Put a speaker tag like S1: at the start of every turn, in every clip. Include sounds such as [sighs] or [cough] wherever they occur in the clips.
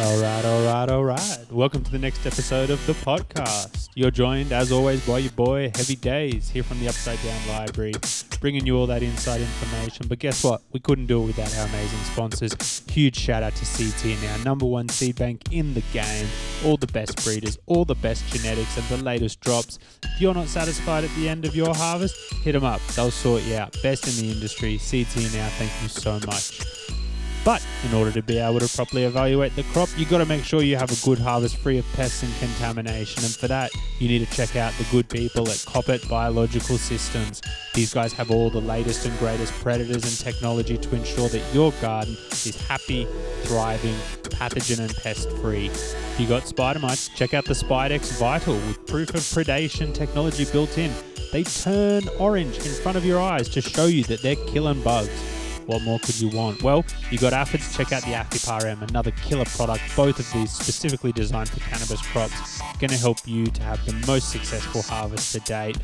S1: All right, all right, all right. Welcome to the next episode of the Pot Cast. You're joined, as always, by your boy Heavy Days here from the Upside Down Library, bringing you all that inside information. But guess what? We couldn't do it without our amazing sponsors. Huge shout out to Seeds Here Now, number one seed bank in the game. All the best breeders, all the best genetics, and the latest drops. If you're not satisfied at the end of your harvest, hit them up. They'll sort you out. Best in the industry. Seeds Here Now. Thank you so much. But in order to be able to properly evaluate the crop, you've got to make sure you have a good harvest free of pests and contamination. And for that, you need to check out the good people at Koppert Biological Systems. These guys have all the latest and greatest predators and technology to ensure that your garden is happy, thriving, pathogen and pest free. If you got spider mites, check out the Spidex Vital with proof of predation technology built in. They turn orange in front of your eyes to show you that they're killing bugs. What more could you want? Well, you got aphids, check out the Aphipar M, another killer product. Both of these specifically designed for cannabis crops, going to help you to have the most successful harvest to date.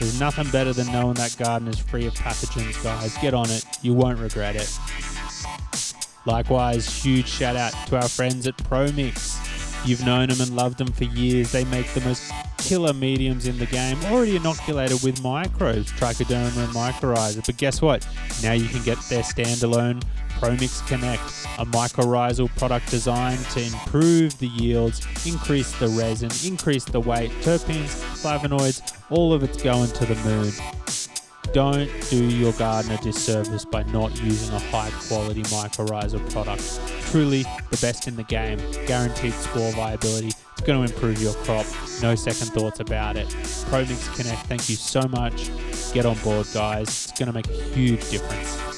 S1: There's nothing better than knowing that garden is free of pathogens, guys. Get on it, you won't regret it. Likewise, huge shout out to our friends at ProMix. You've known them and loved them for years. They make the most killer mediums in the game, already inoculated with microbes, trichoderma and mycorrhiza. But guess what? Now you can get their standalone ProMix Connect, a mycorrhizal product designed to improve the yields, increase the resin, increase the weight, terpenes, flavonoids, all of it's going to the moon. Don't do your garden a disservice by not using a high quality mycorrhizal product. Truly the best in the game, guaranteed spore viability. It's going to improve your crop. No second thoughts about it. ProMix Connect, thank you so much. Get on board, guys. It's going to make a huge difference.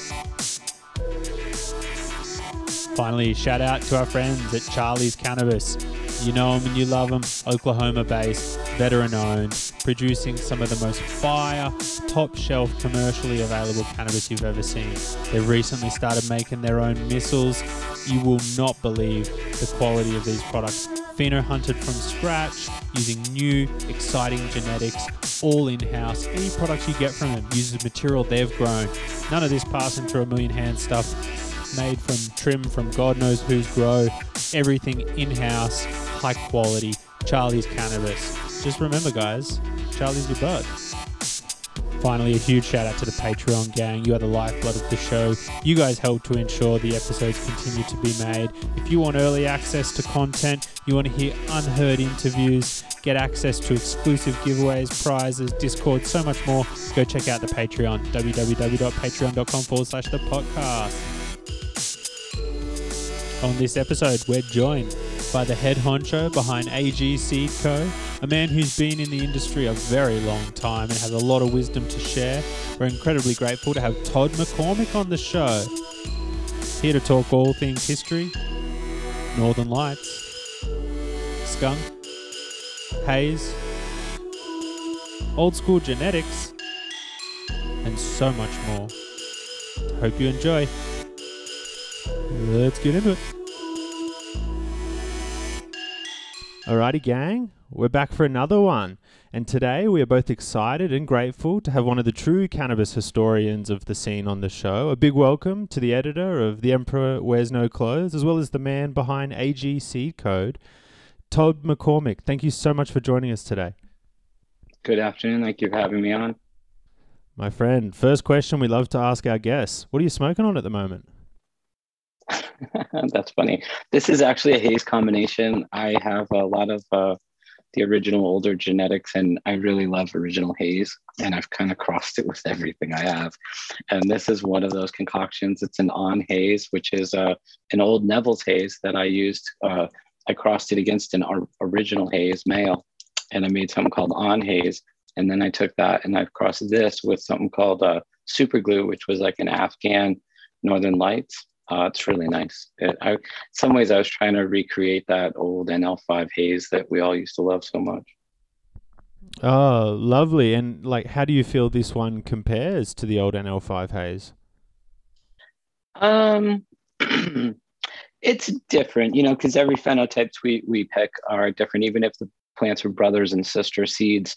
S1: Finally, shout out to our friends at Charlie's Cannabis. You know them and you love them. Oklahoma based, veteran owned, producing some of the most fire, top shelf, commercially available cannabis you've ever seen. They've recently started making their own missiles. You will not believe the quality of these products. Pheno hunted from scratch using new, exciting genetics, all in house. Any products you get from them uses material they've grown. None of this passing through a million hand stuff made from trim from God knows whose grow. Everything in house, high quality. Charlie's Cannabis. Just remember, guys, Charlie's your bud. Finally, a huge shout out to the Patreon gang. You are the lifeblood of the show. You guys help to ensure the episodes continue to be made. If you want early access to content, you want to hear unheard interviews, get access to exclusive giveaways, prizes, Discord, so much more, go check out the Patreon, www.patreon.com forward slash the potcast. On this episode, we're joined by the head honcho behind AG Seed Co., a man who's been in the industry a very long time and has a lot of wisdom to share. We're incredibly grateful to have Todd McCormick on the show. Here to talk all things history, Northern Lights, skunk, haze, old school genetics, and so much more. Hope you enjoy. Let's get into it. Alrighty, gang, we're back for another one. And today we are both excited and grateful to have one of the true cannabis historians of the scene on the show. A big welcome to the editor of The Emperor Wears No Clothes, as well as the man behind AG Seed Co, Todd McCormick. Thank you so much for joining us today.
S2: Good afternoon. Thank you for having me on.
S1: My friend, first question we love to ask our guests What are you smoking on at the moment? [laughs]
S2: That's funny. This is actually a haze combination. I have a lot of uh, the original older genetics, and I really love original haze. And I've kind of crossed it with everything I have. And this is one of those concoctions. It's an on haze, which is uh, an old Neville's haze that I used. Uh, I crossed it against an original haze male, and I made something called on haze. And then I took that and I've crossed this with something called uh, super glue, which was like an Afghan Northern Lights uh, it's really nice. It, I, in some ways, I was trying to recreate that old NL5 haze that we all used to love so much.
S1: Oh, lovely. And like, how do you feel this one compares to the old NL5 haze?
S2: Um, [clears throat] it's different, you know, because every phenotypes we we pick are different. Even if the plants are brothers and sister seeds,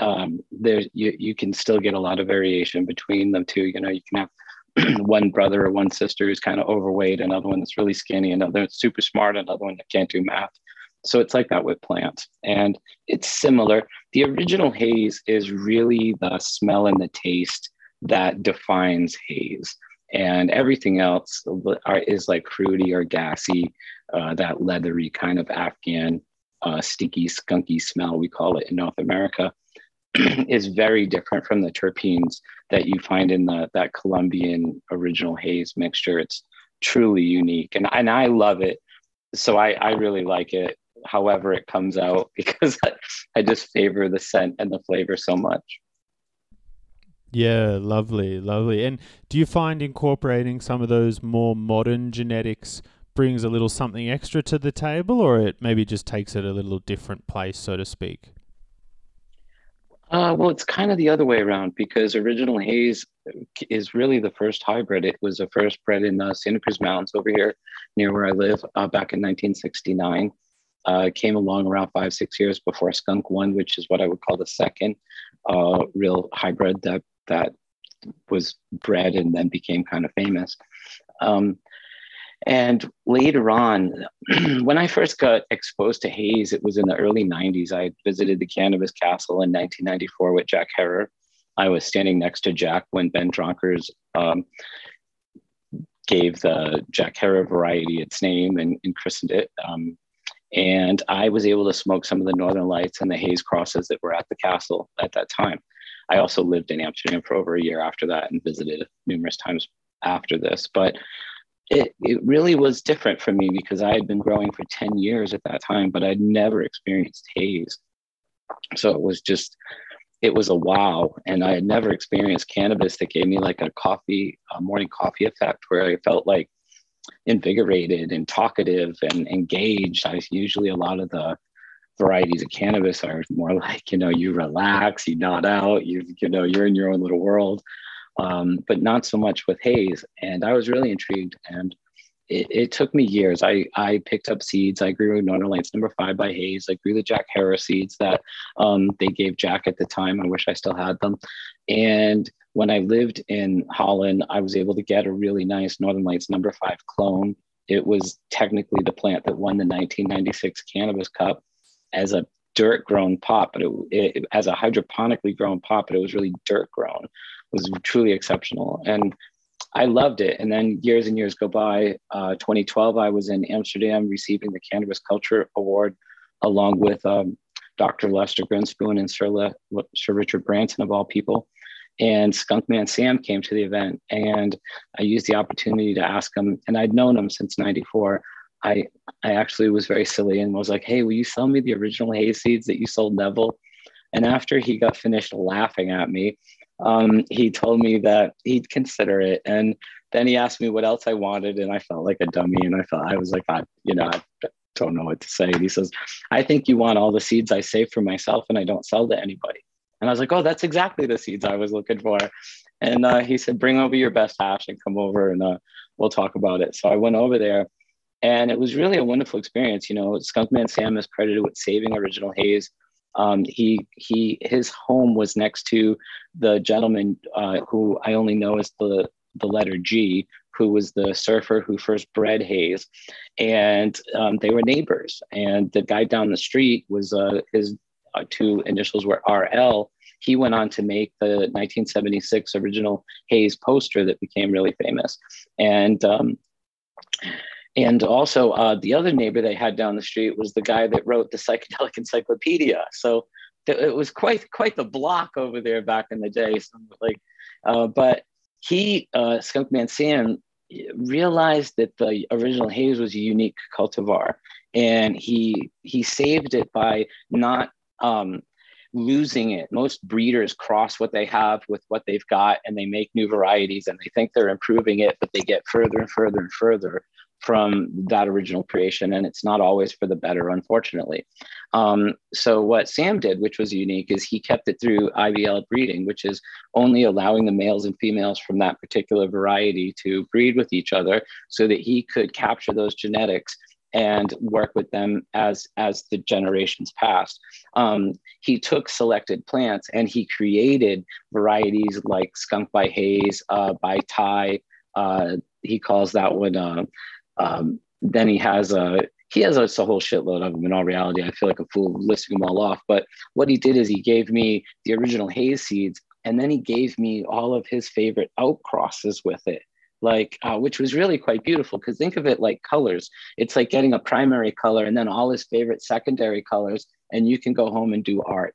S2: um, there you you can still get a lot of variation between them too. You know, you can have [clears throat] one brother or one sister who's kind of overweight, another one that's really skinny, another that's super smart, another one that can't do math. So it's like that with plants. And it's similar. The original haze is really the smell and the taste that defines haze. And everything else is like fruity or gassy, uh, that leathery kind of Afghan uh, sticky, skunky smell, we call it in North America, [clears throat] is very different from the terpenes that you find in the, that Colombian original haze mixture. It's truly unique. And, and I love it. So I, I really like it however it comes out [laughs] because I, I just favor the scent and the flavor so much.
S3: Yeah, lovely, lovely. And do you find incorporating some of those more modern genetics brings a little something extra to the table, or it maybe just takes it a little different place, so to speak?
S2: Uh, well, it's kind of the other way around because original haze is really the first hybrid. It was the first bred in the Santa Cruz Mountains over here near where I live uh, back in 1969 uh, came along around five, six years before Skunk One, which is what I would call the second uh, real hybrid that that was bred and then became kind of famous. Um, and later on, [clears throat] when I first got exposed to haze, it was in the early 90s. I visited the Cannabis Castle in 1994 with Jack Herer. I was standing next to Jack when Ben Dronkers um, gave the Jack Herer variety its name and, and christened it. Um, and I was able to smoke some of the Northern Lights and the Haze crosses that were at the castle at that time. I also lived in Amsterdam for over a year after that and visited numerous times after this. But it, it really was different for me because I had been growing for 10 years at that time, but I'd never experienced haze. So it was just, it was a wow. And I had never experienced cannabis that gave me like a coffee, a morning coffee effect where I felt like invigorated and talkative and engaged. I usually a lot of the varieties of cannabis are more like you know you relax, you nod out, you you know you're in your own little world, um, but not so much with haze. And I was really intrigued and. It, it, took me years. I, I picked up seeds. I grew Northern Lights number five by Haze. I grew the Jack Herer seeds that um, they gave Jack at the time. I wish I still had them. And when I lived in Holland, I was able to get a really nice Northern Lights number five clone. It was technically the plant that won the 1996 Cannabis Cup as a dirt grown pot, but it, it, as a hydroponically grown pot, but it was really dirt grown. Was truly exceptional. And I loved it. And then years and years go by. Uh, 2012, I was in Amsterdam receiving the Cannabis Culture Award along with um, Dr. Lester Grinspoon and Sir, Le- Sir Richard Branson, of all people and Skunkman Sam came to the event, and I used the opportunity to ask him. And I'd known him since '94. I I actually was very silly and was like, "Hey, will you sell me the original haze seeds that you sold Neville?" And after he got finished laughing at me, um, he told me that he'd consider it. And then he asked me what else I wanted, and I felt like a dummy. And I felt I was like, I, you know, I don't know what to say. And he says, "I think you want all the seeds I save for myself, and I don't sell to anybody." And I was like, oh, that's exactly the seeds I was looking for. And uh, he said, bring over your best hash and come over and uh, we'll talk about it. So I went over there and it was really a wonderful experience. You know, Skunkman Sam is credited with saving original haze. Um, he he his home was next to the gentleman uh, who I only know as the the letter G, who was the surfer who first bred haze, and um, they were neighbors. And the guy down the street was uh, his uh, two initials were RL, he went on to make the 1976 original Haze poster that became really famous. And um, and also uh, the other neighbor they had down the street was the guy that wrote the psychedelic [laughs] encyclopedia. So th- it was quite quite the block over there back in the day. So like, uh, but he uh, Skunkman Sam realized that the original haze was a unique cultivar, and he he saved it by not um, losing it. Most breeders cross what they have with what they've got and they make new varieties and they think they're improving it, but they get further and further and further from that original creation. And it's not always for the better, unfortunately. Um, so, what Sam did, which was unique, is he kept it through IBL breeding, which is only allowing the males and females from that particular variety to breed with each other so that he could capture those genetics and work with them as as the generations passed. Um, he took selected plants and he created varieties like skunk by haze, uh, by Thai, Uh, he calls that one. Uh, um, then he has a he has a, a whole shitload of them. In all reality, I feel like a fool listing them all off. But what he did is he gave me the original haze seeds, and then he gave me all of his favorite outcrosses with it like uh, which was really quite beautiful because think of it like colors it's like getting a primary color and then all his favorite secondary colors and you can go home and do art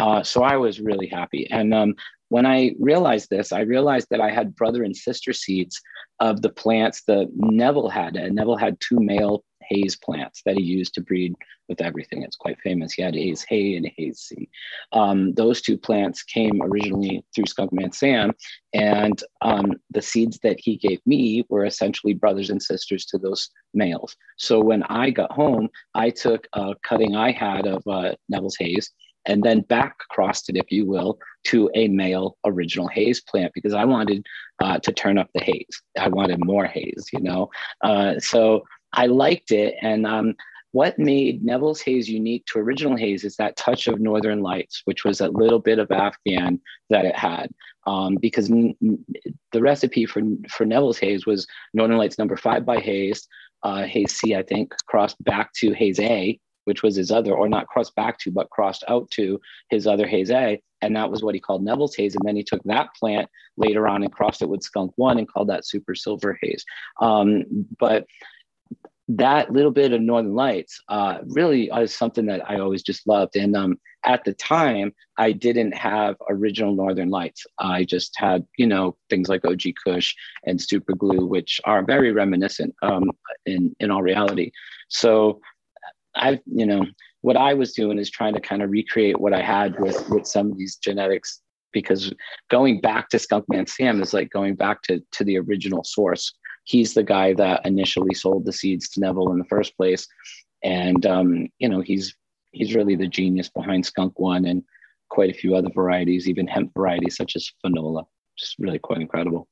S2: uh, so i was really happy and um, when i realized this i realized that i had brother and sister seeds of the plants that neville had and neville had two male haze plants that he used to breed with everything. It's quite famous. He had Haze A and Haze C. Um, those two plants came originally through Skunkman Sam, and um, the seeds that he gave me were essentially brothers and sisters to those males. So when I got home, I took a cutting I had of uh, Neville's Haze and then back crossed it, if you will, to a male original haze plant because I wanted uh, to turn up the haze. I wanted more haze, you know. Uh, so I liked it. And um, what made Neville's Haze unique to original Haze is that touch of Northern Lights, which was a little bit of Afghan that it had. Um, because the recipe for, for Neville's Haze was Northern Lights number five by Haze, uh, Haze C, I think, crossed back to Haze A, which was his other, or not crossed back to, but crossed out to his other Haze A. And that was what he called Neville's Haze. And then he took that plant later on and crossed it with Skunk One and called that Super Silver Haze. Um, but that little bit of Northern Lights uh, really is something that I always just loved. And um, at the time, I didn't have original Northern Lights. I just had, you know, things like OG Kush and Super Glue, which are very reminiscent um, in, in all reality. So I, you know, what I was doing is trying to kind of recreate what I had with, with some of these genetics because going back to Skunkman Sam is like going back to, to the original source he's the guy that initially sold the seeds to Neville in the first place, and um, you know he's he's really the genius behind Skunk One and quite a few other varieties, even hemp varieties such as Finola. Just really quite incredible.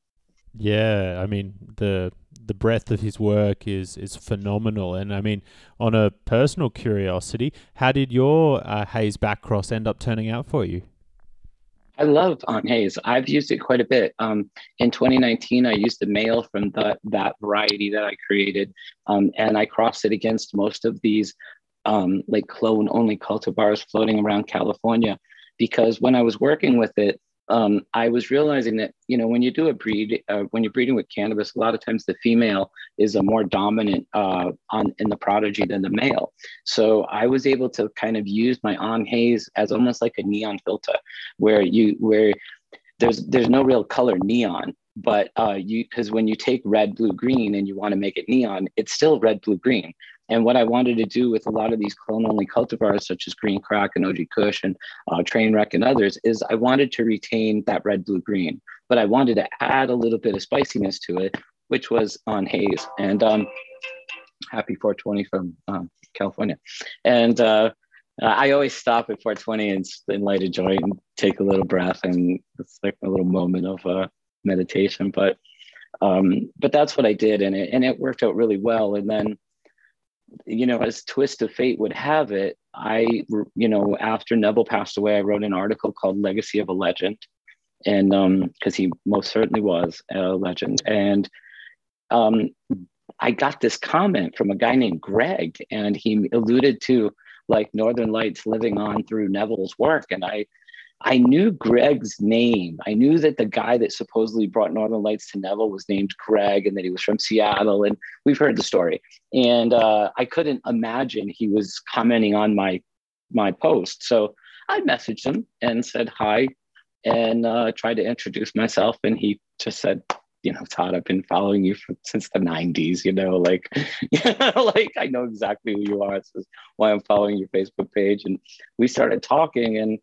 S3: Yeah, I mean the the breadth of his work is is phenomenal, and I mean on a personal curiosity, how did your uh, haze backcross end up turning out for you?
S2: I love Aunt Haze. I've used it quite a bit. Um, in 2019, I used the male from the, that variety that I created, um, and I crossed it against most of these um, like clone only cultivars floating around California. Because when I was working with it, um, I was realizing that you know when you do a breed, uh, when you're breeding with cannabis, a lot of times the female is a more dominant uh, on in the prodigy than the male. So I was able to kind of use my on haze as almost like a neon filter, where you where there's there's no real color neon, but uh, you because when you take red, blue, green and you want to make it neon, it's still red, blue, green. And what I wanted to do with a lot of these clone only cultivars, such as Green Crack and OG Kush and uh, Trainwreck and others, is I wanted to retain that red, blue, green, but I wanted to add a little bit of spiciness to it, which was on haze. And um, happy 420 from um, California. And uh, I always stop at 420 and, and light a joint and take a little breath, and it's like a little moment of uh, meditation. But um, but that's what I did, and it and it worked out really well. And then you know, as twist of fate would have it, I, you know, after Neville passed away, I wrote an article called Legacy of a Legend. And because um, he most certainly was a legend. And um, I got this comment from a guy named Greg, and he alluded to like Northern Lights living on through Neville's work. And I, I knew Greg's name. I knew that the guy that supposedly brought Northern Lights to Neville was named Greg and that he was from Seattle. And we've heard the story. And uh, I couldn't imagine he was commenting on my my post. So I messaged him and said hi and uh, tried to introduce myself. And he just said, you know, Todd, I've been following you for, since the 90s, you know, like, [laughs] like I know exactly who you are. This is why I'm following your Facebook page. And we started talking and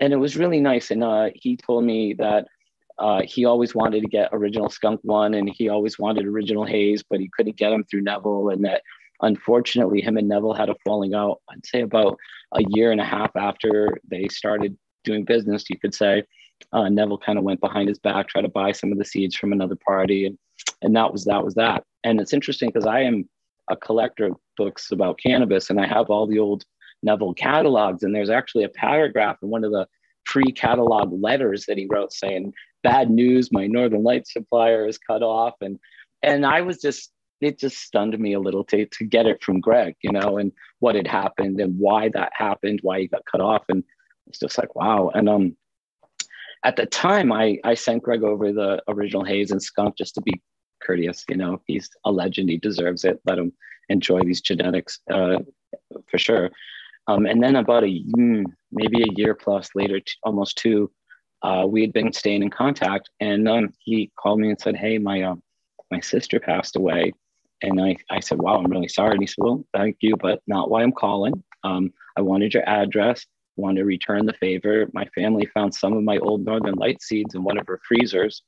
S2: and it was really nice. And uh, he told me that uh, he always wanted to get original Skunk One, and he always wanted original Haze, but he couldn't get them through Neville, and that unfortunately him and Neville had a falling out. I'd say about a year and a half after they started doing business, you could say. Uh, Neville kind of went behind his back, tried to buy some of the seeds from another party, and and that was that was that. And it's interesting because I am a collector of books about cannabis, and I have all the old Neville catalogs, and there's actually a paragraph in one of the pre-catalog letters that he wrote saying, "Bad news, my Northern Lights supplier is cut off," and and I was just it just stunned me a little to to get it from Greg, you know, and what had happened and why that happened, why he got cut off, and it's just like wow. And um, at the time, I I sent Greg over the original Haze and Skunk just to be courteous. You know, he's a legend. He deserves it. Let him enjoy these genetics uh, for sure. Um, and then about a mm, maybe a year plus later, almost two, uh, we had been staying in contact, and um, he called me and said, "Hey, my uh, my sister passed away." And I, I said, Wow, I'm really sorry. And he said, Well, thank you, but not why I'm calling. Um, I wanted your address, wanted to return the favor. My family found some of my old Northern Light seeds in one of her freezers.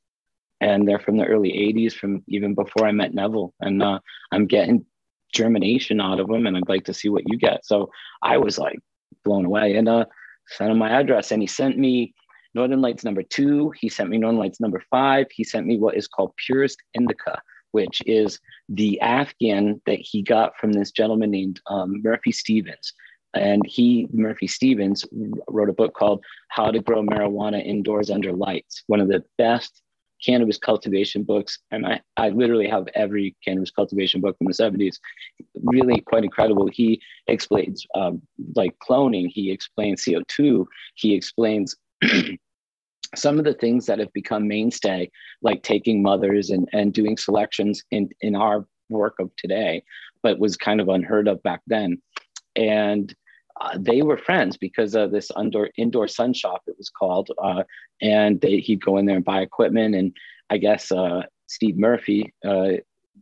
S2: And they're from the early 80s, from even before I met Neville. And uh, I'm getting germination out of them, and I'd like to see what you get. So I was like blown away and uh, sent him my address. And he sent me Northern Lights number two. He sent me Northern Lights number five. He sent me what is called Purest Indica, which is the Afghan that he got from this gentleman named um, Murphy Stevens. And he, Murphy Stevens, wrote a book called How to Grow Marijuana Indoors Under Lights, one of the best cannabis cultivation books. And I, I literally have every cannabis cultivation book from the 70s. Really quite incredible. He explains um, like cloning, he explains CO2, he explains [clears throat] some of the things that have become mainstay, like taking mothers and, and doing selections in, in our work of today, but was kind of unheard of back then. And uh, they were friends because of this indoor, indoor sun shop, it was called. Uh, and they, he'd go in there and buy equipment. And I guess uh, Steve Murphy, uh,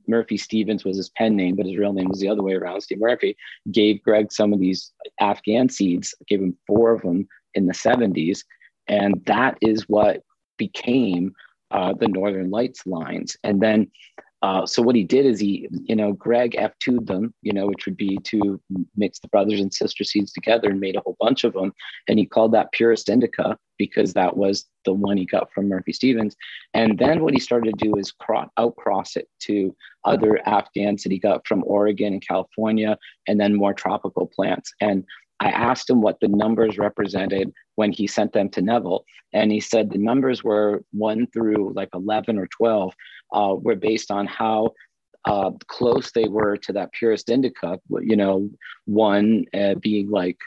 S2: Murphy Stevens was his pen name, but his real name was the other way around. Steve Murphy gave Greg some of these Afghan seeds, gave him four of them in the 70s and that is what became uh, the Northern Lights lines. And then, uh, so what he did is he, you know, Greg F2'd them, you know, which would be to mix the brothers and sister seeds together and made a whole bunch of them. And he called that Purest Indica because that was the one he got from Murphy Stevens. And then what he started to do is cross, outcross it to other Afghans that he got from Oregon and California, and then more tropical plants. And I asked him what the numbers represented when he sent them to Neville. And he said the numbers were one through like 11 or 12 uh, were based on how uh, close they were to that purest indica, you know, one uh, being like,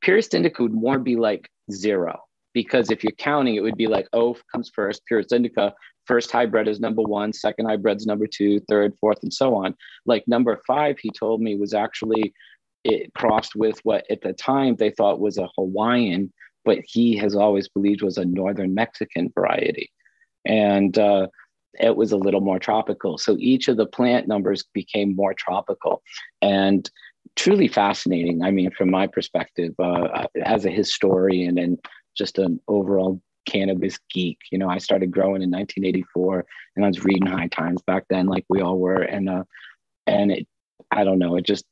S2: purest indica would more be like zero. Because if you're counting, it would be like O comes first, purest indica, first hybrid is number one, second hybrid is number two, third, fourth, and so on. Like number five, he told me was actually it crossed with what at the time they thought was a Hawaiian, but he has always believed was a northern Mexican variety. And uh, it was a little more tropical. So each of the plant numbers became more tropical and truly fascinating. I mean, from my perspective, uh, as a historian and just an overall cannabis geek, you know, I started growing in 1984 and I was reading High Times back then, like we all were. And, uh, and it, I don't know, it just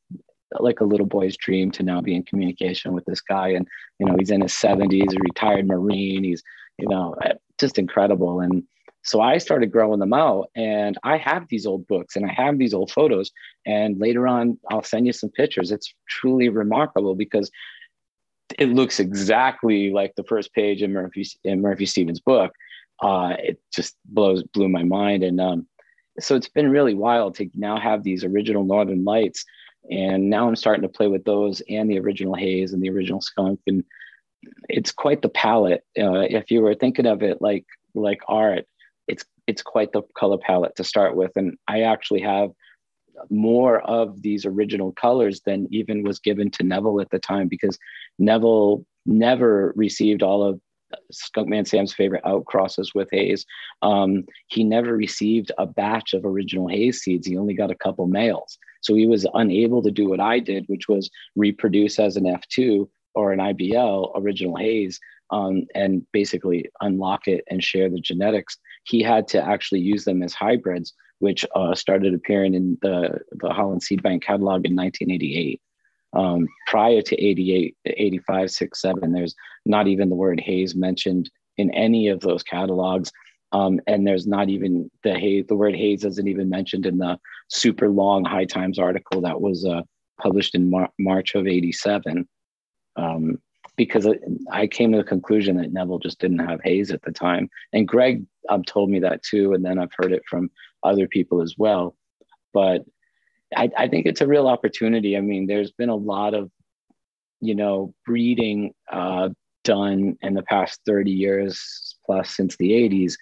S2: like a little boy's dream to now be in communication with this guy. And, you know, he's in his 70s, a retired Marine. He's, you know, just incredible. And so I started growing them out and I have these old books and I have these old photos. And later on, I'll send you some pictures. It's truly remarkable because it looks exactly like the first page in Murphy, in Murphy Stevens' book. Uh, it just blows, blew my mind. And, um, so it's been really wild to now have these original Northern Lights and now I'm starting to play with those and the original haze and the original skunk. And it's quite the palette. Uh, if you were thinking of it like like art, it's it's quite the color palette to start with. And I actually have more of these original colors than even was given to Neville at the time because Neville never received all of Skunkman Sam's favorite outcrosses with haze. Um, he never received a batch of original haze seeds. He only got a couple males. So he was unable to do what I did, which was reproduce as an F2 or an IBL, original haze, um, and basically unlock it and share the genetics. He had to actually use them as hybrids, which uh, started appearing in the, the Holland Seed Bank catalog in 1988. Um, prior to 88, 85, 6, 7, there's not even the word haze mentioned in any of those catalogs. Um, and there's not even the haze, the word haze isn't even mentioned in the super long High Times article that was uh, published in Mar- March of 87. Um, because I came to the conclusion that Neville just didn't have haze at the time. And Greg um, told me that too. And then I've heard it from other people as well. But I, I think it's a real opportunity. I mean, there's been a lot of, you know, breeding uh, done in the past 30 years plus since the 80s.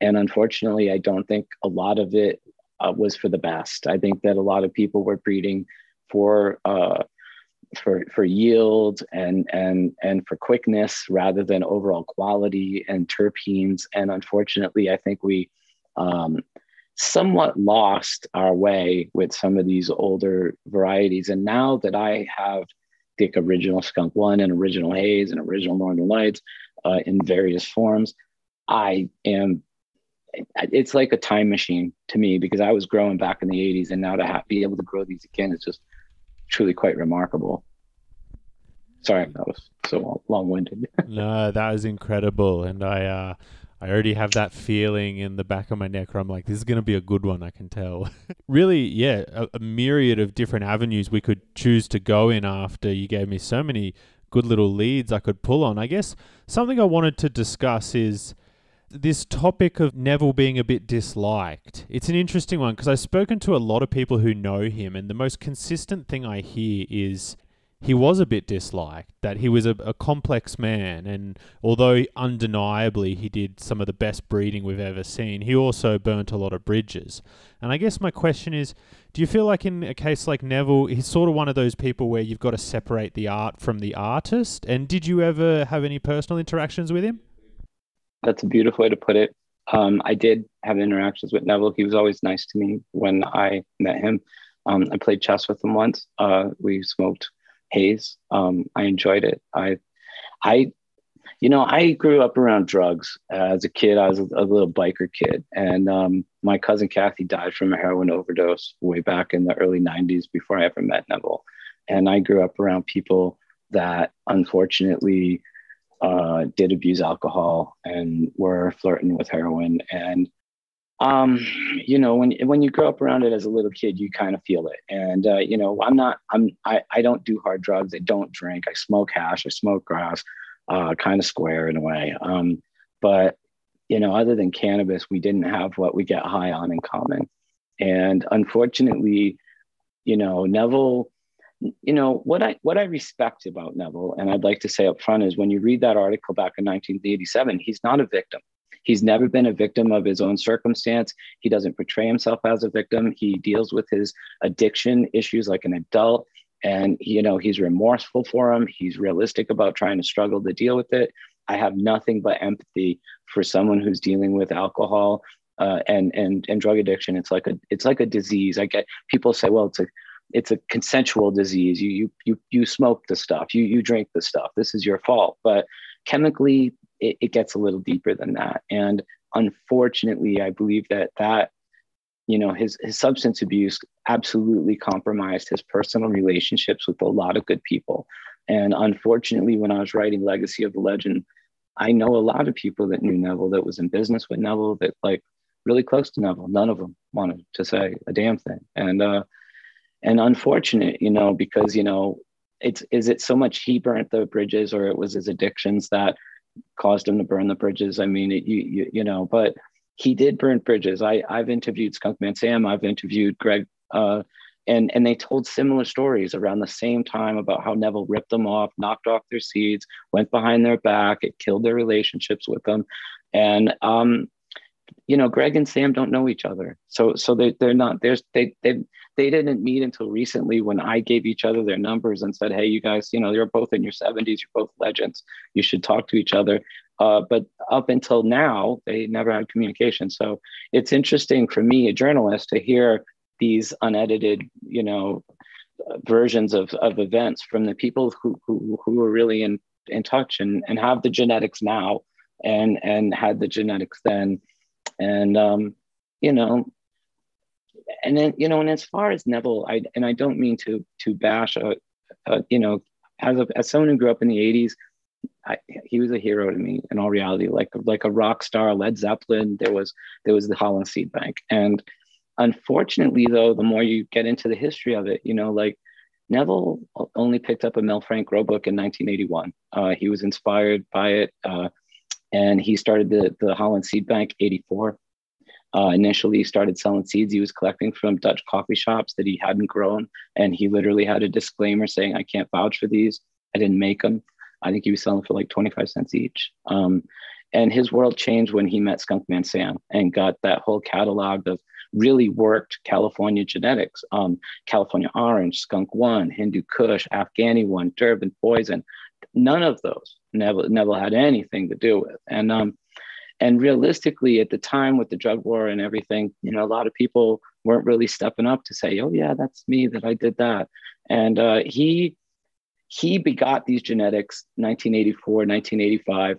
S2: And unfortunately, I don't think a lot of it uh, was for the best. I think that a lot of people were breeding for uh, for for yield and and and for quickness rather than overall quality and terpenes. And unfortunately, I think we um, somewhat lost our way with some of these older varieties. And now that I have the original Skunk One and original Haze and original Northern Lights uh, in various forms, I am. It's like a time machine to me because I was growing back in the 80s, and now to have, be able to grow these again is just truly quite remarkable. Sorry, that was so long-winded. [laughs]
S3: no, that was incredible, and I, uh, I already have that feeling in the back of my neck where I'm like, this is going to be a good one. I can tell. [laughs] really, yeah, a, a myriad of different avenues we could choose to go in. After you gave me so many good little leads I could pull on. I guess something I wanted to discuss is this topic of Neville being a bit disliked. It's an interesting one because I've spoken to a lot of people who know him, and the most consistent thing I hear is he was a bit disliked, that he was a, a, complex man. And although undeniably he did some of the best breeding we've ever seen, he also burnt a lot of bridges. And I guess my question is do you feel like in a case like Neville, he's sort of one of those people where you've got to separate the art from the artist? And did you ever have any personal interactions with him?
S2: That's a beautiful way to put it. Um, I did have interactions with Neville. He was always nice to me when I met him. Um, I played chess with him once. Uh, we smoked haze. Um, I enjoyed it. I, I, you know, I grew up around drugs uh, as a kid. I was a, a little biker kid, and um, my cousin Kathy died from a heroin overdose way back in the early '90s before I ever met Neville. And I grew up around people that unfortunately uh, did abuse alcohol and were flirting with heroin and um, you know, when when you grow up around it as a little kid, you kind of feel it. And uh, you know, I'm not, I'm, I, I don't do hard drugs. I don't drink. I smoke hash. I smoke grass. Uh, kind of square in a way. Um, but you know, other than cannabis, we didn't have what we get high on in common. And unfortunately, you know, Neville. You know what I what I respect about Neville, and I'd like to say up front is when you read that article back in 1987, he's not a victim He's never been a victim of his own circumstance. He doesn't portray himself as a victim. He deals with his addiction issues like an adult. And, you know, he's remorseful for him. He's realistic about trying to struggle to deal with it. I have nothing but empathy for someone who's dealing with alcohol uh, and, and, and drug addiction. It's like a, it's like a disease. I get people say, well, it's a, it's a consensual disease. You, you, you, you smoke the stuff, you, you drink the stuff. This is your fault. But chemically, it, it gets a little deeper than that. And unfortunately, I believe that that you know his his substance abuse absolutely compromised his personal relationships with a lot of good people and unfortunately when i was writing legacy of the legend i know a lot of people that knew neville that was in business with neville that like really close to neville none of them wanted to say a damn thing and uh and unfortunate you know because you know it's is it so much he burnt the bridges or it was his addictions that caused him to burn the bridges. I mean, it, you, you, you know, but he did burn bridges. I, I've interviewed Skunkman Sam. I've interviewed Greg, uh, and and they told similar stories around the same time about how Neville ripped them off, knocked off their seeds, went behind their back. It killed their relationships with them, and um, you know, Greg and Sam don't know each other, so so they they're not there's they they they didn't meet until recently when I gave each other their numbers and said, hey, you guys, you know, you're both in your 70s, you're both legends, you should talk to each other. Uh, but up until now, they never had communication. So it's interesting for me, a journalist, to hear these unedited, you know, versions of, of events from the people who, who, who are really in, in touch and, and have the genetics now and, and had the genetics then. And, um, you know, and then you know, and as far as Neville, I and I don't mean to to bash, a, a you know, as a, as someone who grew up in the '80s, I, he was a hero to me in all reality, like like a rock star, Led Zeppelin. There was there was the Holland Seed Bank, and unfortunately, though, the more you get into the history of it, you know, like Neville only picked up a Mel Frank grow book in 1981. Uh, he was inspired by it, uh, and he started the, the Holland Seed Bank 84. Uh, initially, he started selling seeds he was collecting from Dutch coffee shops that he hadn't grown, and he literally had a disclaimer saying, "I can't vouch for these. I didn't make them." I think he was selling for like 25 cents each. Um, and his world changed when he met Skunkman Sam and got that whole catalog of really worked California genetics. Um, California Orange, Skunk One, Hindu Kush, Afghani One, Durban Poison. None of those Neville, Neville had anything to do with. And um, and realistically, at the time with the drug war and everything, you know, a lot of people weren't really stepping up to say, "Oh yeah, that's me that I did that." And uh, he he begot these genetics 1984, 1985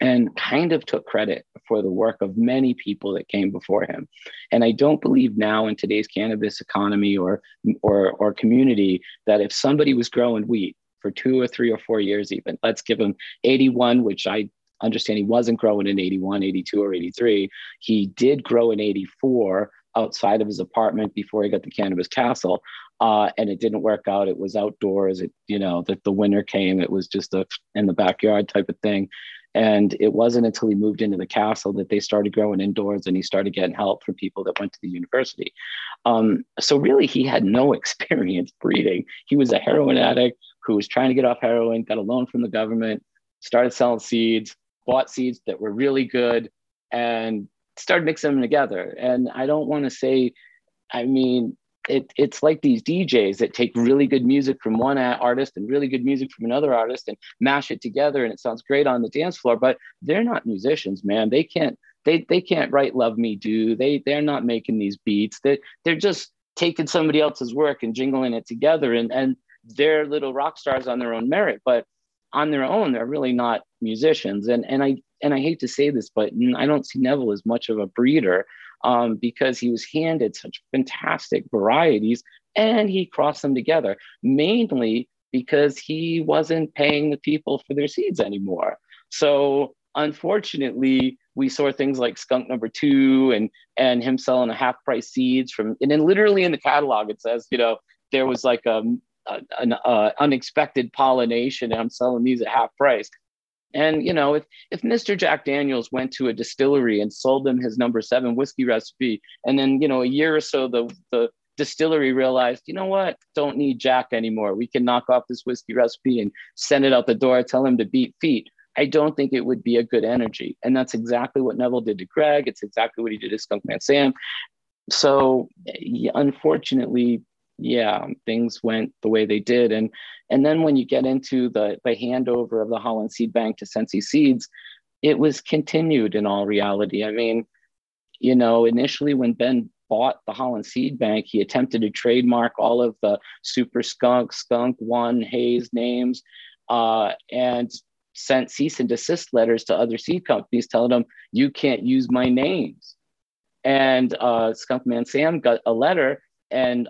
S2: and kind of took credit for the work of many people that came before him. And I don't believe now in today's cannabis economy or, or, or community that if somebody was growing wheat for two or three or four years, even, let's give him 81, which I understand he wasn't growing in 81, 82, or 83. He did grow in 84 outside of his apartment before he got the cannabis castle. Uh, and it didn't work out. It was outdoors. It, you know, that the winter came. It was just a in the backyard type of thing. And it wasn't until he moved into the castle that they started growing indoors and he started getting help from people that went to the university. Um, so, really, he had no [laughs] experience breeding. He was a heroin addict who was trying to get off heroin, got a loan from the government, started selling seeds, bought seeds that were really good, and started mixing them together. And I don't want to say, I mean, it, it's like these DJs that take really good music from one artist and really good music from another artist and mash it together and it sounds great on the dance floor, but they're not musicians, man. They can't they they can't write Love Me Do. They they're not making these beats. They they're just taking somebody else's work and jingling it together and and they're little rock stars on their own merit, but on their own, they're really not musicians. And and I and I hate to say this, but I don't see Neville as much of a breeder um, because he was handed such fantastic varieties and he crossed them together, mainly because he wasn't paying the people for their seeds anymore. So unfortunately, we saw things like skunk number two and and him selling a half price seeds from and then literally in the catalog it says you know there was like a, an uh, unexpected pollination and I'm selling these at half price. And you know, if if Mr. Jack Daniels went to a distillery and sold them his number seven whiskey recipe, and then you know a year or so the the distillery realized, you know what, don't need Jack anymore. We can knock off this whiskey recipe and send it out the door. Tell him to beat feet. I don't think it would be a good energy, and that's exactly what Neville did to Greg. It's exactly what he did to Skunkman Sam. So, unfortunately, yeah, things went the way they did. And and then when you get into the the handover of the Holland Seed Bank to Sensi Seeds, it was continued in all reality. I mean, you know, initially when Ben bought the Holland Seed Bank, he attempted to trademark all of the Super Skunk, Skunk One, Haze names, uh, and sent cease and desist letters to other seed companies telling them, you can't use my names. And uh, Skunkman Sam got a letter and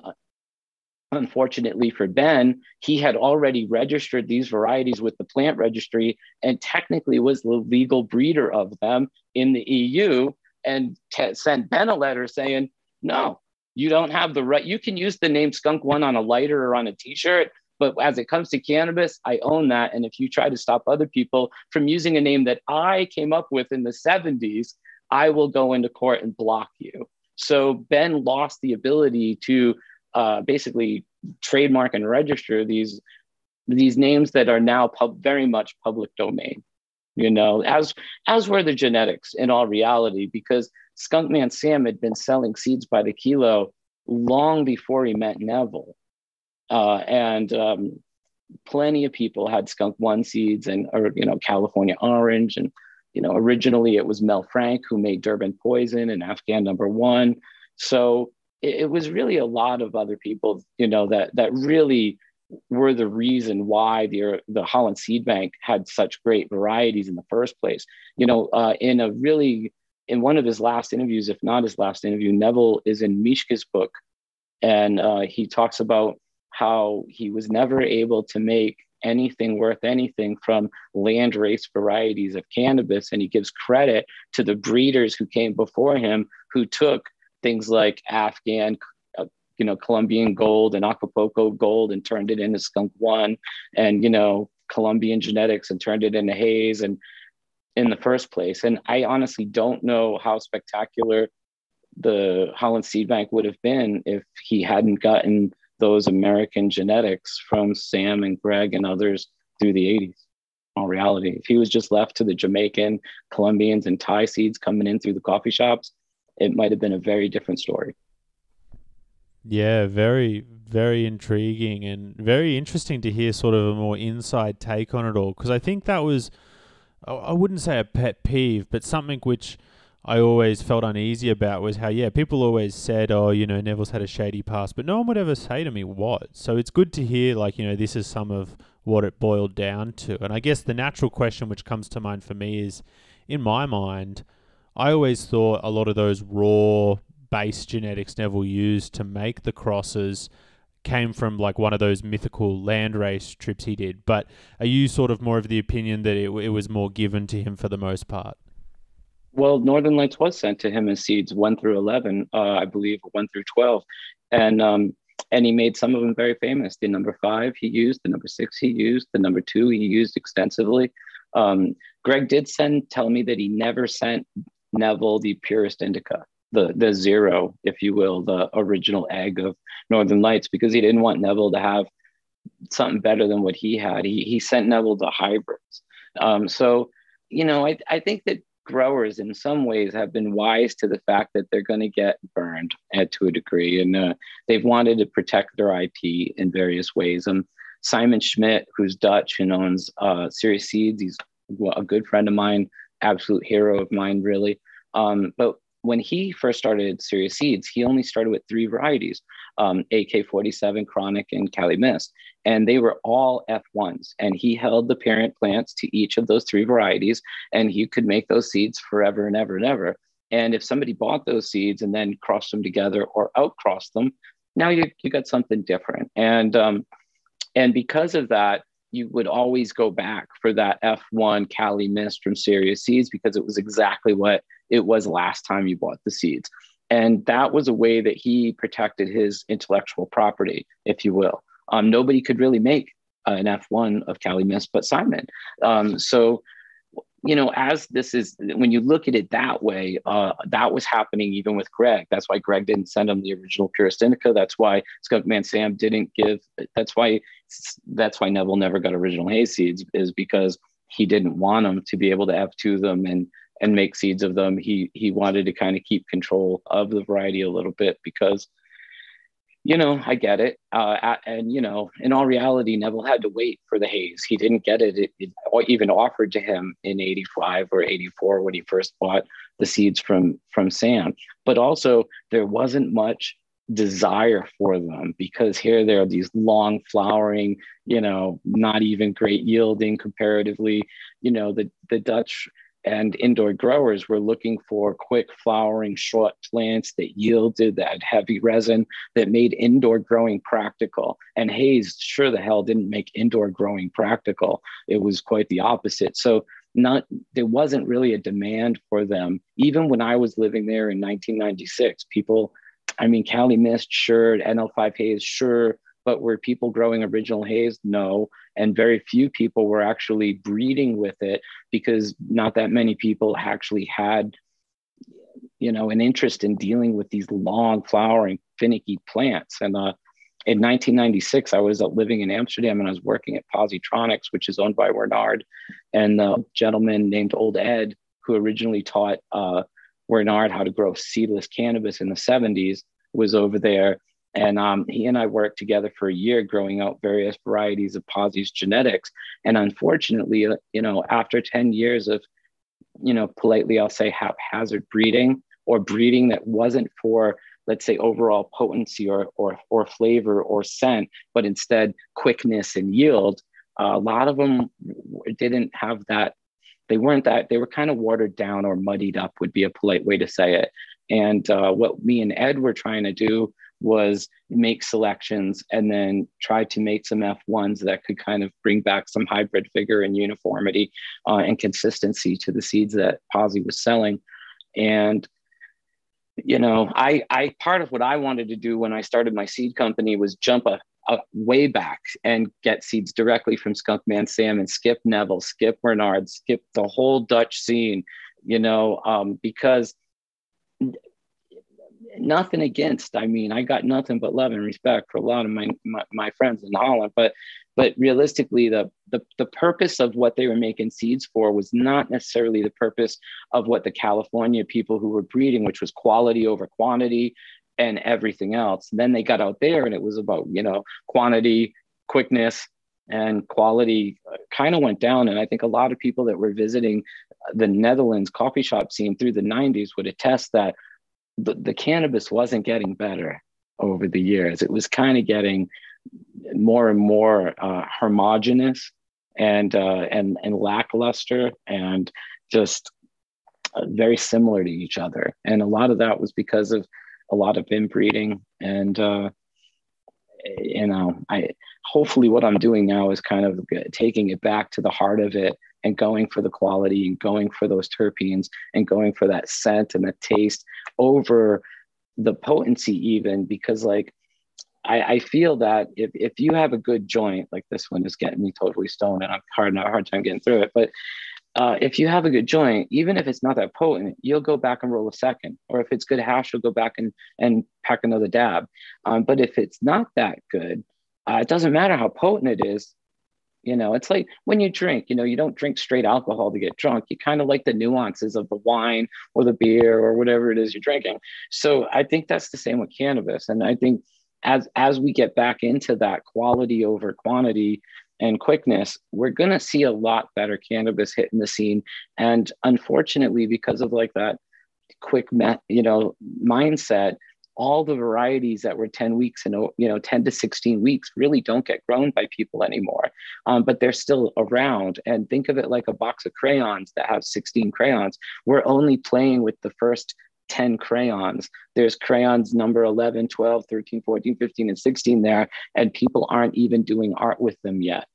S2: unfortunately for Ben, he had already registered these varieties with the plant registry and technically was the legal breeder of them in the EU and t- sent Ben a letter saying, no, you don't have the right. You can use the name Skunk One on a lighter or on a t shirt. But as it comes to cannabis, I own that. And if you try to stop other people from using a name that I came up with in the 70s, I will go into court and block you. So Ben lost the ability to uh, basically trademark and register these these names that are now pub, very much public domain you know as as were the genetics in all reality because skunkman sam had been selling seeds by the kilo long before he met neville. Uh, and um, plenty of people had skunk one seeds and or you know california orange and you know originally it was mel frank who made durban poison and afghan number one. So it, it was really a lot of other people, you know, that that really were the reason why the the Holland Seed Bank had such great varieties in the first place. You know, uh, in a really in one of his last interviews, if not his last interview, Neville is in Mishka's book, and uh, he talks about how he was never able to make anything worth anything from land race varieties of cannabis, and he gives credit to the breeders who came before him who took things like Afghan, uh, you know, Colombian gold and Acapulco gold and turned it into skunk one and, you know, Colombian genetics and turned it into haze and in the first place. And I honestly don't know how spectacular the Holland Seed Bank would have been if he hadn't gotten those American genetics from Sam and Greg and others through the 80s. All reality, if he was just left to the Jamaican, Colombians, and Thai seeds coming in through the coffee shops, it might have been a very different story.
S3: Yeah, very, very intriguing and very interesting to hear sort of a more inside take on it all. Because I think that was, I wouldn't say a pet peeve, but something which I always felt uneasy about was how, yeah, people always said, oh, you know, Neville's had a shady past, but no one would ever say to me what. So it's good to hear, like, you know, this is some of what it boiled down to. And I guess the natural question which comes to mind for me is, in my mind, I always thought a lot of those raw base genetics Neville used to make the crosses came from like one of those mythical landrace trips he did. But are you sort of more of the opinion that it, it was more given to him for the most part?
S2: Well, Northern Lights was sent to him as seeds one through eleven, uh, I believe, one through twelve, and um, and he made some of them very famous. The number five he used, the number six he used, the number two he used extensively. Um, Greg did send tell me that he never sent Neville the purest indica the the zero, if you will, the original egg of Northern Lights, because he didn't want Neville to have something better than what he had. He he sent Neville the hybrids. Um, so, you know, I I think that growers in some ways have been wise to the fact that they're going to get burned at, to a degree, and uh, they've wanted to protect their IP in various ways. Um, Simon Schmidt, who's Dutch and owns uh, Serious Seeds, he's a good friend of mine, absolute hero of mine, really. Um, but when he first started Serious Seeds, he only started with three varieties um, AK 47, Chronic, and Cali Mist. And they were all F1s. And he held the parent plants to each of those three varieties, and he could make those seeds forever and ever and ever. And if somebody bought those seeds and then crossed them together or outcrossed them, now you, you got something different. And, um, and because of that, you would always go back for that F1 Cali Mist from Serious Seeds because it was exactly what it was last time you bought the seeds. And that was a way that he protected his intellectual property, if you will. Um, nobody could really make an F1 of Cali Mist but Simon. Um, so, you know, as this is, when you look at it that way, uh, that was happening even with Greg. That's why Greg didn't send him the original Purist Indica. That's why Skunkman Sam didn't give, that's why, that's why Neville never got original haze seeds is because he didn't want them to be able to have two of them and and make seeds of them. He he wanted to kind of keep control of the variety a little bit because, you know, I get it. Uh, and you know, in all reality, Neville had to wait for the haze. He didn't get it. It, it even offered to him in '85 or '84 when he first bought the seeds from from Sam. But also, there wasn't much desire for them because here there are these long flowering you know not even great yielding comparatively you know the the dutch and indoor growers were looking for quick flowering short plants that yielded that heavy resin that made indoor growing practical. And haze sure the hell didn't make indoor growing practical. It was quite the opposite. So not there wasn't really a demand for them. Even when i was living there in 1996 people i mean cali mist sure nl5 haze sure but were people growing original haze? No. And very few people were actually breeding with it because not that many people actually had, you know, an interest in dealing with these long flowering, finicky plants. And uh, in 1996, I was living in Amsterdam and I was working at Positronics, which is owned by Wernard. And the gentleman named Old Ed, who originally taught uh, Wernard how to grow seedless cannabis in the 70s, was over there and um, he and I worked together for a year growing out various varieties of Posi's genetics. And unfortunately, uh, you know, after 10 years of, you know, politely, I'll say haphazard breeding or breeding that wasn't for, let's say, overall potency or, or, or flavor or scent, but instead quickness and yield, uh, a lot of them didn't have that. They weren't that, they were kind of watered down or muddied up, would be a polite way to say it. And uh, what me and Ed were trying to do was make selections and then try to make some F1s that could kind of bring back some hybrid vigor and uniformity uh, and consistency to the seeds that Posi was selling. And you know, I, I part of what I wanted to do when I started my seed company was jump a, a way back and get seeds directly from Skunkman Sam and Skip Neville, Skip Wernard, Skip the whole Dutch scene, you know, um, because nothing against. I mean, I got nothing but love and respect for a lot of my, my, my friends in Holland, but but realistically, the, the the purpose of what they were making seeds for was not necessarily the purpose of what the California people who were breeding, which was quality over quantity and everything else. then they got out there and it was about, you know, quantity, quickness, and quality uh, kind of went down. And I think a lot of people that were visiting the Netherlands coffee shop scene through the 90s would attest that the, the cannabis wasn't getting better over the years. It was kind of getting more and more uh, homogenous and uh, and and lackluster and just uh, very similar to each other. And a lot of that was because of a lot of inbreeding and uh, you know I hopefully what I'm doing now is kind of taking it back to the heart of it and going for the quality and going for those terpenes and going for that scent and the taste over the potency even because like I, I feel that if, if you have a good joint like this one is getting me totally stoned and I'm hard a hard time getting through it but uh, if you have a good joint, even if it's not that potent, you'll go back and roll a second. Or if it's good hash, you'll go back and, and pack another dab. Um, but if it's not that good, uh, it doesn't matter how potent it is. You know, it's like when you drink, you know, you don't drink straight alcohol to get drunk. You kind of like the nuances of the wine or the beer or whatever it is you're drinking. So I think that's the same with cannabis. And I think as as we get back into that quality over quantity and quickness, we're going to see a lot better cannabis hitting the scene. And unfortunately, because of like that quick, you know, mindset, all the varieties that were 10 weeks and you know 10 to 16 weeks really don't get grown by people anymore. Um, but they're still around. And think of it like a box of crayons that have 16 crayons. We're only playing with the first 10 crayons. There's crayons number 11 12 13 14 15 and 16 there and people aren't even doing art with them yet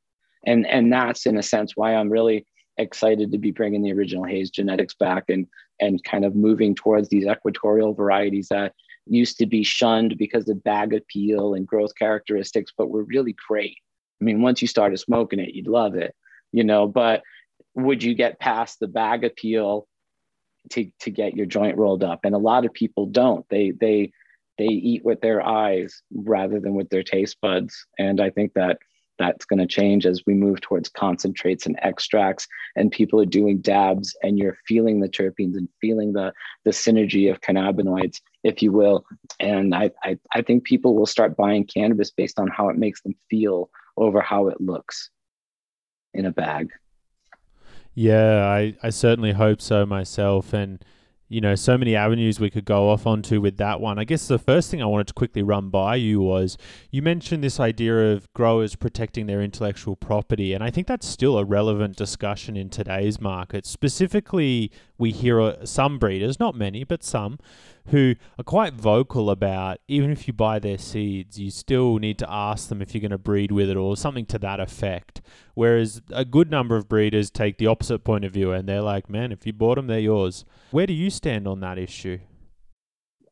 S2: and and that's in a sense why i'm really excited to be bringing the original haze genetics back and and kind of moving towards these equatorial varieties that used to be shunned because of bag appeal and growth characteristics, but were really great. I mean, once you started smoking it, you'd love it, you know, but would you get past the bag appeal to, to get your joint rolled up? And a lot of people don't. They they they eat with their eyes rather than with their taste buds. And I think that that's going to change as we move towards concentrates and extracts and people are doing dabs and you're feeling the terpenes and feeling the the synergy of cannabinoids if you will. And I, I i think people will start buying cannabis based on how it makes them feel over how it looks in a bag.
S3: Yeah i i certainly hope so myself. And you know, so many avenues we could go off onto with that one. I guess the first thing I wanted to quickly run by you was you mentioned this idea of growers protecting their intellectual property, and I think that's still a relevant discussion in today's market. Specifically, we hear uh, some breeders, not many, but some, who are quite vocal about even if you buy their seeds, you still need to ask them if you're going to breed with it or something to that effect. Whereas a good number of breeders take the opposite point of view and they're like, man, if you bought them, they're yours. Where do you stand on that issue?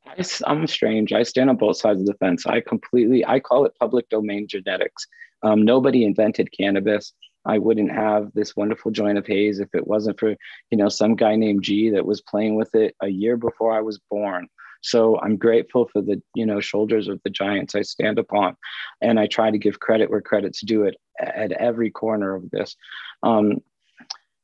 S2: I, am strange. I stand on both sides of the fence. I completely, I call it public domain genetics. Um, nobody invented cannabis. I wouldn't have this wonderful joint of haze if it wasn't for, you know, some guy named G that was playing with it a year before I was born. So I'm grateful for the, you know, shoulders of the giants I stand upon. And I try to give credit where credit's due it at every corner of this. Um,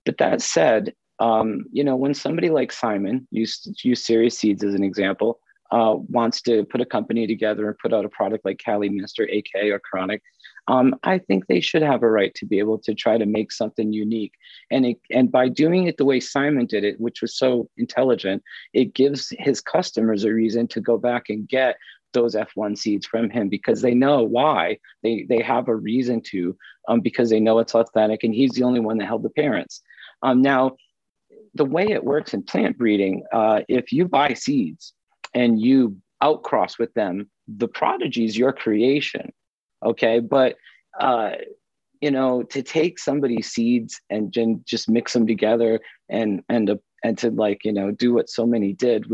S2: but that said, um, you know, when somebody like Simon, use, use Serious Seeds as an example, uh, wants to put a company together and put out a product like Cali Minister, AK, or Chronic, um, I think they should have a right to be able to try to make something unique. And it, and by doing it the way Simon did it, which was so intelligent, it gives his customers a reason to go back and get those F1 seeds from him because they know why. They they have a reason to um, because they know it's authentic, and he's the only one that held the parents. Um, now, the way it works in plant breeding, uh, if you buy seeds and you outcross with them, the prodigy is your creation okay but uh you know to take somebody's seeds and just mix them together and and uh, and to like you know do what so many did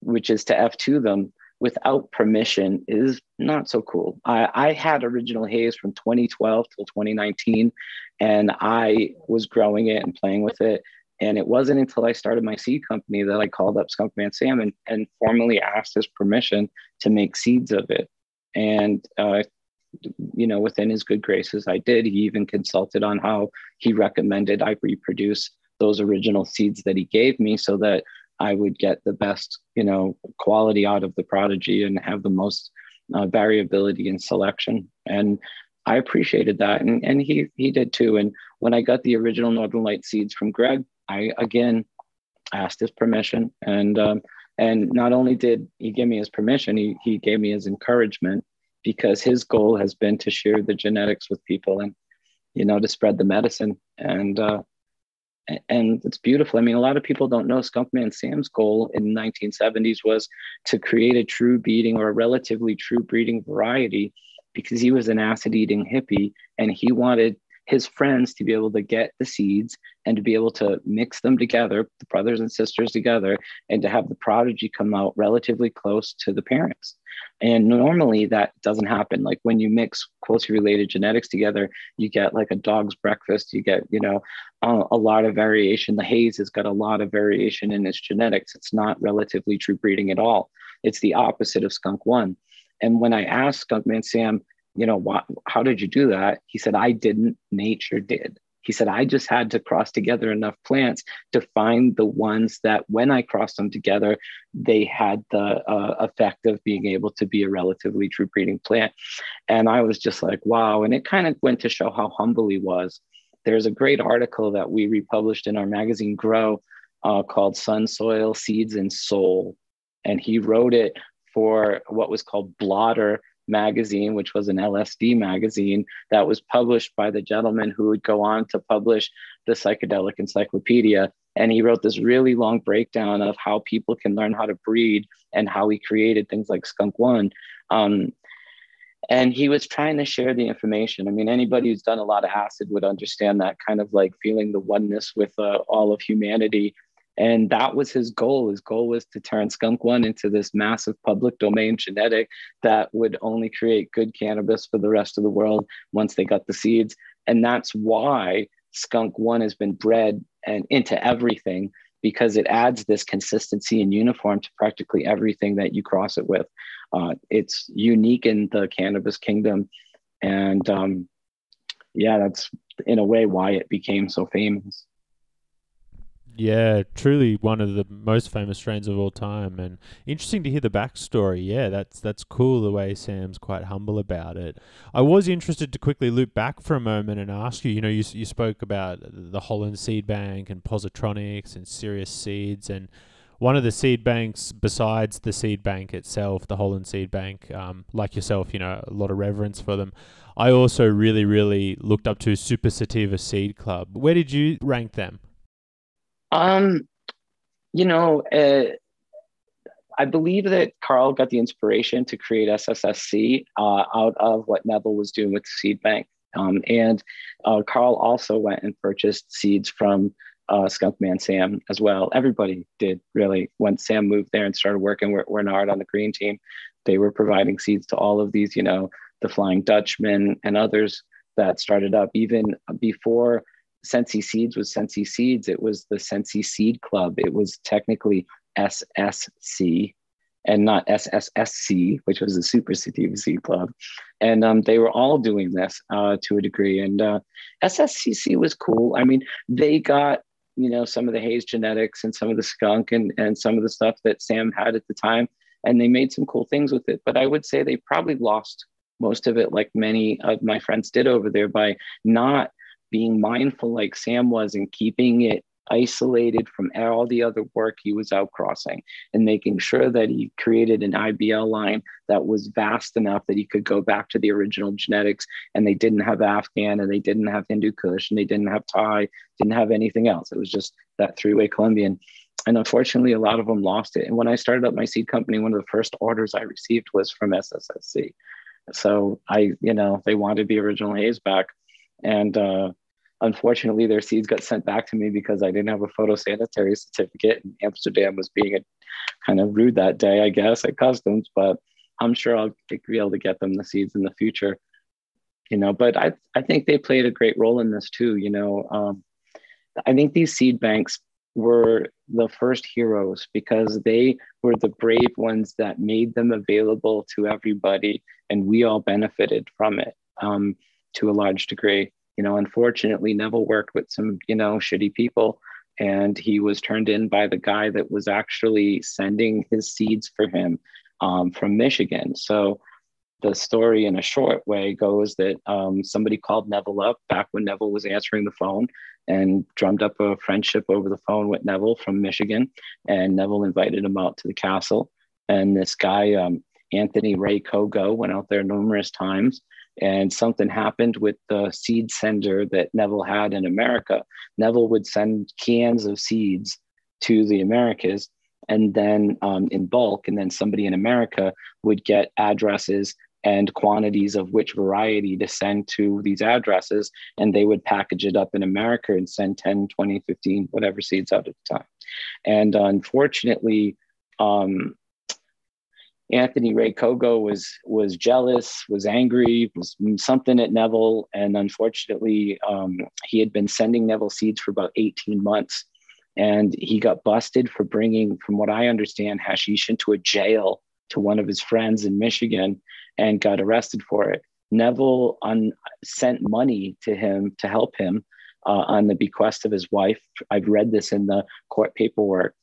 S2: which is to F2 them without permission is not so cool. I, I had original haze from 2012 till 2019, and I was growing it and playing with it. And it wasn't until I started my seed company that I called up Skunkman Sam and, and formally asked his permission to make seeds of it. And, uh, you know, within his good graces, I did. He even consulted on how he recommended I reproduce those original seeds that he gave me so that I would get the best, you know, quality out of the prodigy and have the most uh, variability in selection. And I appreciated that, and and he he did too. And when I got the original Northern Light seeds from Greg, I again asked his permission, and um, and not only did he give me his permission, he he gave me his encouragement because his goal has been to share the genetics with people and you know to spread the medicine and uh, and it's beautiful. I mean, a lot of people don't know Skunkman Sam's goal in the 1970s was to create a true breeding or a relatively true breeding variety because he was an acid eating hippie and he wanted his friends to be able to get the seeds and to be able to mix them together, the brothers and sisters together, and to have the prodigy come out relatively close to the parents. And normally that doesn't happen. Like when you mix closely related genetics together, you get like a dog's breakfast, you get, you know, uh, a lot of variation. The haze has got a lot of variation in its genetics. It's not relatively true breeding at all. It's the opposite of skunk one. And when I asked Skunkman Sam, you know, why, how did you do that? He said, I didn't, nature did. He said, I just had to cross together enough plants to find the ones that when I crossed them together, they had the uh, effect of being able to be a relatively true breeding plant. And I was just like, wow. And it kind of went to show how humble he was. There's a great article that we republished in our magazine Grow uh, called Sun, Soil, Seeds, and Soul. And he wrote it for what was called Blotter magazine, which was an LSD magazine that was published by the gentleman who would go on to publish the Psychedelic Encyclopedia. And he wrote this really long breakdown of how people can learn how to breed and how he created things like Skunk One. Um, and he was trying to share the information. I mean, anybody who's done a lot of acid would understand that kind of like feeling the oneness with uh, all of humanity and that was his goal. His goal was to turn Skunk One into this massive public domain genetic that would only create good cannabis for the rest of the world once they got the seeds. And that's why Skunk One has been bred and into everything because it adds this consistency and uniform to practically everything that you cross it with. Uh, it's unique in the cannabis kingdom. And um, yeah, that's in a way why it became so famous.
S3: Yeah, truly one of the most famous strains of all time, and interesting to hear the backstory. Yeah, that's that's cool the way Sam's quite humble about it. I was interested to quickly loop back for a moment and ask you. You know, you you spoke about the Holland Seed Bank and Positronics and Serious Seeds, and one of the seed banks besides the seed bank itself, the Holland Seed Bank, um, like yourself, you know, a lot of reverence for them. I also really, really looked up to Super Sativa Seed Club. Where did you rank them?
S2: Um, you know, uh, I believe that Carl got the inspiration to create SSSC uh, out of what Neville was doing with Seed Bank. Um, and uh, Carl also went and purchased seeds from uh, Skunkman Sam as well. Everybody did really. When Sam moved there and started working with Wernard on the green team, they were providing seeds to all of these, you know, the Flying Dutchman and others that started up even before Sensi Seeds was Sensi Seeds. It was the Sensi Seed Club. It was technically SSC and not SSSC, which was the Super Sativa Seed Club. And um, they were all doing this uh, to a degree. And uh, SSCC was cool. I mean, they got you know some of the haze genetics and some of the skunk and, and some of the stuff that Sam had at the time, and they made some cool things with it. But I would say they probably lost most of it, like many of my friends did over there, by not being mindful like Sam was and keeping it isolated from all the other work he was outcrossing and making sure that he created an IBL line that was vast enough that he could go back to the original genetics and they didn't have Afghan and they didn't have Hindu Kush and they didn't have Thai, didn't have anything else. It was just that three-way Colombian. And unfortunately, a lot of them lost it. And when I started up my seed company, one of the first orders I received was from SSSC. So I, you know, they wanted the original haze back and uh, unfortunately, their seeds got sent back to me because I didn't have a phytosanitary certificate. And Amsterdam was being a kind of rude that day, I guess, at customs, but I'm sure I'll be able to get them the seeds in the future. You know, but I I think they played a great role in this too. You know, um, I think these seed banks were the first heroes because they were the brave ones that made them available to everybody, and we all benefited from it um, to a large degree. You know, unfortunately, Neville worked with some you know shitty people and he was turned in by the guy that was actually sending his seeds for him um, from Michigan. So the story in a short way goes that um, somebody called Neville up back when Neville was answering the phone and drummed up a friendship over the phone with Neville from Michigan. And Neville invited him out to the castle. And this guy, um, Anthony Ray Kogo, went out there numerous times and something happened with the seed sender that Neville had in America. Neville would send cans of seeds to the Americas and then um, in bulk, and then somebody in America would get addresses and quantities of which variety to send to these addresses, and they would package it up in America and send 10, 20, 15, whatever seeds out at the time. And unfortunately, um, Anthony Ray Kogo was was jealous, was angry, was something at Neville, and unfortunately, um, he had been sending Neville seeds for about 18 months, and he got busted for bringing, from what I understand, hashish into a jail to one of his friends in Michigan, and got arrested for it. Neville un- sent money to him to help him uh, on the bequest of his wife. I've read this in the court paperwork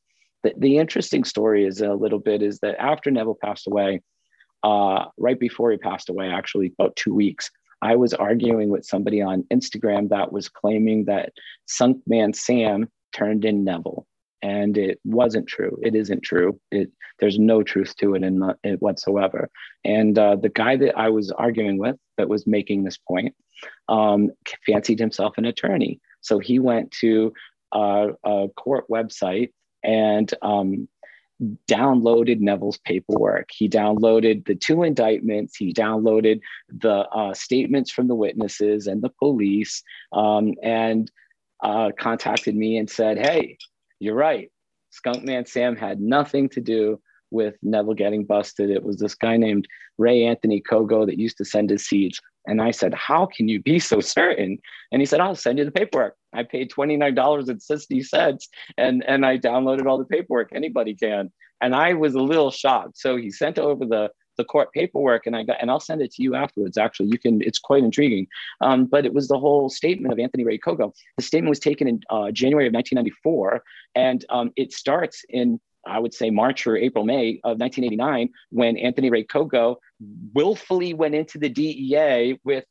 S2: the, the interesting story is a little bit is that after Neville passed away, uh, right before he passed away, actually about two weeks, I was arguing with somebody on Instagram that was claiming that Skunkman Sam turned in Neville, and it wasn't true. It isn't true. It there's no truth to it in it whatsoever. And uh, the guy that I was arguing with that was making this point um, fancied himself an attorney, so he went to uh, a court website and um, downloaded Neville's paperwork. He downloaded the two indictments. He downloaded the uh, statements from the witnesses and the police, um, and uh, contacted me and said, "Hey, you're right. Skunkman Sam had nothing to do with Neville getting busted. It was this guy named Ray Anthony Kogo that used to send his seeds. And I said, How can you be so certain? And he said, I'll send you the paperwork. I paid $29.60 and, and I downloaded all the paperwork. Anybody can. And I was a little shocked. So he sent over the the court paperwork and I got and I'll send it to you afterwards. Actually, you can. It's quite intriguing. Um, but it was the whole statement of Anthony Ray Kogo. The statement was taken in uh, January of 1994, and um, it starts in I would say March or April, May of 1989, when Anthony Ray Kogo willfully went into the DEA with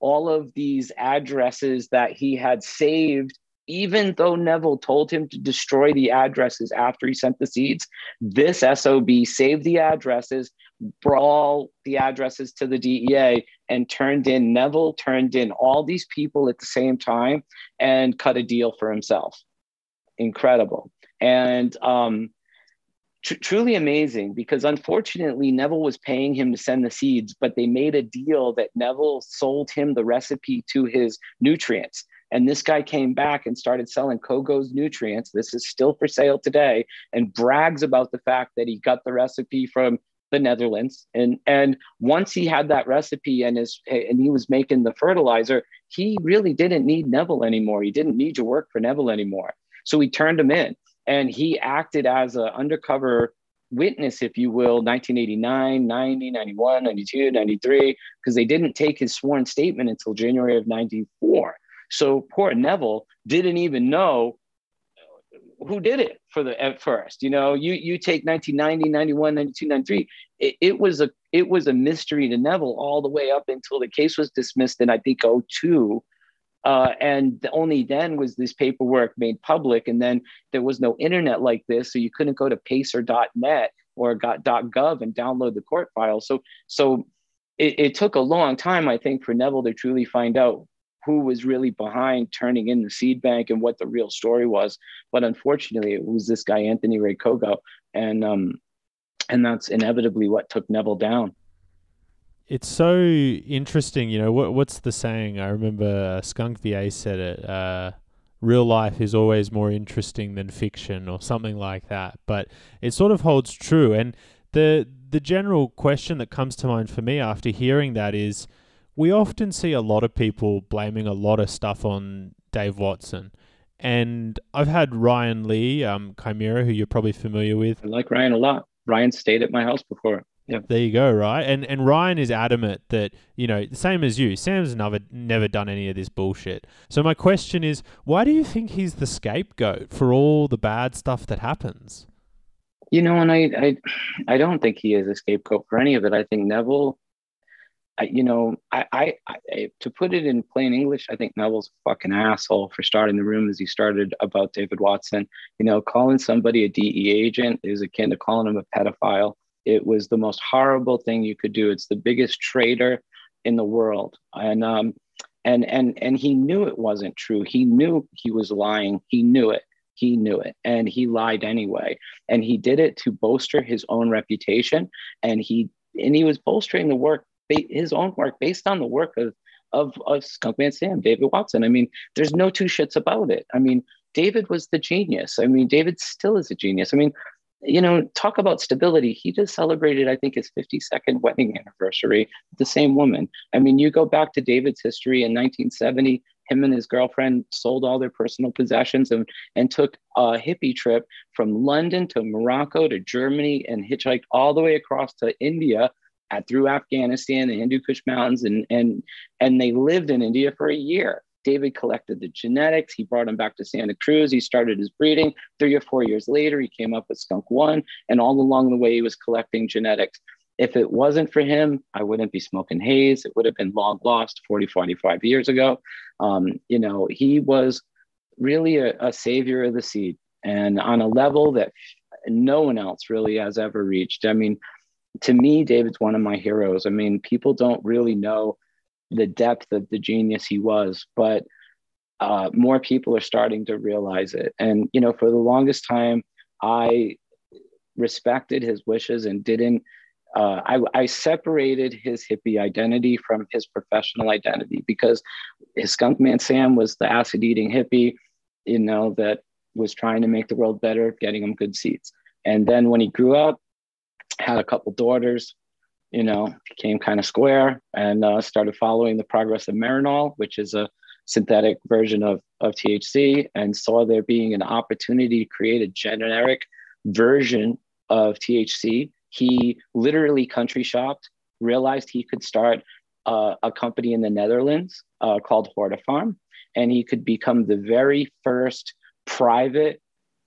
S2: all of these addresses that he had saved, even though Neville told him to destroy the addresses after he sent the seeds. This SOB saved the addresses, brought all the addresses to the DEA, and turned in Neville, turned in all these people at the same time and cut a deal for himself. Incredible. And um, tr- truly amazing because unfortunately Neville was paying him to send the seeds, but they made a deal that Neville sold him the recipe to his nutrients. And this guy came back and started selling Kogo's nutrients. This is still for sale today and brags about the fact that he got the recipe from the Netherlands. And and once he had that recipe and his and he was making the fertilizer, he really didn't need Neville anymore. He didn't need to work for Neville anymore. So he turned him in and he acted as an undercover witness, if you will, 1989, 90, 91, 92, 93, because they didn't take his sworn statement until January of 94. So poor Neville didn't even know who did it for the at first you know you you take 1990 91 92 93 it, it, was a it was a mystery to neville all the way up until the case was dismissed in i think 02 uh, and only then was this paperwork made public. And then there was no internet like this, so you couldn't go to pacer.net or .gov and download the court file. So, so it, it took a long time, I think, for Neville to truly find out who was really behind turning in the seed bank and what the real story was. But unfortunately, it was this guy Anthony Ray Kogo, and um, and that's inevitably what took Neville down
S3: it's so interesting. You know, what what's the saying? I remember Skunk VA said it. Uh, real life is always more interesting than fiction or something like that. But it sort of holds true. And the the general question that comes to mind for me after hearing that is we often see a lot of people blaming a lot of stuff on Dave Watson. And I've had Ryan Lee, um, Chimera, who you're probably familiar with.
S2: I like Ryan a lot. Ryan stayed at my house before. Yeah.
S3: There you go, right? And and Ryan is adamant that, you know, the same as you, Sam's never never done any of this bullshit. So my question is, why do you think he's the scapegoat for all the bad stuff that happens?
S2: You know, and I I I don't think he is a scapegoat for any of it. I think Neville I, you know, I, I, I, to put it in plain English, I think Neville's a fucking asshole for starting the room as he started about David Watson. You know, calling somebody a DE agent is akin to calling him a pedophile. It was the most horrible thing you could do. It's the biggest traitor in the world, and um, and and and he knew it wasn't true. He knew he was lying. He knew it. He knew it, and he lied anyway. And he did it to bolster his own reputation. And he and he was bolstering the work his own work based on the work of of, of Skunkman Sam, David Watson. I mean, there's no two shits about it. I mean, David was the genius. I mean, David still is a genius. I mean, you know, talk about stability. He just celebrated, I think, his 52nd wedding anniversary with the same woman. I mean, you go back to David's history in 1970, him and his girlfriend sold all their personal possessions and, and took a hippie trip from London to Morocco to Germany and hitchhiked all the way across to India at, through Afghanistan, the Hindu Kush Mountains, and and and they lived in India for a year. David collected the genetics. He brought him back to Santa Cruz. He started his breeding. Three or four years later, he came up with Skunk One, and all along the way, he was collecting genetics. If it wasn't for him, I wouldn't be smoking haze. It would have been long lost 40, 45 years ago. Um, you know, he was really a, a savior of the seed and on a level that no one else really has ever reached. I mean, to me, David's one of my heroes. I mean, people don't really know the depth of the genius he was, but uh, more people are starting to realize it. And, you know, for the longest time, I respected his wishes and didn't. Uh, I, I, separated his hippie identity from his professional identity because his skunk man Sam was the acid eating hippie, you know, that was trying to make the world better, getting him good seats. And then when he grew up, had a couple daughters, you know, became kind of square and uh, started following the progress of Marinol, which is a synthetic version of, of THC, and saw there being an opportunity to create a generic version of THC. He literally country shopped, realized he could start uh, a company in the Netherlands uh, called HortaPharm, and he could become the very first private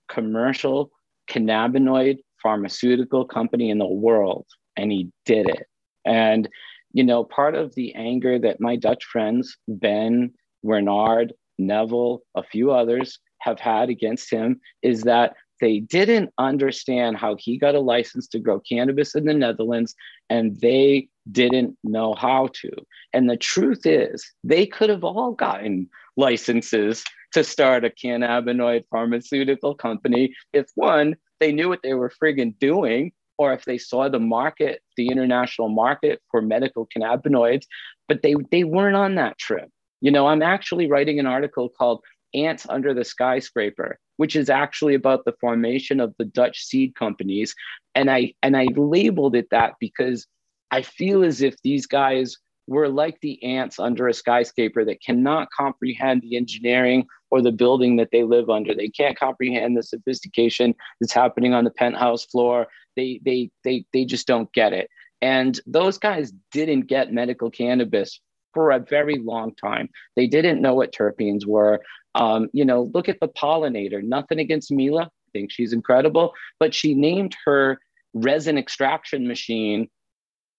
S2: commercial cannabinoid pharmaceutical company in the world, and he did it. And, you know, part of the anger that my Dutch friends, Ben, Wernard, Neville, a few others have had against him is that they didn't understand how he got a license to grow cannabis in the Netherlands and they didn't know how to. And the truth is, they could have all gotten licenses to start a cannabinoid pharmaceutical company if one, they knew what they were friggin' doing, or if they saw the market, the international market for medical cannabinoids, but they they weren't on that trip. You know, I'm actually writing an article called Ants Under the Skyscraper, which is actually about the formation of the Dutch seed companies. And I and I labeled it that because I feel as if these guys were like the ants under a skyscraper that cannot comprehend the engineering or the building that they live under. They can't comprehend the sophistication that's happening on the penthouse floor. They they they they just don't get it. And those guys didn't get medical cannabis for a very long time. They didn't know what terpenes were. Um, you know, look at the pollinator. Nothing against Mila. I think she's incredible, but she named her resin extraction machine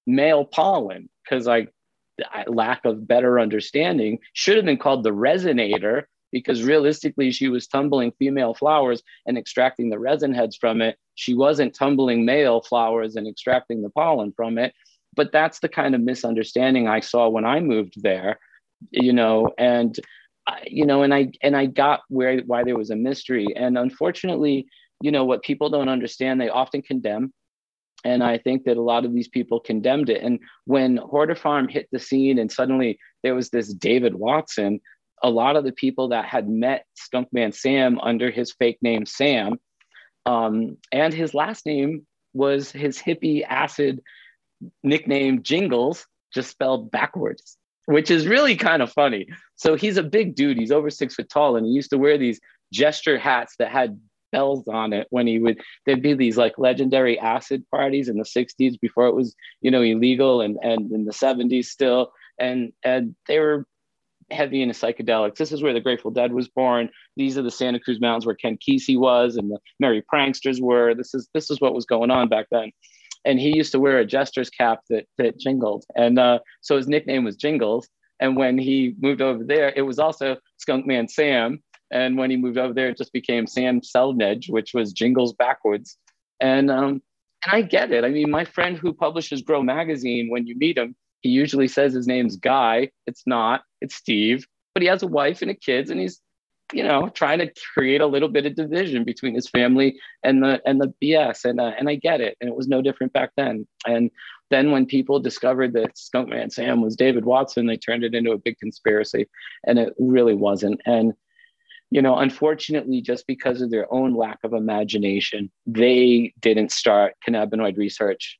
S2: male pollen because I lack of better understanding should have been called the resinator because realistically she was tumbling female flowers and extracting the resin heads from it. She wasn't tumbling male flowers and extracting the pollen from it. But that's the kind of misunderstanding i saw when i moved there you know and you know and i and i got where why there was a mystery. And unfortunately you know what people don't understand they often condemn. And I think that a lot of these people condemned it. And when HortaPharm hit the scene and suddenly there was this David Watson, a lot of the people that had met Skunkman Sam under his fake name Sam, um, and his last name was his hippie acid nickname Jingles, just spelled backwards, which is really kind of funny. So he's a big dude. He's over six foot tall, and he used to wear these gesture hats that had bells on it when he would there'd be these like legendary acid parties in the 60s before it was you know illegal and and in the 70s still and and they were heavy into psychedelics this is where the grateful dead was born these are the santa cruz mountains where ken kesey was and the merry pranksters were this is this is what was going on back then and he used to wear a jester's cap that that jingled and uh, so his nickname was jingles and when he moved over there it was also skunk man sam and when he moved over there, it just became Sam Selgnij, which was Jingles backwards. And um, and I get it. I mean, my friend who publishes Grow Magazine, when you meet him, he usually says his name's Guy. It's not. It's Steve. But he has a wife and a kids, and he's, you know, trying to create a little bit of division between his family and the and the BS. And uh, and I get it. And it was no different back then. And then when people discovered that Skunkman Sam was David Watson, they turned it into a big conspiracy, and it really wasn't. And you know, unfortunately, just because of their own lack of imagination, they didn't start cannabinoid research,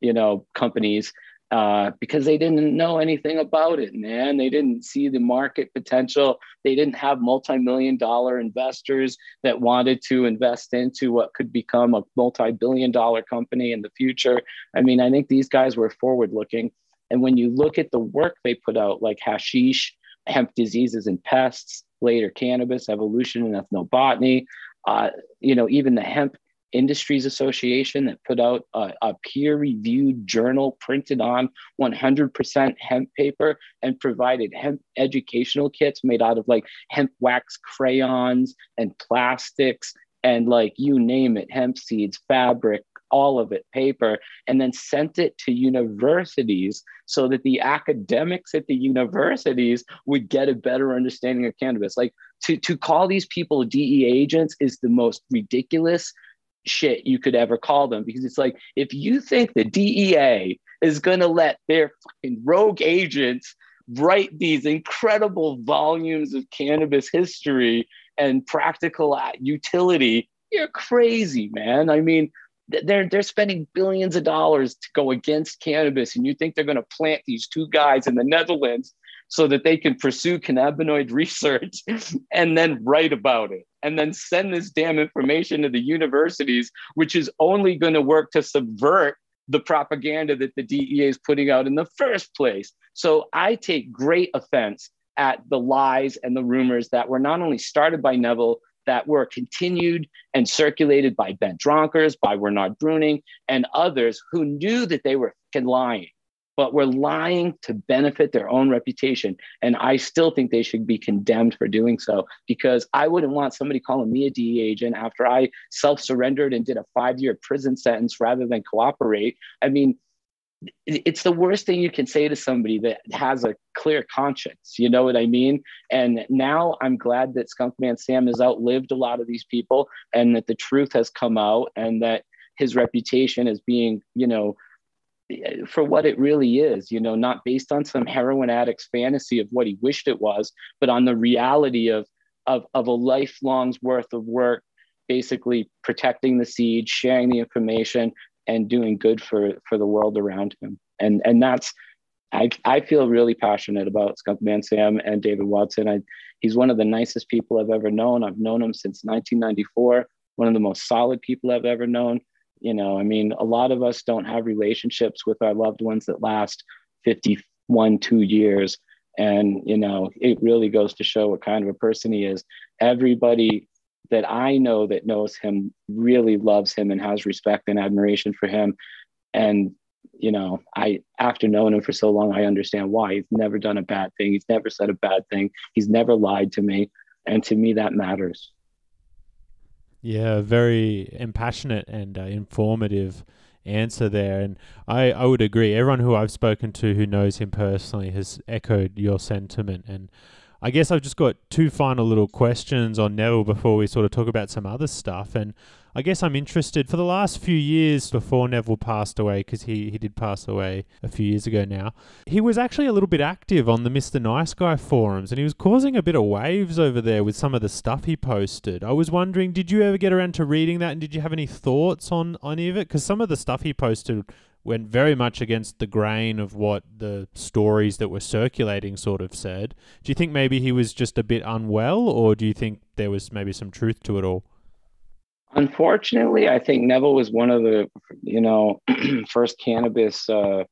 S2: you know, companies uh, because they didn't know anything about it, man. They didn't see the market potential. They didn't have multi-million dollar investors that wanted to invest into what could become a multi-billion dollar company in the future. I mean, I think these guys were forward looking. And when you look at the work they put out, like hashish, hemp diseases and pests, later cannabis, evolution and ethnobotany, uh, you know, even the Hemp Industries Association that put out a, a peer reviewed journal printed on 100% hemp paper and provided hemp educational kits made out of like hemp wax crayons and plastics and like you name it hemp seeds, fabric, all of it paper and then sent it to universities so that the academics at the universities would get a better understanding of cannabis. Like to, to call these people dea agents is the most ridiculous shit you could ever call them because it's like if you think the dea is going to let their fucking rogue agents write these incredible volumes of cannabis history and practical uh, utility you're crazy man. I mean they're they're spending billions of dollars to go against cannabis and you think they're going to plant these two guys in the netherlands so that they can pursue cannabinoid [laughs] research and then write about it and then send this damn information to the universities which is only going to work to subvert the propaganda that the DEA is putting out in the first place. So I take great offense at the lies and the rumors that were not only started by Neville, that were continued and circulated by Ben Dronkers, by Wernard Bruining, and others who knew that they were lying, but were lying to benefit their own reputation. And I still think they should be condemned for doing so because I wouldn't want somebody calling me a DE agent after I self surrendered and did a five year prison sentence rather than cooperate. I mean, it's the worst thing you can say to somebody that has a clear conscience. You know what I mean? And now I'm glad that Skunkman Sam has outlived a lot of these people and that the truth has come out and that his reputation as being, you know, for what it really is, you know, not based on some heroin addict's fantasy of what he wished it was, but on the reality of of, of a lifelong's worth of work, basically protecting the seed, sharing the information, and doing good for for the world around him. And and that's I, I feel really passionate about Skunkman Sam and David Watson. I, he's one of the nicest people I've ever known. I've known him since 1994. One of the most solid people I've ever known. You know, I mean, a lot of us don't have relationships with our loved ones that last 51, two years. And, you know, it really goes to show what kind of a person he is. Everybody that I know that knows him really loves him and has respect and admiration for him. And, you know, I, after knowing him for so long, I understand why. He's never done a bad thing. He's never said a bad thing. He's never lied to me. And to me, that matters.
S3: Yeah, very impassionate and uh, informative answer there. And I, I would agree. Everyone who I've spoken to who knows him personally has echoed your sentiment. And I guess I've just got two final little questions on Neville before we sort of talk about some other stuff. And I guess I'm interested for the last few years before Neville passed away, because he, he did pass away a few years ago now. He was actually a little bit active on the Mr. Nice Guy forums and he was causing a bit of waves over there with some of the stuff he posted. I was wondering, did you ever get around to reading that and did you have any thoughts on, on any of it? Because some of the stuff he posted went very much against the grain of what the stories that were circulating sort of said. Do you think maybe he was just a bit unwell, or do you think there was maybe some truth to it all?
S2: Unfortunately, I think Neville was one of the, you know, [clears throat] first cannabis uh,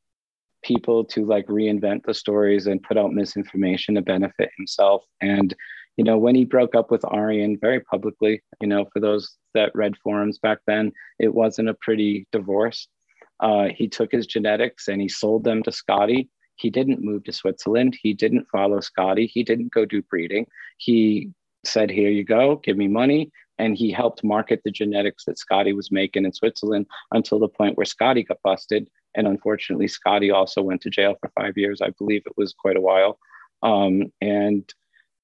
S2: people to like reinvent the stories and put out misinformation to benefit himself. And, you know, when he broke up with Arjan very publicly, you know, for those that read forums back then, it wasn't a pretty divorce. Uh, he took his genetics and he sold them to Scotty. He didn't move to Switzerland. He didn't follow Scotty. He didn't go do breeding. He said, Here you go, give me money. And he helped market the genetics that Scotty was making in Switzerland until the point where Scotty got busted. And unfortunately, Scotty also went to jail for five years. I believe it was quite a while. Um, and,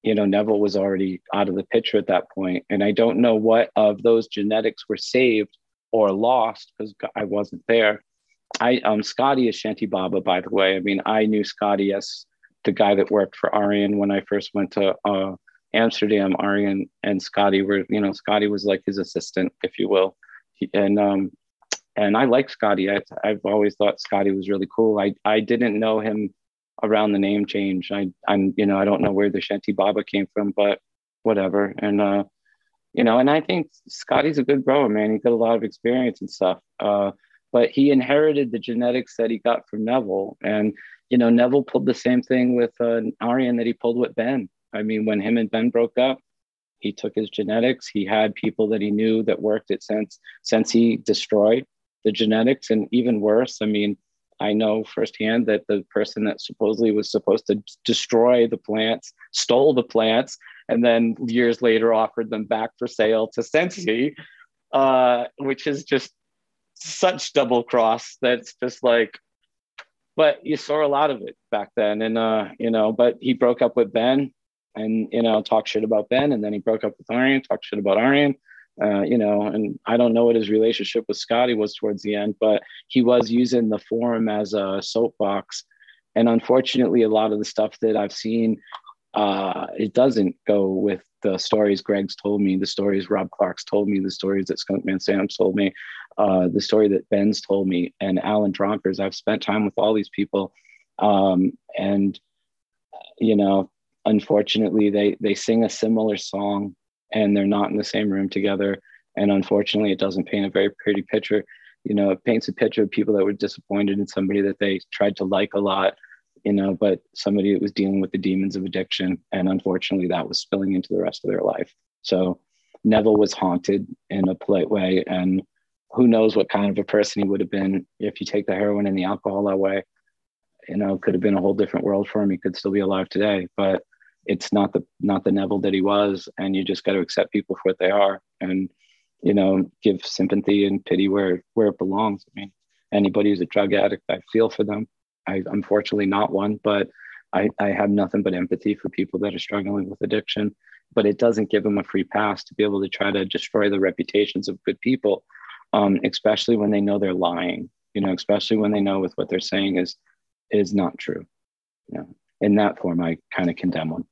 S2: you know, Neville was already out of the picture at that point. And I don't know what of those genetics were saved or lost because I wasn't there. I um Scotty is Shanti Baba, by the way. I mean, I knew Scotty as the guy that worked for Arjan when I first went to uh, Amsterdam. Arjan and Scotty were, you know, Scotty was like his assistant, if you will. And um, and I like Scotty. I, I've always thought Scotty was really cool. I I didn't know him around the name change. I I'm you know I don't know where the Shanti Baba came from, but whatever. And uh, you know, and I think Scotty's a good grower, man. He's got a lot of experience and stuff. Uh, but he inherited the genetics that he got from Neville. And, you know, Neville pulled the same thing with uh, Arjan that he pulled with Ben. I mean, when him and Ben broke up, he took his genetics. He had people that he knew that worked at Sensi, since he destroyed the genetics. And even worse, I mean, I know firsthand that the person that supposedly was supposed to destroy the plants stole the plants and then years later offered them back for sale to Sensi, uh, which is just such double cross that's just like, but you saw a lot of it back then. And, uh, you know, but he broke up with Ben and, you know, talk shit about Ben. And then he broke up with Arjan, talked shit about Arjan. Uh, you know, and I don't know what his relationship with Scotty was towards the end, but he was using the forum as a soapbox. And unfortunately, a lot of the stuff that I've seen, uh, it doesn't go with the stories Greg's told me, the stories Rob Clarke's told me, the stories that Skunkman Sam's told me, uh, the story that Ben's told me, and Alan Dronkers. I've spent time with all these people, um, and you know, unfortunately, they they sing a similar song and they're not in the same room together. And unfortunately, it doesn't paint a very pretty picture. You know, it paints a picture of people that were disappointed in somebody that they tried to like a lot, you know, but somebody that was dealing with the demons of addiction. And unfortunately, that was spilling into the rest of their life. So Neville was haunted in a polite way. And who knows what kind of a person he would have been if you take the heroin and the alcohol away. You know, could have been a whole different world for him. He could still be alive today. But it's not the not the Neville that he was, and you just got to accept people for what they are, and you know, give sympathy and pity where where it belongs. I mean, anybody who's a drug addict, I feel for them. I unfortunately not one, but I, I have nothing but empathy for people that are struggling with addiction. But it doesn't give them a free pass to be able to try to destroy the reputations of good people, um, especially when they know they're lying. You know, especially when they know with what they're saying is is not true. You know, in that form, I kind of condemn them.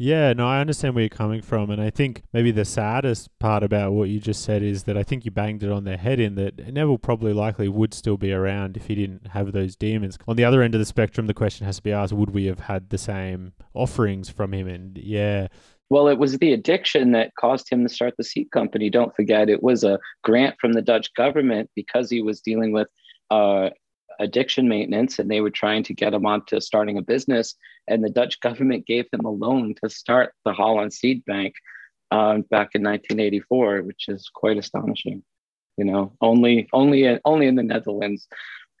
S3: Yeah, no, I understand where you're coming from. And I think maybe the saddest part about what you just said is that I think you banged it on their head in that Neville probably likely would still be around if he didn't have those demons. On the other end of the spectrum, the question has to be asked would we have had the same offerings from him? And yeah.
S2: Well, it was the addiction that caused him to start the seed company. Don't forget, it was a grant from the Dutch government because he was dealing with uh, addiction maintenance and they were trying to get him onto starting a business. And the Dutch [laughs] government gave him a loan to start the Holland Seed Bank um, back in 1984, which is quite astonishing. You know, only only only in the Netherlands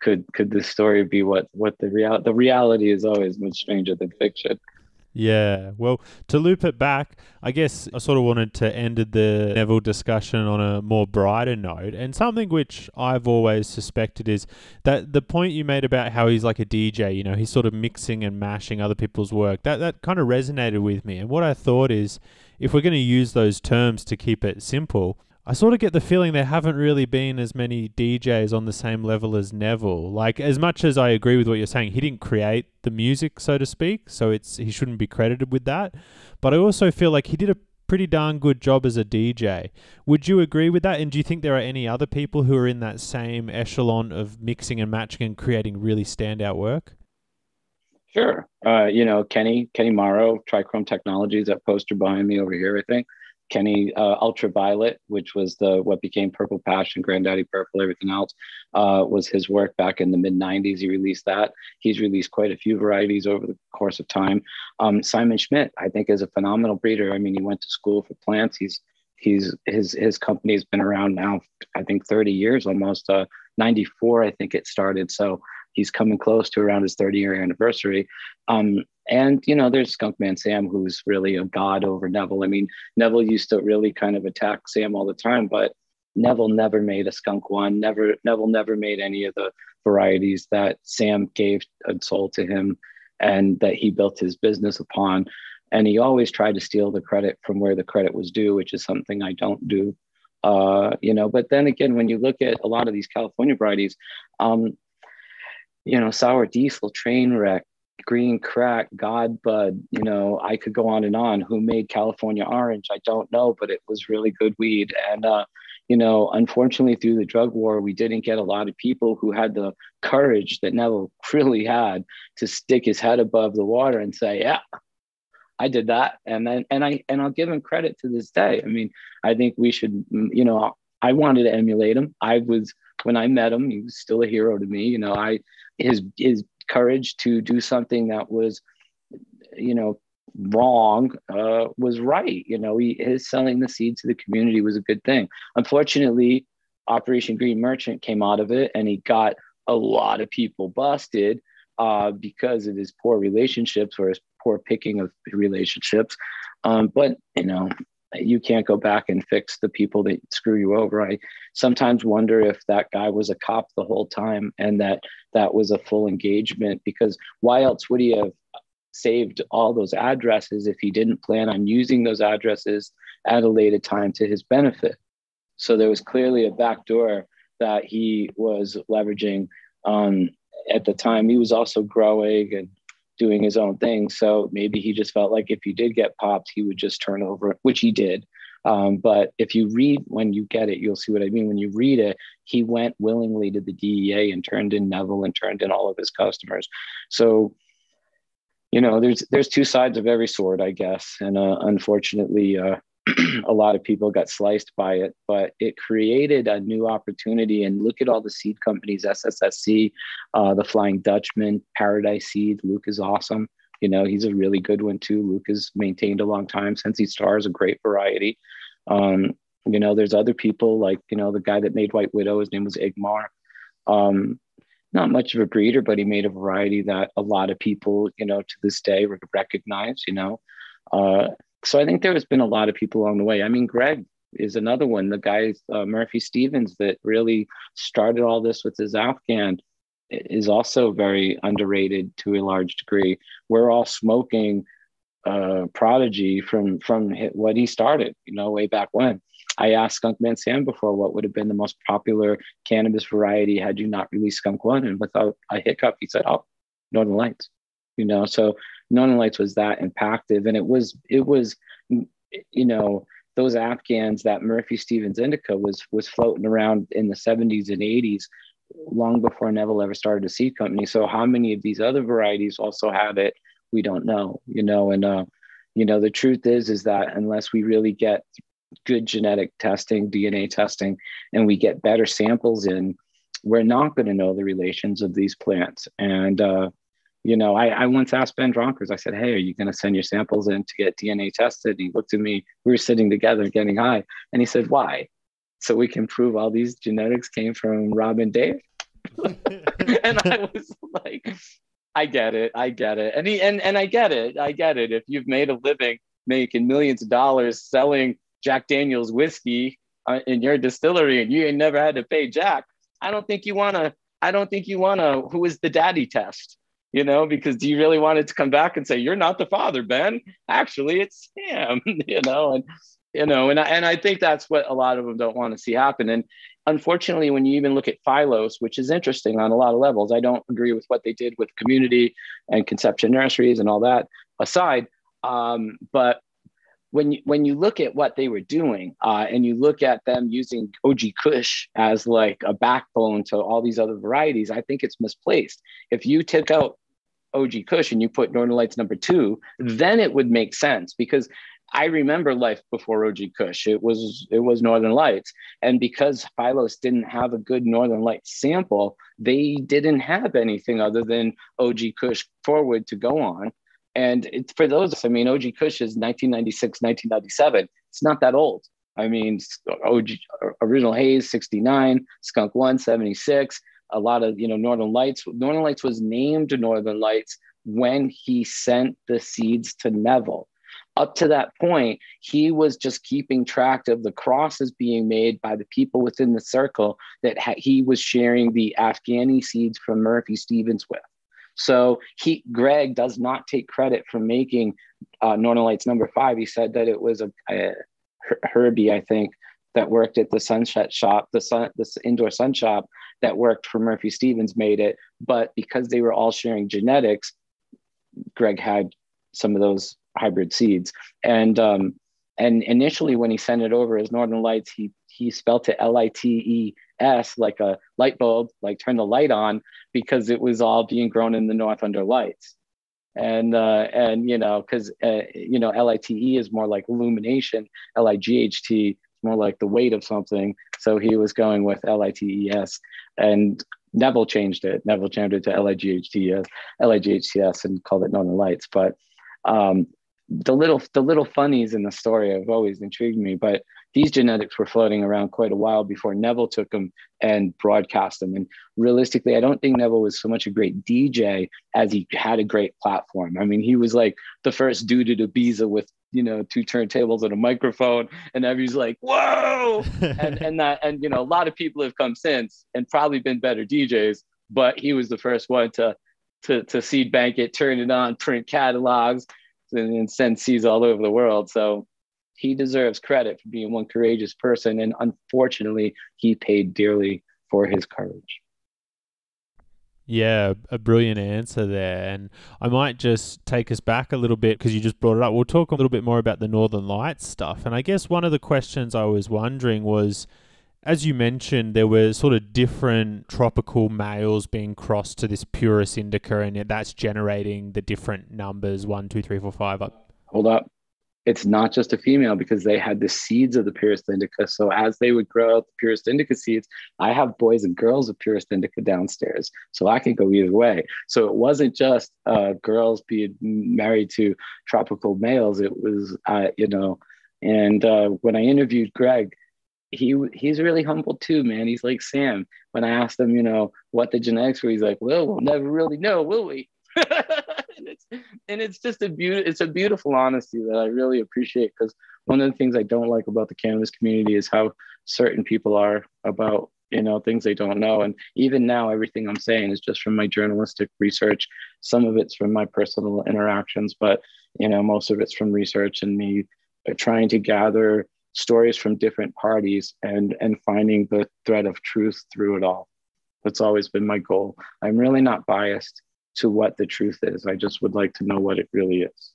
S2: could could this story be what what the real the reality is always much stranger than fiction.
S3: Yeah. Well, to loop it back, I guess I sort of wanted to end the Neville discussion on a more brighter note. And something which I've always suspected is that the point you made about how he's like a DJ, you know, he's sort of mixing and mashing other people's work, that, that kind of resonated with me. And what I thought is if we're going to use those terms to keep it simple, I sort of get the feeling there haven't really been as many DJs on the same level as Neville. Like as much as I agree with what you're saying, he didn't create the music, so to speak, so it's he shouldn't be credited with that. But I also feel like he did a pretty darn good job as a DJ. Would you agree with that? And do you think there are any other people who are in that same echelon of mixing and matching and creating really standout work?
S2: Sure. Uh, you know, Kenny, Kenny Morrow, Trichome Technologies, that poster behind me over here, I think. Kenny uh, Ultraviolet, which was the what became Purple Passion, Granddaddy Purple, everything else, uh, was his work back in the mid '90s. He released that. He's released quite a few varieties over the course of time. Um, Simon Schmidt, I think, is a phenomenal breeder. I mean, he went to school for plants. He's he's his his company has been around now, I think, 30 years almost. Uh, 94, I think it started. So he's coming close to around his 30 year anniversary. Um, and you know, there's Skunkman Sam, who's really a god over Neville. I mean, Neville used to really kind of attack Sam all the time, but Neville never made a skunk one. Never, Neville never made any of the varieties that Sam gave and sold to him, and that he built his business upon. And he always tried to steal the credit from where the credit was due, which is something I don't do. Uh, you know, but then again, when you look at a lot of these California varieties, um, you know, sour diesel, train wreck, green crack, God bud, you know, I could go on and on. Who made California orange? I don't know, but it was really good weed. And, uh, you know, unfortunately, through the drug war, we didn't get a lot of people who had the courage that Neville [laughs] really had to stick his head above the water and say, yeah, I did that. And then, and I, and I'll give him credit to this day. I mean, I think we should, you know, I wanted to emulate him. I was, when I met him, he was still a hero to me. You know, I, his, his courage to do something that was, you know, wrong uh, was right. You know, he, his selling the seed to the community was a good thing. Unfortunately, Operation Green Merchant came out of it, and he got a lot of people busted uh, because of his poor relationships or his poor picking of relationships. Um, but you know, you can't go back and fix the people that screw you over. I sometimes wonder if that guy was a cop the whole time and that that was a full engagement because why else would he have saved all those addresses if he didn't plan on using those addresses at a later time to his benefit? So there was clearly a backdoor that he was leveraging. Um, at the time, he was also growing and doing his own thing. So maybe he just felt like if he did get popped, he would just turn over, which he did. Um, but if you read when you get it, you'll see what I mean. When you read it, he went willingly to the DEA and turned in Neville and turned in all of his customers. So, you know, there's there's two sides of every sword, I guess. And uh, unfortunately, uh, [clears throat] a lot of people got sliced by it, but it created a new opportunity. And look at all the seed companies, SSSC, uh, the Flying Dutchman, Paradise Seed. Luke is awesome. You know, he's a really good one too. Luke has maintained a long time. Sensi Star is a great variety. Um, you know, there's other people like, you know, the guy that made White Widow, his name was Ingemar. Um, not much of a breeder, but he made a variety that a lot of people, you know, to this day recognize, you know. Uh, so I think there has been a lot of people along the way. I mean, Greg is another one, the guy uh, Murphy Stevens that really started all this with his Afghan is also very underrated to a large degree. We're all smoking uh, Prodigy from from what he started, you know, way back when. I asked Skunkman Sam before what would have been the most popular cannabis variety had you not released Skunk One, and without a hiccup, he said, "Oh, Northern Lights." You know, so Northern Lights was that impactful, and it was it was you know those Afghans that Murphy Stevens Indica was was floating around in the 70s and 80s long before Neville ever started a seed company. So how many of these other varieties also had it, we don't know, you know, and uh, you know, the truth is is that unless we really get good genetic testing, DNA testing, and we get better samples in, we're not going to know the relations of these plants. And uh, you know, I, I once asked Ben Dronkers, I said, Hey, are you going to send your samples in to get DNA tested? And he looked at me, we were sitting together getting high. And he said, Why? So we can prove all these genetics came from Rob and Dave. [laughs] and I was like, I get it. I get it. And he, and, and I get it. I get it. If you've made a living making millions of dollars selling Jack Daniels whiskey uh, in your distillery and you ain't never had to pay Jack, I don't think you want to, I don't think you want to, who is the daddy test? You know, because do you really want it to come back and say, you're not the father, Ben? Actually, it's him, [laughs] you know, and you know, and I, and I think that's what a lot of them don't want to see happen. And unfortunately, when you even look at Phylos, which is interesting on a lot of levels, I don't agree with what they did with community and conception nurseries and all that aside. Um, but when you, when you look at what they were doing uh, and you look at them using OG Kush as like a backbone to all these other varieties, I think it's misplaced. If you took out OG Kush and you put Northern Lights number two, then it would make sense because I remember life before OG Kush. It was it was Northern Lights, and because Phylos didn't have a good Northern Lights sample, they didn't have anything other than OG Kush forward to go on. And it, for those, I mean, OG Kush is 1996, 1997. It's not that old. I mean, OG original Haze 69, Skunk One 76. A lot of you know Northern Lights. Northern Lights was named Northern Lights when he sent the seeds to Neville up to that point, he was just keeping track of the crosses being made by the people within the circle that ha- he was sharing the Afghani seeds from Murphy Stevens with. So he, Greg, does not take credit for making uh, Northern Lights number five. He said that it was a, a Herbie, I think, that worked at the Sunset Shop, the sun, this indoor sun shop that worked for Murphy Stevens made it. But because they were all sharing genetics, Greg had some of those hybrid seeds. And um, and initially, when he sent it over as Northern Lights, he he spelled it L I T E S like a light bulb, like turn the light on, because it was all being grown in the north under lights. And uh, and you know, because uh, you know, L I T E is more like illumination. L I G H T is more like the weight of something. So he was going with L I T E S, and Neville changed it. Neville changed it to L I G H T S, L I G H T S, and called it Northern Lights. But um, the little the little funnies in the story have always intrigued me. But these genetics were floating around quite a while before Neville took them and broadcast them. And realistically, I don't think Neville was so much a great DJ as he had a great platform. I mean, he was like the first dude at Ibiza with you know two turntables and a microphone, and everybody's like, "Whoa!" [laughs] and and that and you know a lot of people have come since and probably been better DJs, but he was the first one to to to seed bank it, turn it on, print catalogs, and, and send seeds all over the world. So he deserves credit for being one courageous person. And unfortunately, he paid dearly for his courage.
S3: Yeah, a brilliant answer there. And I might just take us back a little bit because you just brought it up. We'll talk a little bit more about the Northern Lights stuff. And I guess one of the questions I was wondering was as you mentioned, there were sort of different tropical males being crossed to this Purus indica, and that's generating the different numbers one, two, three, four, five up.
S2: Hold up. It's not just a female because they had the seeds of the Purus indica. So as they would grow out the Purus indica seeds, I have boys and girls of Purus indica downstairs. So I can go either way. So it wasn't just uh, girls being married to tropical males. It was, uh, you know, and uh, when I interviewed Greg, he he's really humble too, man. He's like Sam. When I asked him, you know, what the genetics were, he's like, "Well, we'll never really know, will we?" [laughs] and it's and it's just a beautiful it's a beautiful honesty that I really appreciate because one of the things I don't like about the cannabis community is how certain people are about you know things they don't know. And even now everything i'm saying is just from my journalistic research. Some of it's from my personal interactions but you know most of it's from research and me uh, trying to gather stories from different parties and and finding the thread of truth through it all. That's always been my goal. I'm really not biased to what the truth is. I just would like to know what it really is.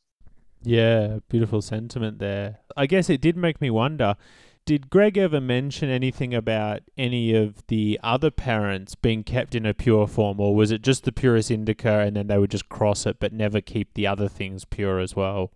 S3: Yeah beautiful sentiment there. I guess it did make me wonder did Greg ever mention anything about any of the other parents being kept in a pure form, or was it just the Purus indica and then they would just cross it but never keep the other things pure as well?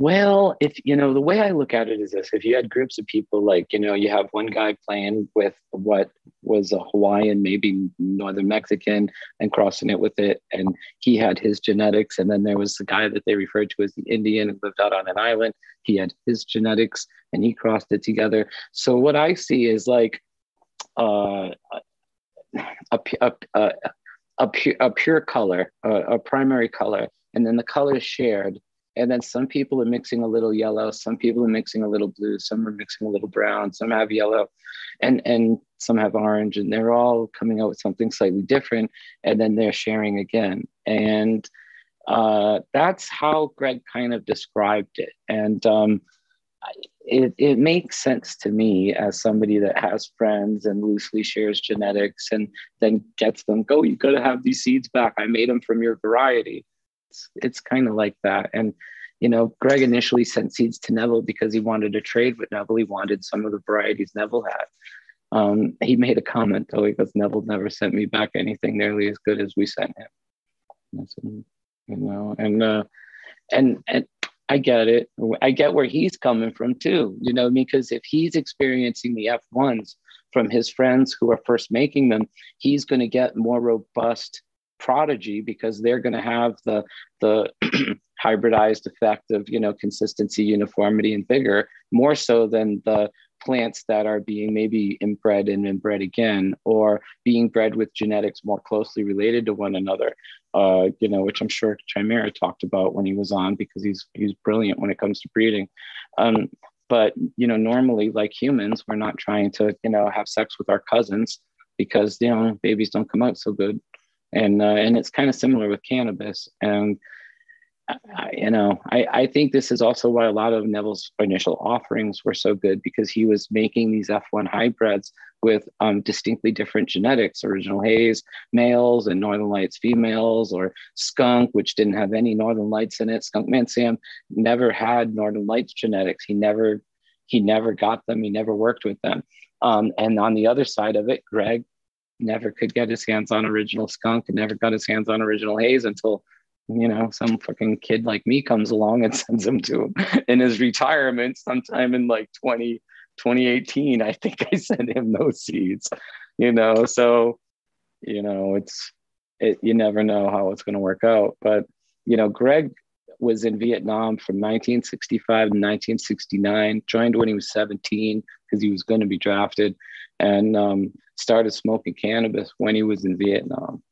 S2: Well, if you know, the way I look at it is this if you had groups of people, like, you know, you have one guy playing with what was a Hawaiian, maybe Northern Mexican, and crossing it with it, and he had his genetics. And then there was the guy that they referred to as the Indian who lived out on an island. He had his genetics and he crossed it together. So what I see is like uh, a, a, a, a, pure, a pure color, a, a primary color, and then the color is shared and then some people are mixing a little yellow, some people are mixing a little blue, some are mixing a little brown, some have yellow, and and some have orange, and they're all coming out with something slightly different, and then they're sharing again, and uh, that's how Greg kind of described it, and um, it, it makes sense to me as somebody that has friends and loosely shares genetics and then gets them go you got to have these seeds back. I made them from your variety it's, it's kind of like that. And you know greg initially sent seeds to neville because he wanted to trade with neville. He wanted some of the varieties neville had. Um, he made a comment though because neville never sent me back anything nearly as good as we sent him. You know and uh, and and I get it. I get where he's coming from too, you know, because if he's experiencing the F1s from his friends who are first making them, he's going to get more robust prodigy because they're going to have the the [clears throat] hybridized effect of you know consistency uniformity and vigor more so than the plants that are being maybe inbred and inbred again or being bred with genetics more closely related to one another uh, you know, which I'm sure Chimera talked about when he was on because he's he's brilliant when it comes to breeding. Um, but you know, normally, like humans, we're not trying to you know have sex with our cousins because you know babies don't come out so good, and uh, and it's kind of similar with cannabis. And I, you know, I, I think this is also why a lot of Neville's initial offerings were so good because he was making these F1 hybrids with um, distinctly different genetics, original haze males and Northern Lights females, or skunk, which didn't have any Northern Lights in it. Skunkman Sam never had Northern Lights genetics. He never, he never got them. He never worked with them. Um, and on the other side of it, Greg never could get his hands on original skunk and never got his hands on original haze until you know, some fucking kid like me comes along and [laughs] sends him to him in his retirement sometime in like 20, 2018. I think I sent him those seeds, you know. So, you know, it's it you never know how it's gonna work out. But you know, Greg was in Vietnam from 1965 to 1969, joined when he was 17 because he was going to be drafted, and um, started smoking cannabis when he was in Vietnam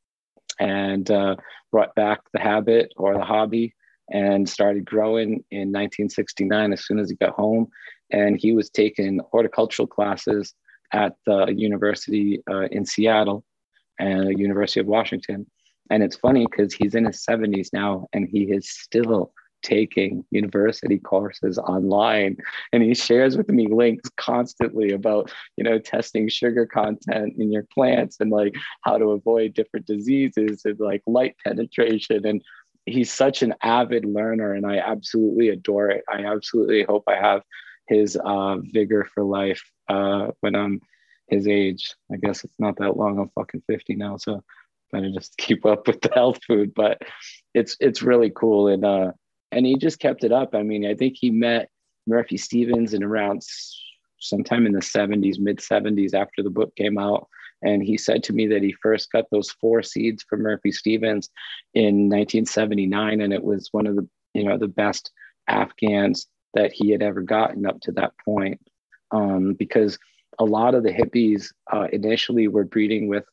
S2: and uh, brought back the habit or the hobby and started growing in 1969 as soon as he got home. And he was taking horticultural classes at the university uh, in Seattle and the University of Washington. And it's funny because he's in his 70s now and he is still taking university courses online. And he shares with me links constantly about you know testing sugar content in your plants and like how to avoid different diseases and like light penetration. And he's such an avid learner and i absolutely adore it. I absolutely hope i have his uh, vigor for life uh, when i'm his age. I guess it's not that long. I'm fucking 50 now so to just [laughs] keep up with the health food. But it's it's really cool. And uh and he just kept it up. I mean, I think he met Murphy Stevens in around sometime in the 70s, mid 70s after the book came out. And he said to me that he first cut those four seeds from Murphy Stevens in 1979. And it was one of the, you know, the best Afghans that he had ever gotten up to that point. Um, because a lot of the hippies uh, initially were breeding with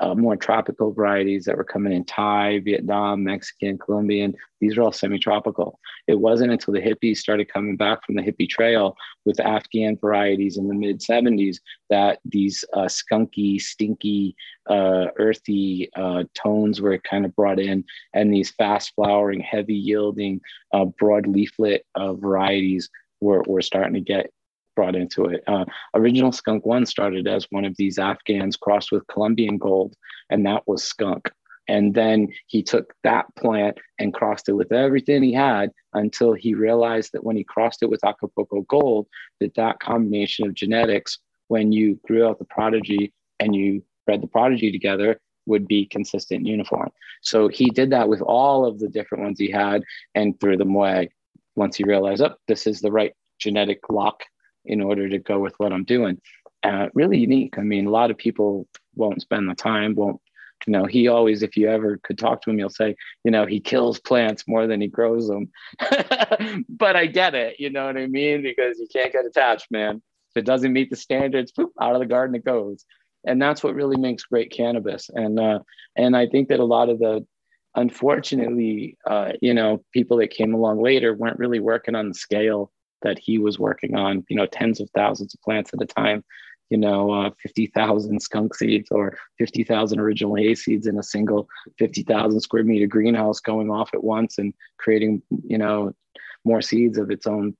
S2: uh, more tropical varieties that were coming in Thai, Vietnam, Mexican, Colombian. These are all semi tropical. It wasn't until the hippies started coming back from the hippie trail with Afghan varieties in the mid 70s that these uh, skunky, stinky, uh, earthy uh, tones were kind of brought in, and these fast flowering, heavy yielding, uh, broad leaflet uh, varieties were, were starting to get brought into it. Uh, original Skunk One started as one of these Afghans crossed with Colombian gold, and that was skunk. And then he took that plant and crossed it with everything he had until he realized that when he crossed it with Acapulco gold, that that combination of genetics, when you grew out the prodigy and you bred the prodigy together, would be consistent and uniform. So he did that with all of the different ones he had and threw them away once he realized, oh, this is the right genetic lock in order to go with what I'm doing. Uh, really unique. I mean, a lot of people won't spend the time, won't, you know, he always, if you ever could talk to him, he'll say, you know, he kills plants more than he grows them. [laughs] but I get it, you know what I mean? Because you can't get attached, man. If it doesn't meet the standards, poop, out of the garden it goes. And that's what really makes great cannabis. And uh, and I think that a lot of the unfortunately, uh, you know, people that came along later weren't really working on the scale that he was working on, you know, tens of thousands of plants at a time, you know, uh, 50,000 [laughs] skunk seeds or 50,000 original haze seeds in a single 50,000 square meter greenhouse going off at once and creating, you know, more seeds of its own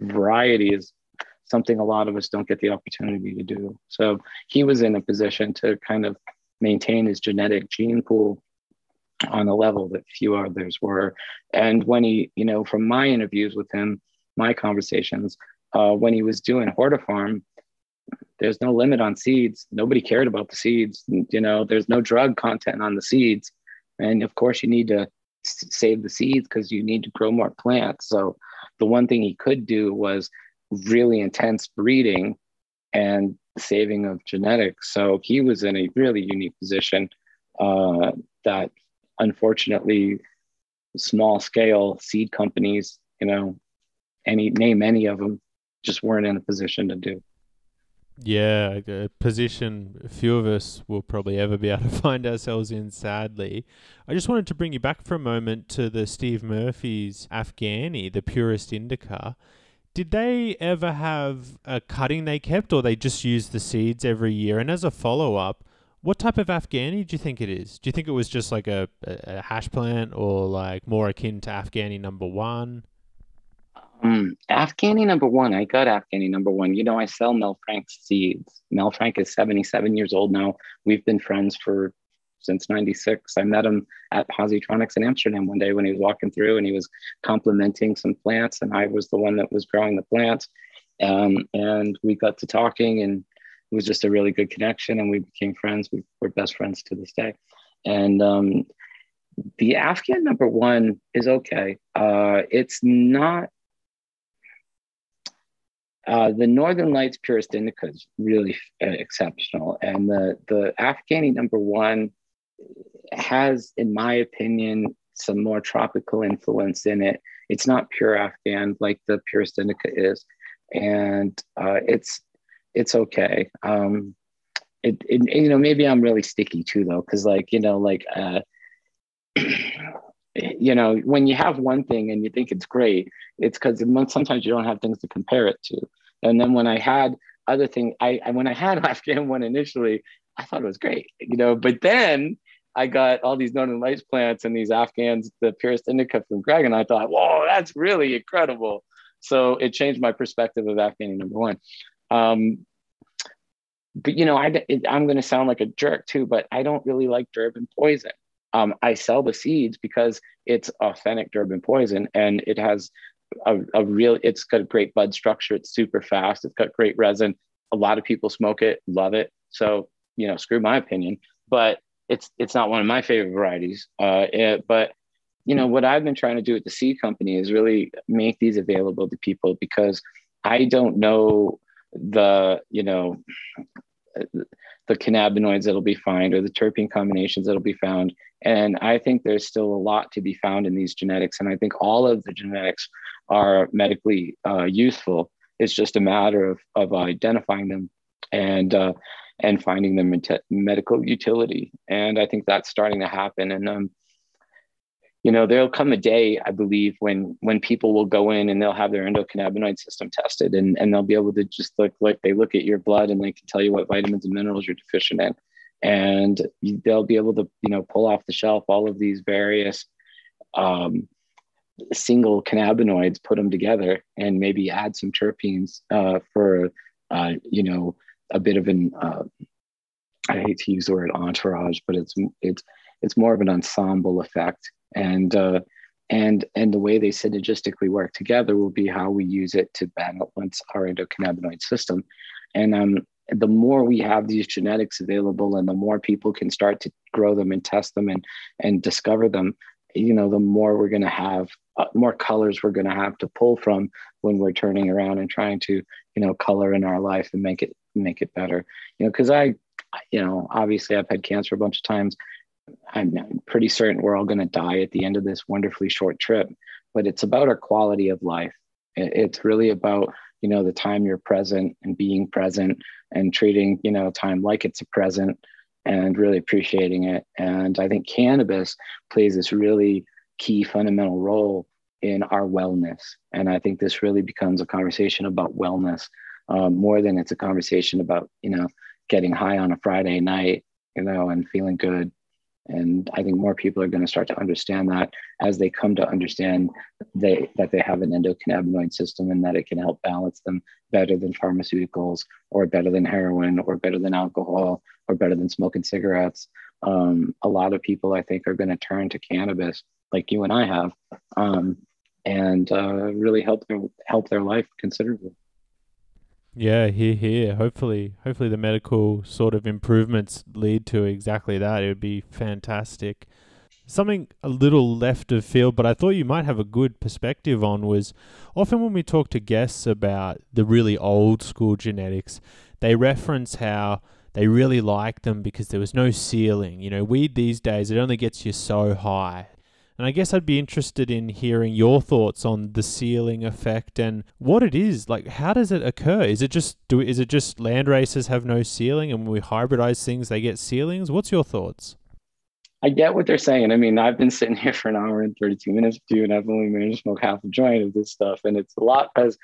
S2: variety is something a lot of us don't get the opportunity to do. So he was in a position to kind of maintain his genetic gene pool on a level that few others were. And when he, you know, from my interviews with him, my conversations, uh, when he was doing HortaPharm, there's no limit on seeds. Nobody cared about the seeds. You know, there's no drug content on the seeds. And of course, you need to save the seeds because you need to grow more plants. So the one thing he could do was really intense breeding and saving of genetics. So he was in a really unique position uh, that unfortunately small scale seed companies, you know, any name any of them just weren't in a position to do.
S3: Yeah, a position few of us will probably ever be able to [laughs] find ourselves in, sadly. I just wanted to bring you back for a moment to the Steve Murphy's Afghani, the purest indica. Did they ever have a cutting they kept, or they just used the seeds every year? And as a follow up, what type of Afghani do you think it is? Do you think it was just like a, a hash plant or like more akin to Afghani number one?
S2: Um, Afghani number one, I got Afghani number one. You know, I sell Mel Frank's seeds. Mel Frank is 77 years old now. We've been friends for since 96. I met him at Positronics in Amsterdam one day when he was walking through and he was complimenting some plants, and I was the one that was growing the plants. Um, and we got to talking and it was just a really good connection and we became friends. We, are best friends to this day. And um, the Afghan number one is okay. Uh, it's not. Uh, the Northern Lights Purist Indica is really uh, exceptional, and the the Afghani number one has, in my opinion, some more tropical influence in it. It's not pure Afghan like the Purist Indica is, and uh, it's it's okay. Um, it, it, you know, maybe I'm really sticky too, though, because like, you know, like, uh, [clears throat] you know, when you have one thing and you think it's great, it's because sometimes you don't have things to compare it to. And then when I had other thing, I, I when I had [laughs] Afghan one initially, I thought it was great, you know, but then I got all these Northern Lights plants and these Afghans, the Purest Indica from Greg, and I thought, whoa, that's really incredible. So it changed my perspective of Afghani number one. Um, but you know, I, I'm going to sound like a jerk too, but I don't really like Durban poison. Um, I sell the seeds because it's authentic Durban poison and it has a, a real, it's got a great bud structure. It's super fast. It's got great resin. A lot of people smoke it, love it. So, you know, screw my opinion, but it's, it's not one of my favorite varieties. Uh, it, but you know, what I've been trying to do with the seed company is really make these available to people because I don't know the you know the cannabinoids that'll be found or the terpene combinations that'll be found. And i think there's still a lot to be found in these genetics. And i think all of the genetics are medically uh, useful. It's just a matter of, of identifying them and uh, and finding them in medical utility. And i think that's starting to happen. And um, you know there'll come a day i believe when when people will go in and they'll have their endocannabinoid system tested and, and they'll be able to just look like they look at your blood and they can tell you what vitamins and minerals you're deficient in. And they'll be able to you know pull off the shelf all of these various um, single cannabinoids put them together and maybe add some terpenes uh, for uh, you know a bit of an uh, i hate to use the word entourage but it's it's it's more of an ensemble effect. And uh, and and the way they synergistically work together will be how we use it to balance our endocannabinoid system. And um, the more we have these genetics available and the more people can start to grow them and test them and and discover them you know the more we're going to have uh, more colors we're going to have to pull from when we're turning around and trying to you know color in our life and make it make it better. You know because i you know obviously i've had cancer a bunch of times I'm pretty certain we're all going to die at the end of this wonderfully short trip, but it's about our quality of life. It's really about, you know, the time you're present and being present and treating, you know, time like it's a present and really appreciating it. And I think cannabis plays this really key fundamental role in our wellness. And I think this really becomes a conversation about wellness um, more than it's a conversation about, you know, getting high on a Friday night, you know, and feeling good And I think more people are going to start to understand that as they come to understand they, that they have an endocannabinoid system and that it can help balance them better than pharmaceuticals or better than heroin or better than alcohol or better than smoking cigarettes. Um, a lot of people, I think, are going to turn to cannabis like you and I have um, and uh, really help their, help their life considerably.
S3: Yeah, here, here. Hopefully, hopefully the medical sort of improvements lead to exactly that. It would be fantastic. Something a little left of field, but I thought you might have a good perspective on was often when we talk to guests about the really old school genetics, they reference how they really like them because there was no ceiling. You know, weed these days, it only gets you so high. And I guess I'd be interested in hearing your thoughts on the ceiling effect and what it is. Like, how does it occur? Is it just do is it just land races have no ceiling, and when we hybridize things, they get ceilings? What's your thoughts?
S2: I get what they're saying. I mean, I've been sitting here for an hour and 32 minutes you, and I've only managed to smoke half a joint of this stuff. And it's a lot because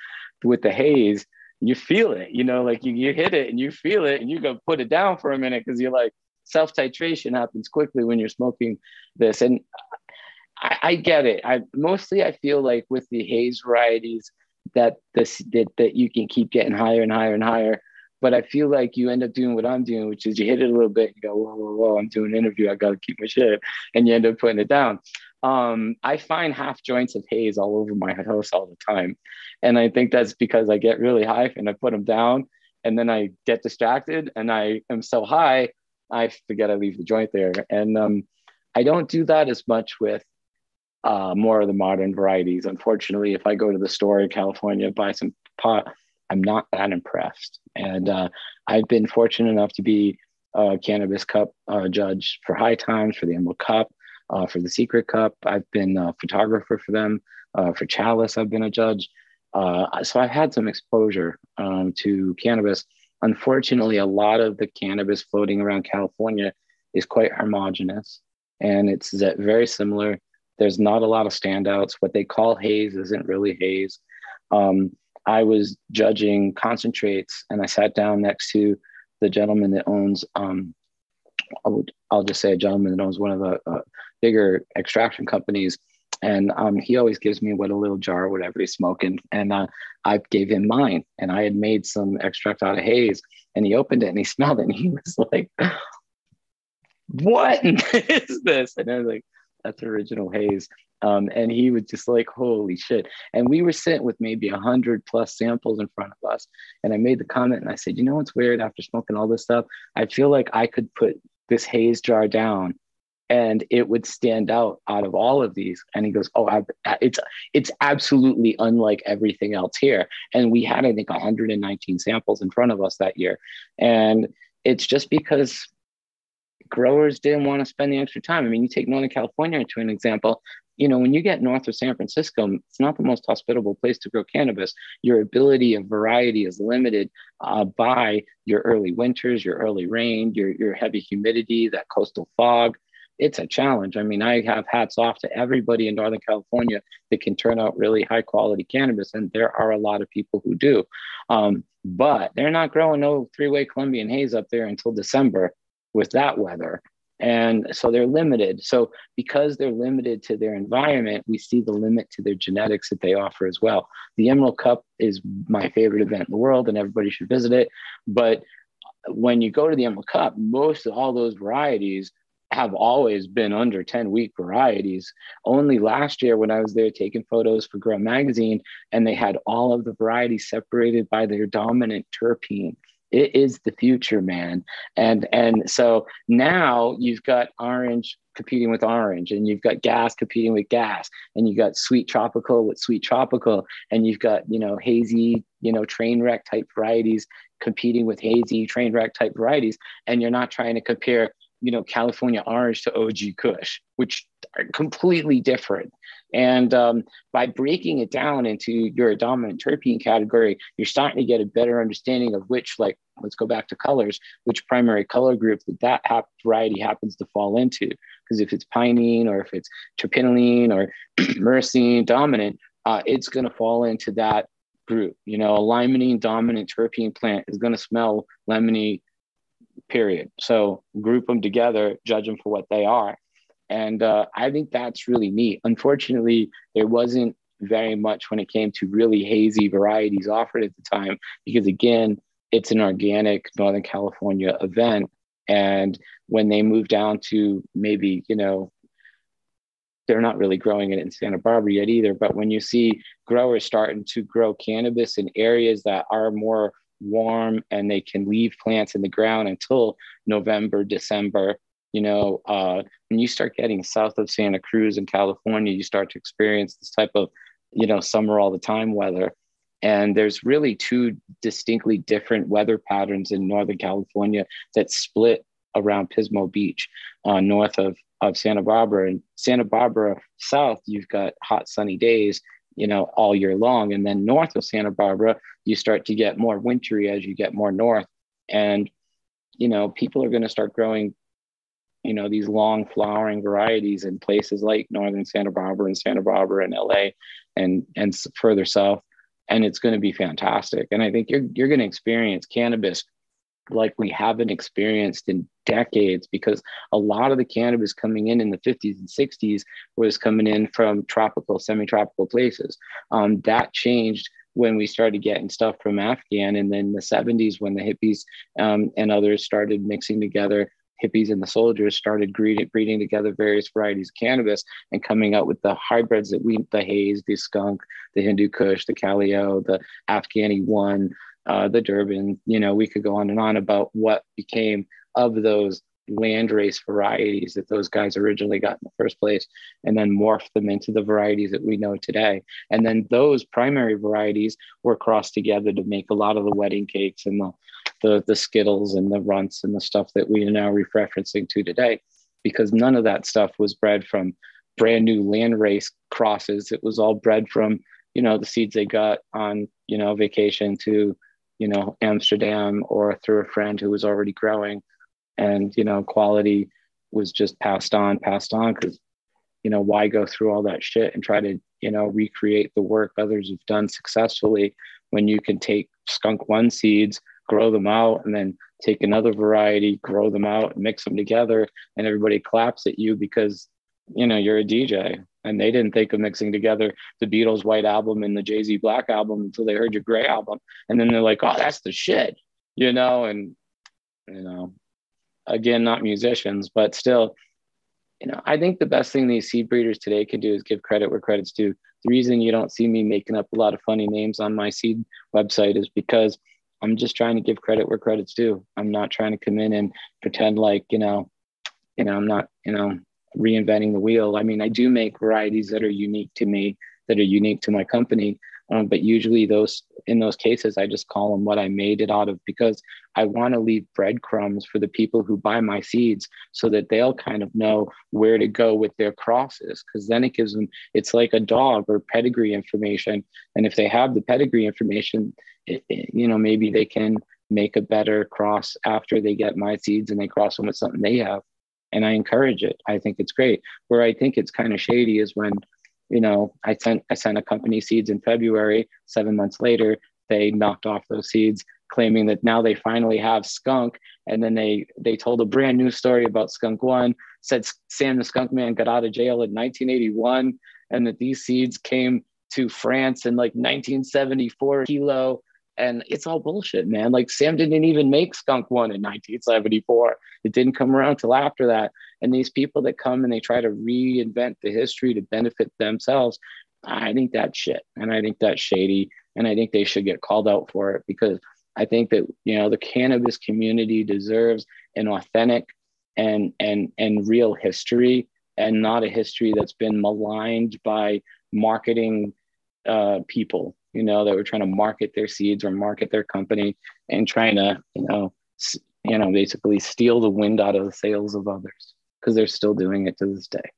S2: with the haze, you feel it, you know, like you, you hit it and you feel it and you go put it down for a minute because you're like, self titration happens quickly when you're smoking this. And I, I get it. I mostly I feel like with the haze varieties that this that, that you can keep getting higher and higher and higher. But I feel like you end up doing what I'm doing, which is you hit it a little bit, and go, whoa, whoa, whoa, I'm doing an interview, I gotta keep my shit, and you end up putting it down. Um, I find half joints of haze all over my house all the time. And I think that's because I get really high and I put them down and then I get distracted and I am so high, I forget I leave the joint there. And um, I don't do that as much with uh, more of the modern varieties. Unfortunately, if I go to the store in California buy some pot, I'm not that impressed. And uh, I've been fortunate enough to be a cannabis cup uh, judge for High Times, for the Emerald Cup, uh, for the Secret Cup. I've been a photographer for them. Uh, for Chalice, I've been a judge. Uh, so I've had some exposure um, to cannabis. Unfortunately, a lot of the cannabis floating around California is quite homogenous and it's very similar there's not a lot of standouts. What they call haze isn't really haze. Um, I was judging concentrates and I sat down next to the gentleman that owns, um, I would, I'll just say a gentleman that owns one of the uh, bigger extraction companies. And um, he always gives me what a little jar, whatever he's smoking. And uh, I gave him mine and I had made some extract out of haze and he opened it and he [laughs] smelled it and he was like, what is this? And I was like, that's original haze. Um, and he was just like, holy shit. And we were sent with maybe a hundred plus samples in front of us. And I made the comment and I said, you know what's weird after smoking all this stuff? I feel like I could put this haze jar down and it would stand out out of all of these and he goes oh I, it's it's absolutely unlike everything else here and we had i think 119 samples in front of us that year and it's just because growers didn't want to spend the extra time. I mean, you take Northern California to an example. You know, when you get north of San Francisco, it's not the most hospitable place to grow cannabis. Your ability of variety is limited uh, by your early winters, your early rain, your, your heavy humidity, that coastal fog. It's a challenge. I mean, I have hats off to everybody in Northern California that can turn out really high quality cannabis, and there are a lot of people who do. Um, but they're not growing no three way Colombian haze up there until December with that weather. And so they're limited. So, because they're limited to their environment, we see the limit to their genetics that they offer as well. The Emerald Cup is my favorite event in the world, and everybody should visit it. But when you go to the Emerald Cup, most of all those varieties have always been under 10 week varieties. Only last year, when I was there taking photos for Grow Magazine, and they had all of the varieties separated by their dominant terpene it is the future man and and so now you've got orange competing with orange and you've got gas competing with gas and you've got sweet tropical with sweet tropical and you've got you know hazy you know train wreck type varieties competing with hazy train wreck type varieties and you're not trying to compare you know California orange to OG Kush, which are completely different. And um, by breaking it down into your dominant terpene category, you're starting to get a better understanding of which, like, let's go back to colors, which primary color group that that hap- variety happens to fall into. Because if it's pinene or if it's terpinolene or [clears throat] myrcene dominant, uh, it's going to fall into that group. You know, a limonene dominant terpene plant is going to smell lemony period. So group them together, judge them for what they are. And uh, I think that's really neat. Unfortunately, there wasn't very much when it came to really hazy varieties offered at the time, because again, it's an organic Northern California event. And when they move down to maybe, you know, they're not really growing it in Santa Barbara yet either. But when you see growers starting to grow cannabis in areas that are more warm and they can leave plants in the ground until November, December, you know, uh, when you start getting south of Santa Cruz in California, you start to experience this type of, you know, summer all the time weather. And there's really two distinctly different weather patterns in Northern California that split around Pismo Beach, uh, north of, of Santa Barbara. And Santa Barbara south, you've got hot sunny days, you know, all year long. And then north of Santa Barbara, you start to get more wintry as you get more north. And, you know, people are going to start growing, you know, these long flowering varieties in places like northern Santa Barbara and Santa Barbara and LA and, and further south. And it's going to be fantastic. And I think you're, you're going to experience cannabis like we haven't experienced in decades because a lot of the cannabis coming in in the 50s and 60s was coming in from tropical semi-tropical places um, that changed when we started getting stuff from afghan and then the 70s when the hippies um, and others started mixing together hippies and the soldiers started breeding, breeding together various varieties of cannabis and coming out with the hybrids that we the haze the skunk the hindu kush the calio the afghani one uh, the Durban. You know, we could go on and on about what became of those landrace varieties that those guys originally got in the first place, and then morphed them into the varieties that we know today. And then those primary varieties were crossed together to make a lot of the wedding cakes and the the, the skittles and the runts and the stuff that we are now referencing to today, because none of that stuff was bred from brand new landrace crosses. It was all bred from you know the seeds they got on you know vacation to you know Amsterdam or through a friend who was already growing, and you know quality was just passed on, passed on because you know why go through all that shit and try to you know recreate the work others have done successfully when you can take skunk one seeds grow them out and then take another variety grow them out mix them together and everybody claps at you because you know you're a dj and they didn't think of mixing together the Beatles White album and the Jay Z Black album until they heard your Gray album, and then they're like, "Oh, that's the shit," you know. And you know, again, not musicians, but still, you know, I think the best thing these seed breeders today can do is give credit where credit's due. The reason you don't see me making up a lot of funny names on my seed website is because I'm just trying to give credit where credit's due. I'm not trying to come in and pretend like, you know, you know, I'm not, you know, reinventing the wheel. I mean, I do make varieties that are unique to me, that are unique to my company. Um, but usually those in those cases, I just call them what I made it out of because I want to leave breadcrumbs for the people who buy my seeds so that they'll kind of know where to go with their crosses. Because then it gives them it's like a dog or pedigree information. And if they have the pedigree information, it, it, you know, maybe they can make a better cross after they get my seeds and they cross them with something they have and I encourage it. I think it's great. Where I think it's kind of shady is when, you know, I sent I sent a company seeds in February. Seven months later, they knocked off those seeds, claiming that now they finally have skunk. And then they they told a brand new story about skunk one. Said Sam the Skunk Man got out of jail in 1981, and that these seeds came to France in like 1974 kilo and it's all bullshit, man. Like Sam didn't even make Skunk One in 1974. It didn't come around till after that. And these people that come and they try to reinvent the history to benefit themselves, I think that's shit, and I think that's shady, and I think they should get called out for it because I think that you know the cannabis community deserves an authentic and and and real history, and not a history that's been maligned by marketing uh, people you know, that were trying to market their seeds or market their company and trying to, you know, you know, basically steal the wind out of the sails of others because they're still doing it to this day.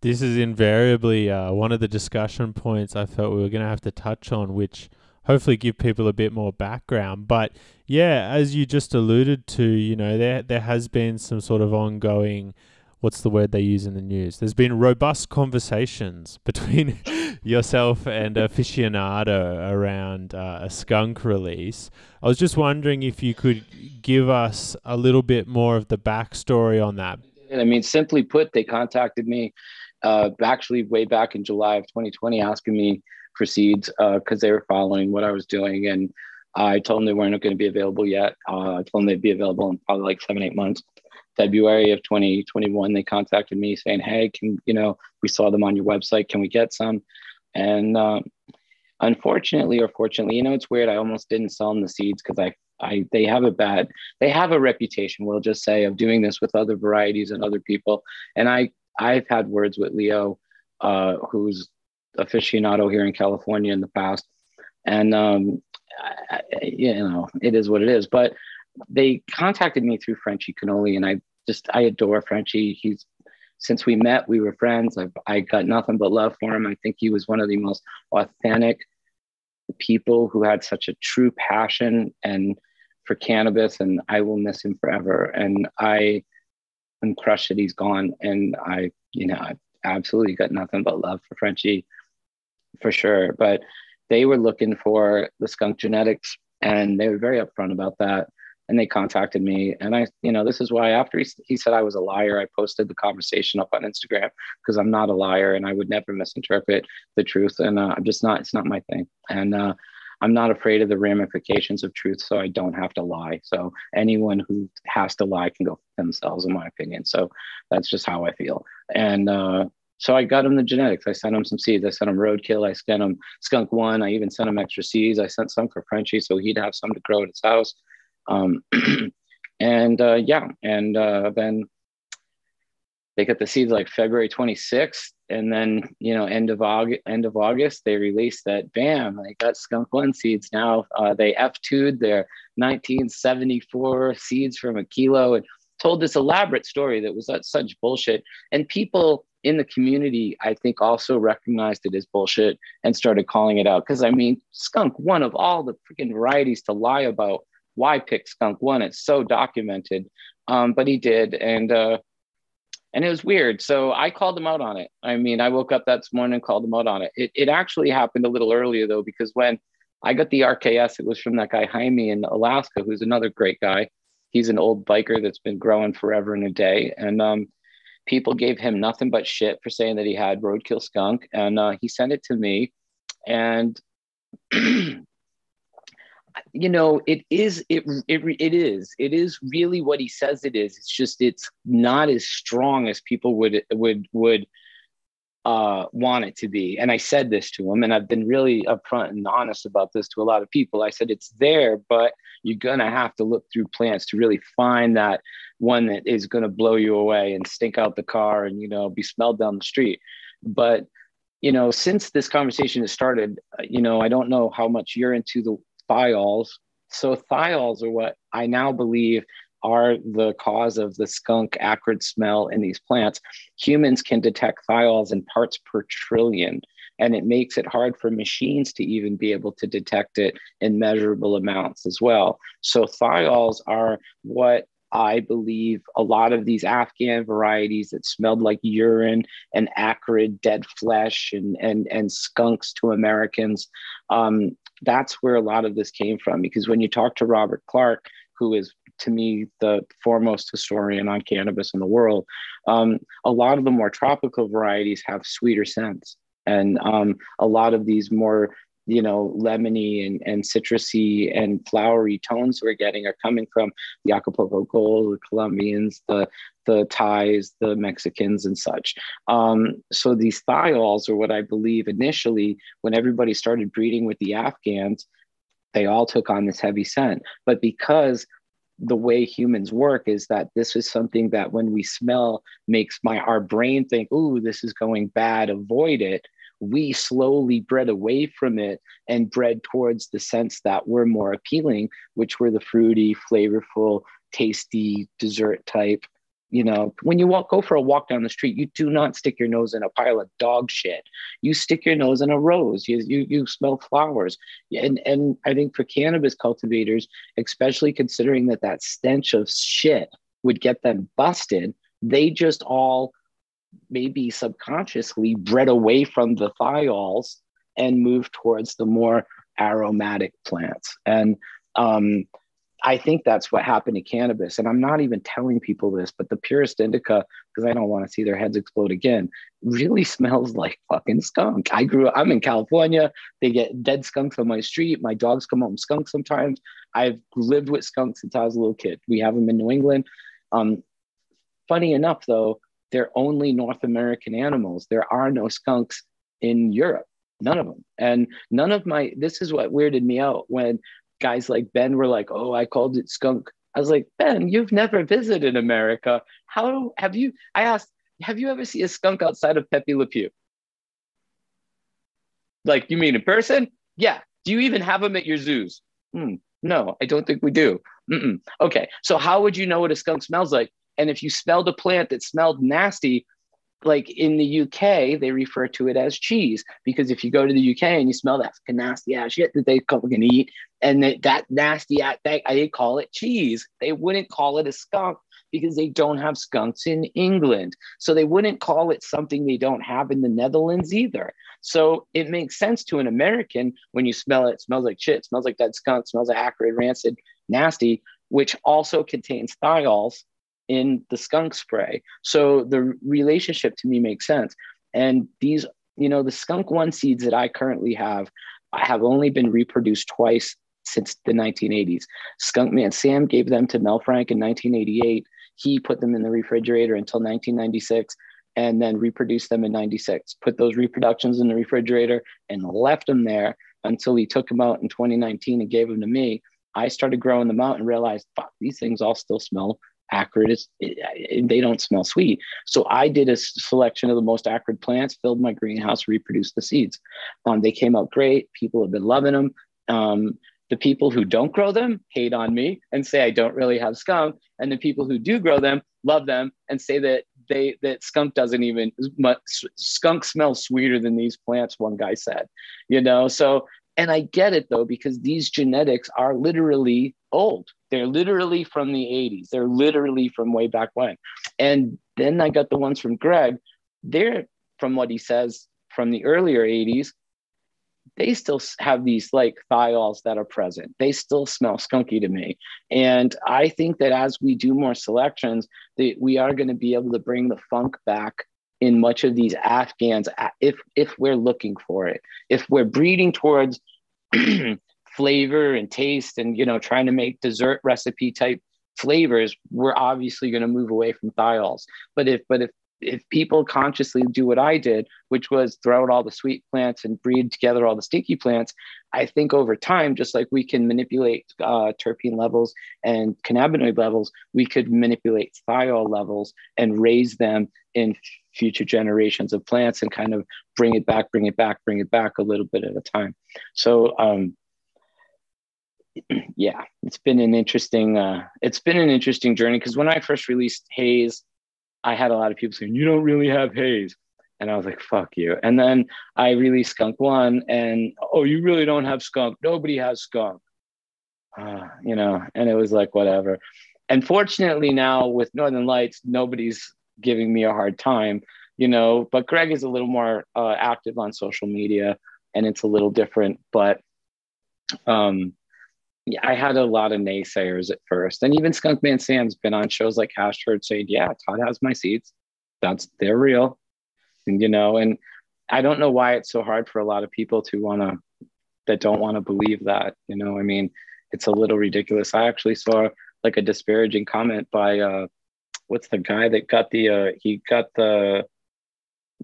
S3: This is invariably uh, one of the discussion points I felt we were going to have to touch on, which hopefully give people a bit more background. But yeah, as you just alluded to, you know, there there has been some sort of ongoing what's the word they use in the news? There's been robust conversations [laughs] between [laughs] yourself and aficionado around uh, a skunk release. I was just wondering if you could give us a little bit more of the backstory on that.
S2: I mean, simply put, they contacted me uh, actually way back in July of 2020, asking me for seeds because uh, they were following what I was doing. And I told them they weren't going to be available yet. Uh, I told them they'd be available in probably like seven, eight months. February of 2021, they contacted me saying, "Hey, can you know we saw them on your website? Can we get some?" And um, unfortunately or fortunately, you know, it's weird. I almost didn't sell them the seeds because I, I, they have a bad, they have a reputation. We'll just say of doing this with other varieties and other people. And I, I've had words with Leo, uh, who's aficionado here in California in the past, and um, I, you know, it is what it is. But they contacted me through Frenchy Cannoli, and I just I adore Frenchy. He's since we met, we were friends. I've, I got nothing but love for him. I think he was one of the most authentic people who had such a true passion and for cannabis, and I will miss him forever. And I am crushed that he's gone. And I, you know, I absolutely got nothing but love for Frenchy, for sure. But they were looking for the skunk genetics, and they were very upfront about that and they contacted me and i you know this is why after he, he said i was a liar i posted the conversation up on instagram because i'm not a liar and i would never misinterpret the truth and uh, i'm just not it's not my thing and uh, i'm not afraid of the ramifications of truth so i don't have to lie so anyone who has to lie can go themselves in my opinion so that's just how i feel and uh, so I got him the genetics. I sent him some seeds. I sent him roadkill. I sent him skunk one. I even sent him extra seeds. I sent some for Frenchy so he'd have some to grow at his house. Um, [clears throat] and uh, yeah, and uh, then they get the seeds like February 26th, and then you know end of August, end of August, they released that. Bam! They got skunk one seeds now. Uh, they F2'd their 1974 seeds from a kilo and told this elaborate story that was such bullshit. And people in the community, I think, also recognized it as bullshit and started calling it out. Because I mean, skunk one of all the freaking varieties to lie about why pick skunk one? It's so documented. Um, but he did and uh, and it was weird. So i called him out on it. I mean i woke up that morning and called him out on it. it it actually happened a little earlier though because when i got the rks it was from that guy jaime in alaska who's another great guy. He's an old biker that's been growing forever in a day and um, people gave him nothing but shit for saying that he had roadkill skunk and uh, he sent it to me and [clears throat] you know it is it, it it is it is really what he says it is. It's just it's not as strong as people would would would uh, want it to be. And i said this to him and i've been really upfront and honest about this to a lot of people. I said it's there but you're gonna have to look through plants to really find that one that is gonna blow you away and stink out the car and you know be smelled down the street. But you know since this conversation has started uh, you know i don't know how much you're into the thiols. So thiols are what I now believe are the cause of the skunk acrid smell in these plants. Humans can detect thiols in parts per trillion, and it makes it hard for machines to even be able to detect it in measurable amounts as well. So thiols are what I believe a lot of these Afghan varieties that smelled like urine and acrid dead flesh and and and skunks to Americans. Um, that's where a lot of this came from because when you talk to Robert Clarke, who is to me the foremost historian on cannabis in the world, um, a lot of the more tropical varieties have sweeter scents. And um, a lot of these more you know, lemony and, and citrusy and flowery tones we're getting are coming from the Acapulco Gold, the Colombians, the the Thais, the Mexicans, and such. Um, so these thiols are what I believe initially, when everybody started breeding with the Afghans, they all took on this heavy scent. But because the way humans work is that this is something that when we smell makes my our brain think, "Ooh, this is going bad. Avoid it." We slowly bred away from it and bred towards the sense that were more appealing, which were the fruity, flavorful, tasty dessert type. You know, when you walk, go for a walk down the street, you do not stick your nose in a pile of dog shit. You stick your nose in a rose. You you, you smell flowers, and and I think for cannabis cultivators, especially considering that that stench of shit would get them busted, they just all maybe subconsciously bred away from the thiols and moved towards the more aromatic plants. And um, I think that's what happened to cannabis. And I'm not even telling people this, but the purest indica, because I don't want to see their heads explode again, really smells like fucking skunk. I grew up, I'm in California. They get dead skunks on my street. My dogs come home skunk sometimes. I've lived with skunks since I was a little kid. We have them in New England. Um, funny enough, though, they're only North American animals. There are no skunks in Europe. None of them. And none of my, this is what weirded me out when guys like Ben were like, oh, I called it skunk. I was like, Ben, you've never visited America. How have you? I asked, have you ever seen a skunk outside of Pepe Le Pew? Like, you mean in person? Yeah. Do you even have them at your zoos? Hmm. No, I don't think we do. Mm-mm. Okay. So, how would you know what a skunk smells like? And if you smelled a plant that smelled nasty, like in the UK, they refer to it as cheese because if you go to the UK and you smell that nasty ass shit that they can eat, and that, nasty ass, they, they call it cheese. They wouldn't call it a skunk because they don't have skunks in England. So they wouldn't call it something they don't have in the Netherlands either. So it makes sense to an American when you smell it, it smells like shit, smells like that skunk, smells like acrid, rancid, nasty, which also contains thiols in the skunk spray. So the relationship to me makes sense. And these, you know, the skunk one seeds that I currently have, have only been reproduced twice since the 1980s. Skunk Man Sam gave them to Mel Frank in 1988. He put them in the refrigerator until 1996 and then reproduced them in 96. Put those reproductions in the refrigerator and left them there until he took them out in 2019 and gave them to me. I started growing them out and realized, fuck, these things all still smell acrid. It, they don't smell sweet. So I did a selection of the most acrid plants, filled my greenhouse, reproduced the seeds. Um, they came out great. People have been loving them. Um, the people who don't grow them hate on me and say I don't really have skunk, and the people who do grow them love them and say that they that skunk doesn't even skunk smells sweeter than these plants. One guy said, you know. So and I get it though because these genetics are literally old. They're literally from the 80s. They're literally from way back when. And then I got the ones from Greg. They're from what he says from the earlier 80s. They still have these like thiols that are present. They still smell skunky to me. And I think that as we do more selections, that we are going to be able to bring the funk back in much of these Afghans if if we're looking for it. If we're breeding towards [clears throat] flavor and taste and you know trying to make dessert recipe type flavors we're obviously going to move away from thiols but if but if if people consciously do what I did, which was throw out all the sweet plants and breed together all the sticky plants, I think over time, just like we can manipulate uh, terpene levels and cannabinoid levels, we could manipulate thiol levels and raise them in future generations of plants and kind of bring it back, bring it back, bring it back a little bit at a time. So, um, [clears throat] yeah, it's been an interesting, uh, it's been an interesting journey because when I first released Haze, I had a lot of people saying, you don't really have haze. And I was like, fuck you. And then I released Skunk One and, oh, you really don't have skunk. Nobody has skunk. Uh, you know, and it was like, whatever. And fortunately now with Northern Lights, nobody's giving me a hard time, you know, but Greg is a little more uh, active on social media and it's a little different. But um, yeah, I had a lot of naysayers at first, and even Skunkman Sam's been on shows like Hash Church saying, "Yeah, Todd has my seeds. That's they're real," and you know, and I don't know why it's so hard for a lot of people to want to that don't want to believe that. You know, I mean, it's a little ridiculous. I actually saw like a disparaging comment by uh, what's the guy that got the uh, he got the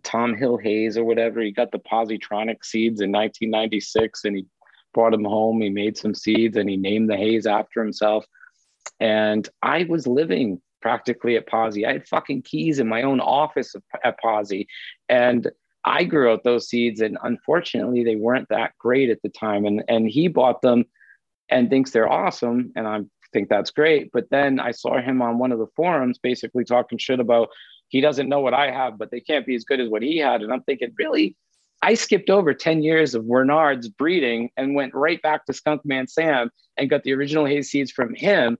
S2: Tom Hill Haze or whatever. He got the positronic seeds in 1996, and he brought him home. He made some seeds and he named the haze after himself. And I was living practically at Posy. I had fucking keys in my own office at Posy. And I grew out those seeds, and unfortunately, they weren't that great at the time. And, and he bought them and thinks they're awesome. And I think that's great. But then I saw him on one of the forums basically talking shit about he doesn't know what I have, but they can't be as good as what he had. And I'm thinking, really? I skipped over 10 years of Bernard's breeding and went right back to Skunk Man Sam and got the original haze seeds from him.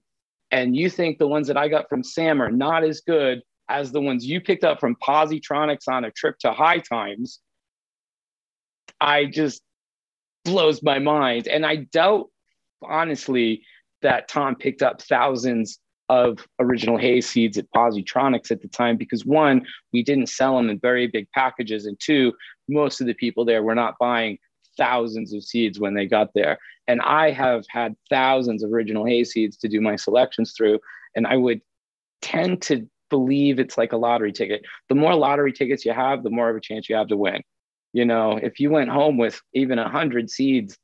S2: And you think the ones that I got from Sam are not as good as the ones you picked up from Positronics on a trip to High Times, I just blows my mind. And I doubt, honestly, that Tom picked up thousands of original haze seeds at Positronics at the time because one, we didn't sell them in very big packages, and two, most of the people there were not buying thousands of seeds when they got there. And I have had thousands of original haze seeds to do my selections through, and I would tend to believe it's like a lottery ticket. The more lottery tickets you have, the more of a chance you have to win. You know, if you went home with even a hundred seeds,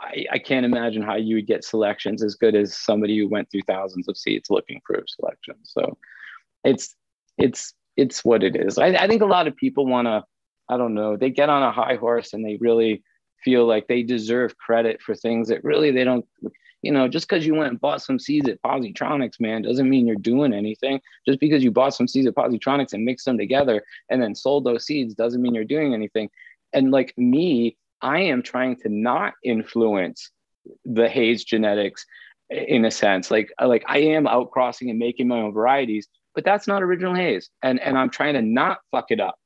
S2: I, I, can't imagine how you would get selections as good as somebody who went through thousands of seats looking for selections. So it's it's it's what it is. I, I think a lot of people want to, I don't know, they get on a high horse and they really feel like they deserve credit for things that really they don't. You know, just because you went and bought some seeds at Positronics, man, doesn't mean you're doing anything. Just because you bought some seeds at Positronics and mixed them together and then sold those seeds doesn't mean you're doing anything. And like me, I am trying to not influence the haze genetics in a sense. Like like I am outcrossing and making my own varieties, but that's not original haze. And and I'm trying to not fuck it up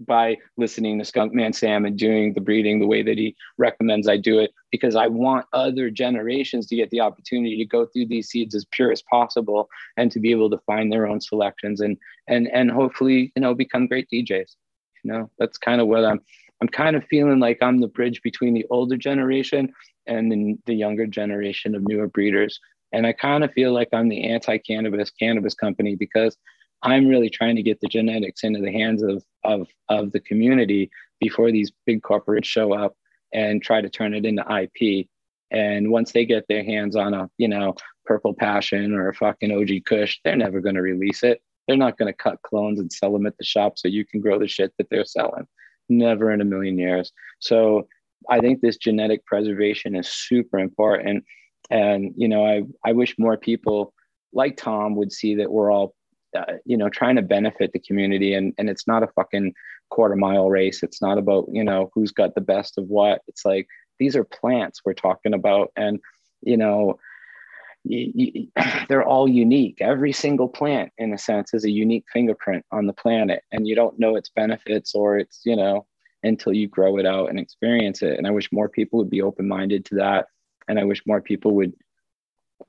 S2: by listening to Skunk Man Sam and doing the breeding the way that he recommends I do it because I want other generations to get the opportunity to go through these seeds as pure as possible and to be able to find their own selections and and and hopefully you know become great DJs. You know that's kind of what I'm I'm kind of feeling like I'm the bridge between the older generation and the, the younger generation of newer breeders. And I kind of feel like I'm the anti cannabis cannabis company because I'm really trying to get the genetics into the hands of, of, of the community before these big corporates show up and try to turn it into IP. And once they get their hands on a, you know, Purple Passion or a fucking OG Kush, they're never going to release it. They're not going to cut clones and sell them at the shop so you can grow the shit that they're selling never in a million years. So I think this genetic preservation is super important. And, you know, I, I wish more people like Tom would see that we're all, uh, you know, trying to benefit the community. And, and it's not a fucking quarter mile race. It's not about, you know, who's got the best of what. It's like, these are plants we're talking about. And, you know, [clears throat] they're all unique. Every single plant, in a sense, is a unique fingerprint on the planet, and you don't know its benefits or its, you know, until you grow it out and experience it. And I wish more people would be open minded to that, and I wish more people would,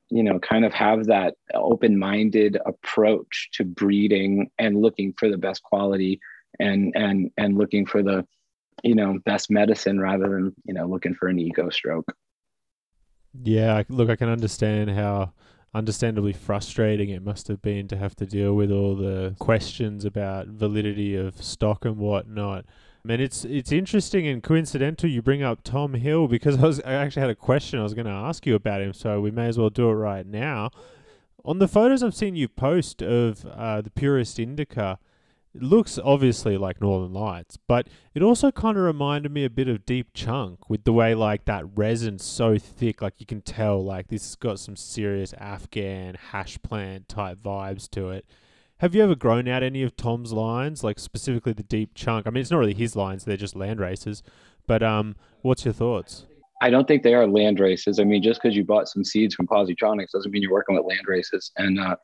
S2: you know, kind of have that open minded approach to breeding and looking for the best quality and and and looking for the, you know, best medicine rather than you know looking for an ego stroke.
S3: Yeah, look, I can understand how understandably frustrating it must have been to have to deal with all the questions about validity of stock and whatnot. And it's it's interesting and coincidental you bring up Tom Hill because [laughs] I was I actually had a question I was going to ask you about him, so we may as well do it right now. On the photos I've seen you post of uh, the purest indica, it looks obviously like Northern Lights, but it also kind of reminded me a bit of Deep Chunk with the way like that resin's so thick, like you can tell like this has got some serious Afghan hash plant type vibes to it. Have you ever grown out any of Tom's lines, like specifically the Deep Chunk? I mean, it's not really his lines; they're just land races. But um, what's your thoughts?
S2: I don't think they are land races. I mean, just because you bought some seeds from Positronics doesn't mean you're working with land races. And uh,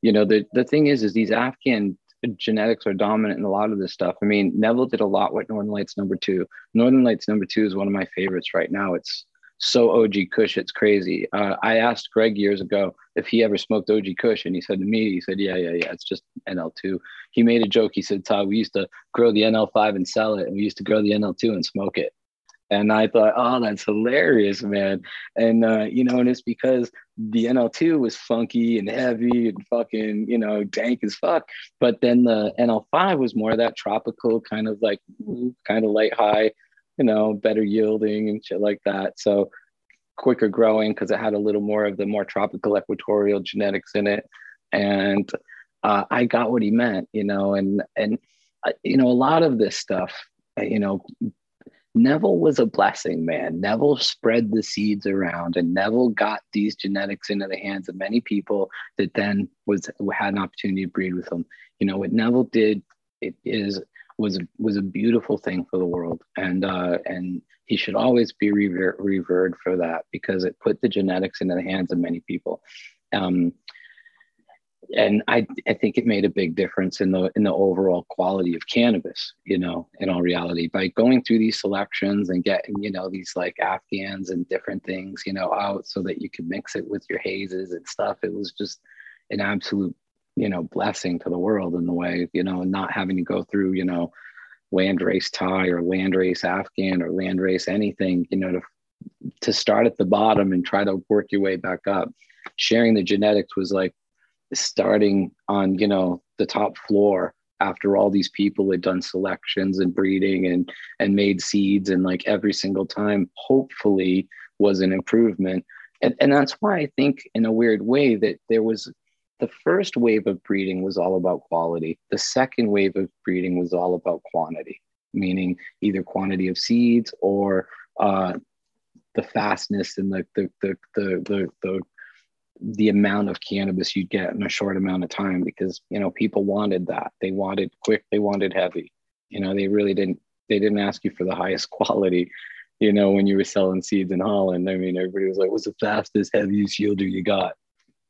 S2: you know, the the thing is, is these Afghan genetics are dominant in a lot of this stuff. I mean, Neville did a lot with Northern Lights number two. Northern Lights number two is one of my favorites right now. It's so OG Kush, it's crazy. Uh, I asked Greg years ago if he ever smoked OG Kush, and he said to me, he said, "Yeah, yeah, yeah, it's just NL2." He made a joke. He said, "Todd, we used to grow the NL5 and sell it, and we used to grow the NL2 and smoke it." And I thought, oh, that's hilarious, man. And, uh, you know, and it's because the NL2 was funky and heavy and fucking, you know, dank as fuck. But then the NL5 was more of that tropical kind of like, kind of light high, you know, better yielding and shit like that. So quicker growing because it had a little more of the more tropical equatorial genetics in it. And uh, I got what he meant, you know, and, and, uh, you know, a lot of this stuff, uh, you know, Neville was a blessing, man. Neville spread the seeds around, and Neville got these genetics into the hands of many people that then was had an opportunity to breed with them. You know what Neville did it is was was a beautiful thing for the world, and uh, and he should always be rever- revered for that because it put the genetics into the hands of many people. Um, and I, I think it made a big difference in the in the overall quality of cannabis you know in all reality. By going through these selections and getting you know these like afghans and different things you know out so that you could mix it with your hazes and stuff it was just an absolute you know blessing to the world in the way you know not having to go through you know landrace Thai or landrace afghan or landrace anything you know to to start at the bottom and try to work your way back up. Sharing the genetics was like starting on you know the top floor after all these people had done selections and breeding and and made seeds and like every single time hopefully was an improvement. And, and that's why i think in a weird way that there was the first wave of breeding was all about quality. The second wave of breeding was all about quantity meaning either quantity of seeds or uh, the fastness and the the the the, the, the the amount of cannabis you'd get in a short amount of time because you know people wanted that. They wanted quick they wanted heavy. You know they really didn't they didn't ask you for the highest [laughs] quality you know when you were selling seeds in holland. I mean everybody was like what's the fastest heaviest yielder you got?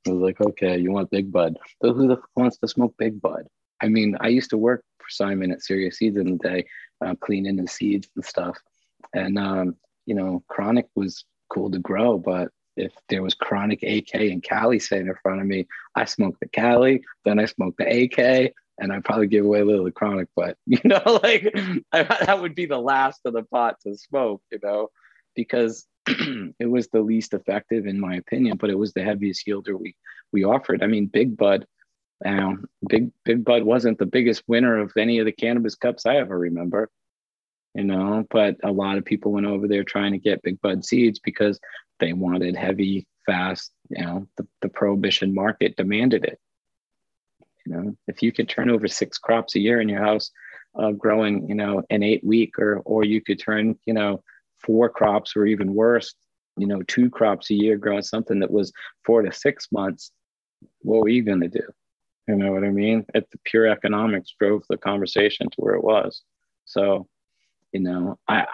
S2: I was like okay you want big bud. But who the f- wants to smoke big bud? I mean i used to work for simon at serious seeds in the day uh, cleaning the seeds and stuff. And um, you know chronic was cool to grow but if there was chronic AK and Cali sitting in front of me, I smoke the Cali, then I smoke the AK, and I probably give away a little of chronic, but [laughs] you know, like I, that would be the last of the pot to smoke, you know, because [clears throat] it was the least effective in my opinion, but it was the heaviest yielder we we offered. I mean, Big Bud, um, Big Big Bud wasn't the biggest winner of any of the cannabis cups I ever remember you know but a lot of people went over there trying to get big bud seeds because they wanted heavy, fast. You know, the, the prohibition market demanded it. You know, if you could turn over six crops a year in your house, uh, growing, you know, an eight week, or or you could turn, you know, four crops, or even worse, you know, two crops a year, growing something that was four to six months. What were you going to do? You know what I mean? It, the pure economics drove the conversation to where it was. So, you know, I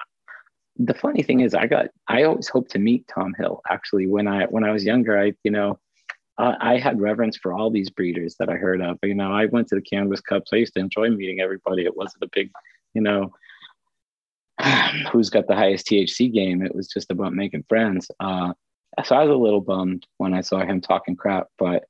S2: the funny thing is i got i always hoped to meet tom hill actually when i when i was younger i you know uh, i had reverence for all these breeders that i heard of. You know i went to the cannabis cups. I used to enjoy meeting everybody. It wasn't a big you know [sighs] who's got the highest thc game. It was just about making friends. Uh, so i was a little bummed when i saw him talking crap but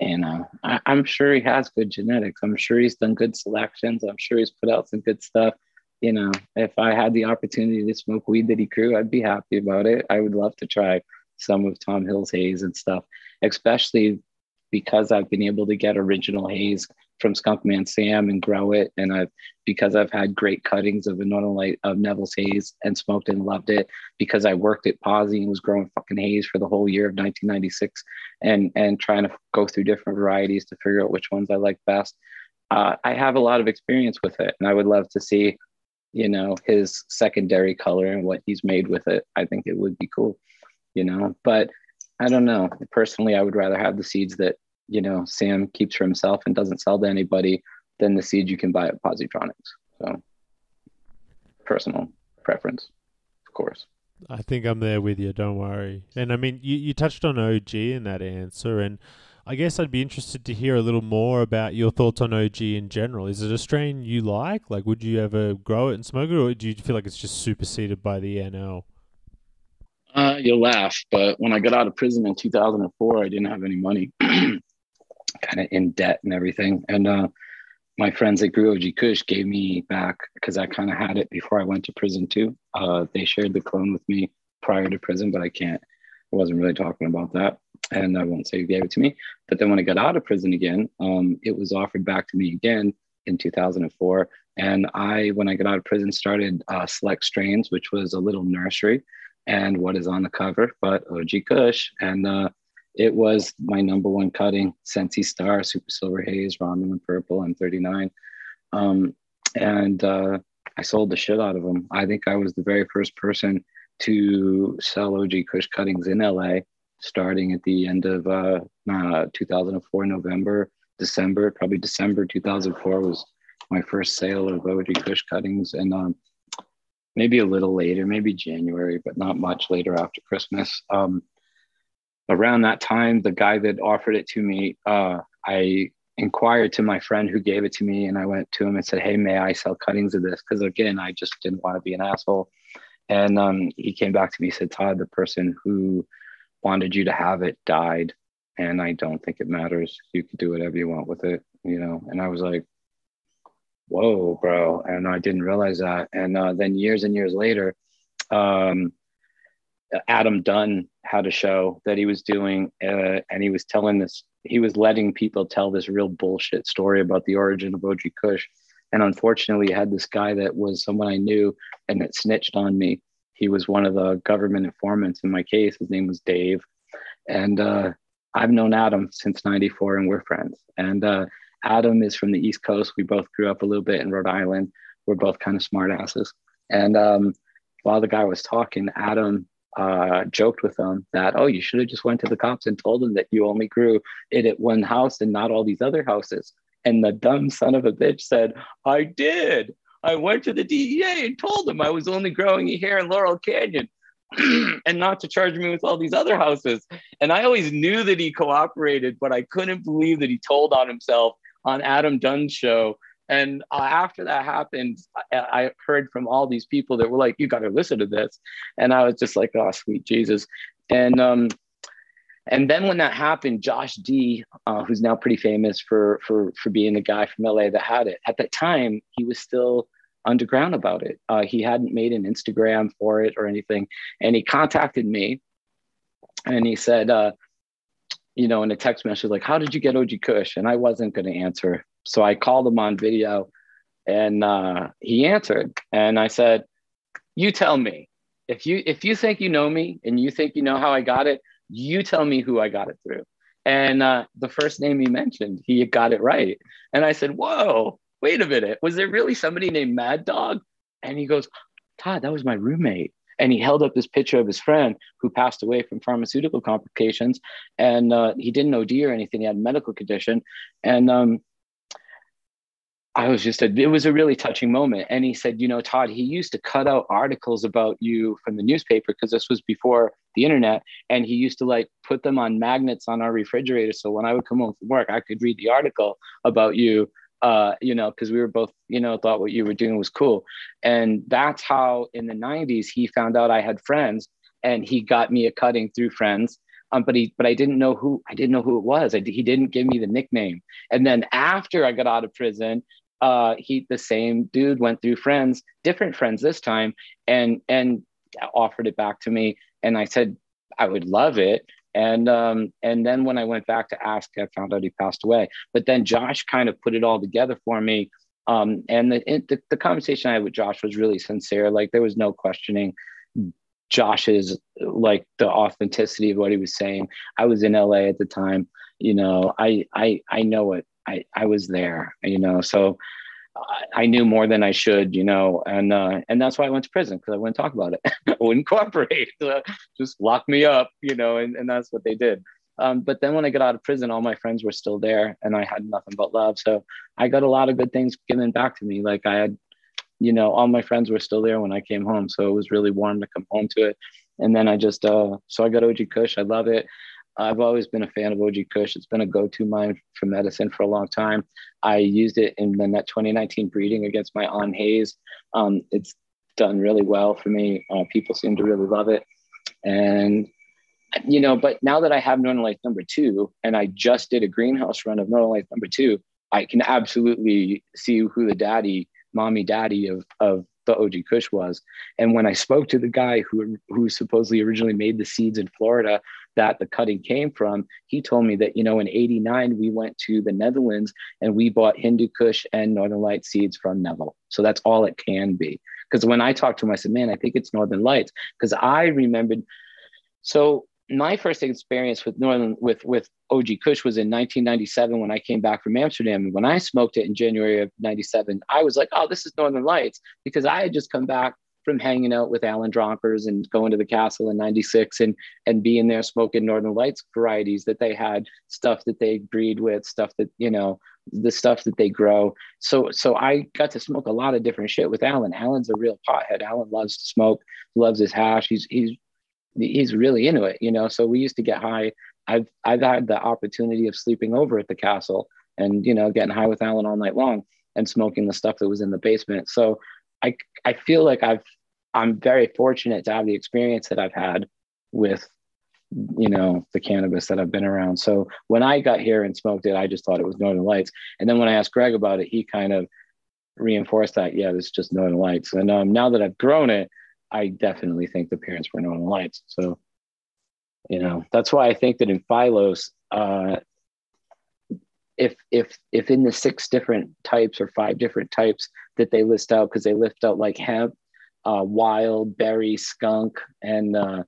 S2: and uh, I, i'm sure he has good genetics. I'm sure he's done good selections. I'm sure he's put out some good stuff you know, if I had the opportunity to smoke weed that he grew, I'd be happy about it. I would love to try some of Tom Hill's haze and stuff, especially because I've been able to get original haze from Skunkman Sam and grow it. And I've because I've had great cuttings of Another of Neville's haze and smoked and loved it because I worked at Posy and was growing fucking haze for the whole year of 1996 and and trying to go through different varieties to figure out which ones I like best. Uh, I have a lot of experience with it, and I would love to see you know his secondary color and what he's made with it i think it would be cool you know but i don't know. Personally i would rather have the seeds that you know sam keeps for himself and doesn't sell to anybody than the seeds you can buy at positronics. So personal preference of course.
S3: I think i'm there with you. Don't worry. And i mean you, you touched on og in that answer and I guess I'd be interested to hear a little more about your thoughts on OG in general. Is it a strain you like? Like, would you ever grow it and smoke it, or do you feel like it's just superseded by the NL?
S2: Uh, you'll laugh, but when I got out of prison in 2004, I didn't have any money, [clears throat] kind of in debt and everything. And uh, my friends at grew OG Kush gave me back because I kind of had it before I went to prison too. Uh, they shared the clone with me prior to prison, but I can't. I wasn't really talking about that and I won't say who gave it to me. But then when I got out of prison again, um, it was offered back to me again in 2004. And I, when I got out of prison, started uh, Select Strains, which was a little nursery, and what is on the cover, but OG Kush. And uh, it was my number one cutting, Sensi Star, Super Silver Haze, Romulan Purple, M39. Um, and uh, I sold the shit out of them. I think I was the very first person to sell OG Kush cuttings in LA starting at the end of uh, uh, 2004, November, December, probably December 2004 was my first sale of OG Kush cuttings. And um, maybe a little later, maybe January, but not much later after Christmas. Um, around that time, the guy that offered it to me, uh, I inquired to my friend who gave it to me, and I went to him and said, "Hey, may I sell cuttings of this?" Because again, I just didn't want to be an asshole. And um, he came back to me, said, "Todd, the person who wanted you to have it died, and I don't think it matters. You can do whatever you want with it, you know." And I was like, "Whoa, bro!" And I didn't realize that. And uh, then years and years later, um, Adam Dunn had a show that he was doing, uh, and he was telling this. He was letting people tell this real bullshit story about the origin of OG Kush, and unfortunately, had this guy that was someone I knew and that snitched on me. He was one of the government informants in my case. His name was Dave, and uh, I've known Adam since '94, and we're friends. And uh, Adam is from the East Coast. We both grew up a little bit in Rhode Island. We're both kind of smart asses. And um, while the guy was talking, Adam uh, joked with them that, oh, you should have just went to the cops and told them that you only grew it at one house and not all these other houses. And the dumb son of a bitch said, I did. I went to the DEA and told them I was only growing here in Laurel Canyon [clears throat] and not to charge me with all these other houses. And I always knew that he cooperated, but I couldn't believe that he told on himself on Adam Dunn's show and uh, after that happened, I, I, heard from all these people that were like, "You got to listen to this," and I was just like, "Oh, sweet Jesus!" And um, and then when that happened, Josh D, uh, who's now pretty famous for for for being the guy from LA that had it, at that time he was still underground about it. Uh, he hadn't made an Instagram for it or anything, and he contacted me, and he said. Uh, you know, in a text message, like, how did you get OG Kush? And I wasn't going to answer so I called him on video and uh, he answered. And I said, You tell me. If you if you think you know me and you think you know how I got it, you tell me who I got it through. And uh, the first name he mentioned, he got it right. And I said, Whoa, wait a minute. Was there really somebody named Mad Dog? And he goes, Todd, that was my roommate. And he held up this picture of his friend who passed away from pharmaceutical complications. And uh, he didn't OD or anything. He had a medical condition. And um, I was just a, it was a really touching moment. And he said, you know, Todd, he used to cut out articles about you from the newspaper because this was before the internet. And he used to like put them on magnets on our refrigerator. So when I would come home from work, I could read the article about you, uh, you know, because we were both, you know, thought what you were doing was cool. And that's how in the 90s he found out I had friends and he got me a cutting through friends. Um, but he, but I didn't know who, I didn't know who it was. I, he didn't give me the nickname. And then after I got out of prison, uh, he the same dude went through friends, different friends this time, and and offered it back to me, and I said I would love it. And um, and then when I went back to ask, I found out he passed away. But then Josh kind of put it all together for me. Um, and the, the, the conversation I had with Josh was really sincere. Like there was no questioning Josh's like the authenticity of what he was saying. I was in LA at the time. You know, I I I know it I, I was there, you know, so I knew more than I should, you know, and uh, and that's why I went to prison because I wouldn't talk about it, [laughs] I wouldn't cooperate, [laughs] uh, just lock me up, you know, and, and that's what they did. Um, but then when I got out of prison, all my friends were still there, and I had nothing but love. So I got a lot of good things given back to me. Like I had, you know, all my friends were still there when I came home, so it was really warm to come home to it. And then I just, uh, so I got OG Kush. I love it. I've always been a fan of OG Kush. It's been a go-to mine for medicine for a long time. I used it in the net 2019 breeding against my on haze. Um, it's done really well for me. Uh, people seem to really love it, and you know. But now that I have Northern Lights number two, and I just did a greenhouse run of Northern Lights number two, I can absolutely see who the daddy, mommy, daddy of of the OG Kush was. And when I spoke to the guy who who supposedly originally made the seeds in Florida that the cutting came from, he told me that, you know, in 89, we went to the Netherlands and we bought Hindu Kush and Northern Light seeds from Neville. So that's all it can be. Because when I talked to him, I said, man, I think it's Northern Lights. Because I remembered, so my first experience with Northern with with OG Kush was in 1997 when I came back from Amsterdam. And when I smoked it in January of 97, I was like, oh, this is Northern Lights because I had just come back from hanging out with Alan Dronkers and going to the castle in 96 and, and being there smoking Northern Lights varieties that they had, stuff that they breed with, stuff that, you know, the stuff that they grow. So, so I got to smoke a lot of different shit with Alan. Alan's a real pothead. Alan loves to smoke, loves his hash. He's, he's, he's really into it, you know? So we used to get high I've I've had the opportunity of sleeping over at the castle and you know getting high with Alan all night long and smoking the stuff that was in the basement. So I I feel like I've I'm very fortunate to have the experience that I've had with you know the cannabis that I've been around. So when I got here and smoked it, I just thought it was Northern Lights. And then when I asked Greg about it, he kind of reinforced that yeah, this is just Northern Lights. And um, now that I've grown it, I definitely think the parents were Northern Lights. So you know that's why I think that in Phylos, uh, if if if in the six different types or five different types that they list out because they list out like hemp, uh, wild berry, skunk, and uh,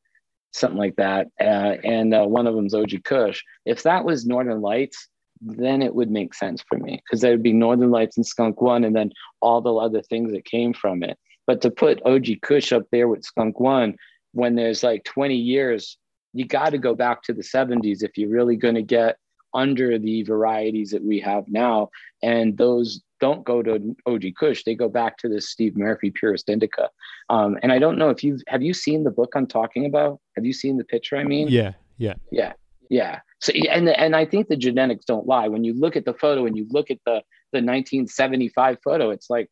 S2: something like that, uh, and uh, one of them's OG Kush. If that was Northern Lights, then it would make sense for me because there would be Northern Lights and Skunk One, and then all the other things that came from it. But to put OG Kush up there with Skunk One, when there's like 20 years, you got to go back to the 70s if you're really going to get under the varieties that we have now. And those don't go to OG Kush; they go back to this Steve Murphy Purist Indica. Um, and I don't know if you have you seen the book I'm talking about. Have you seen the picture? I mean,
S3: yeah, yeah,
S2: yeah, yeah. So and and I think the genetics don't lie. When you look at the photo and you look at the the 1975 photo, it's like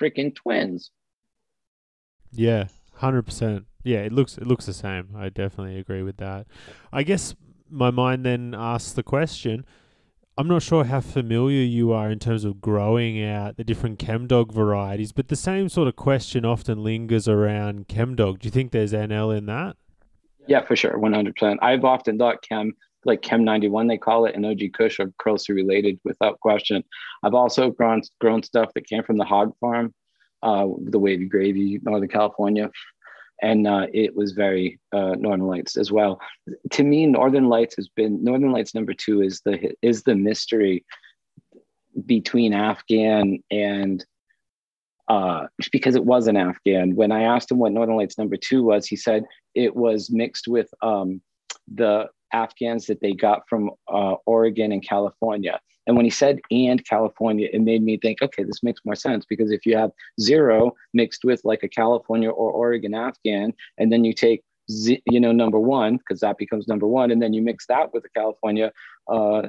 S2: freaking twins.
S3: Yeah, hundred percent. Yeah, it looks it looks the same. I definitely agree with that. I guess my mind then asks the question I'm not sure how familiar you are in terms of growing out the different chemdog varieties, but the same sort of question often lingers around chemdog. Do you think there's NL in that?
S2: Yeah, for sure, 100%. I've often thought chem, like Chem 91, they call it, and OG Kush are closely related without question. I've also grown grown stuff that came from the hog farm, uh, the Wavy Gravy, Northern California, and uh, it was very uh, Northern Lights as well. To me, Northern Lights has been Northern Lights number two is the is the mystery between Afghan and uh, because it was an Afghan. When I asked him what Northern Lights number two was, he said it was mixed with um, the Afghans that they got from uh, Oregon and California. And when he said and California, it made me think, okay, this makes more sense because if you have zero mixed with like a California or Oregon Afghan, and then you take Z, you know number one because that becomes number one, and then you mix that with a California uh,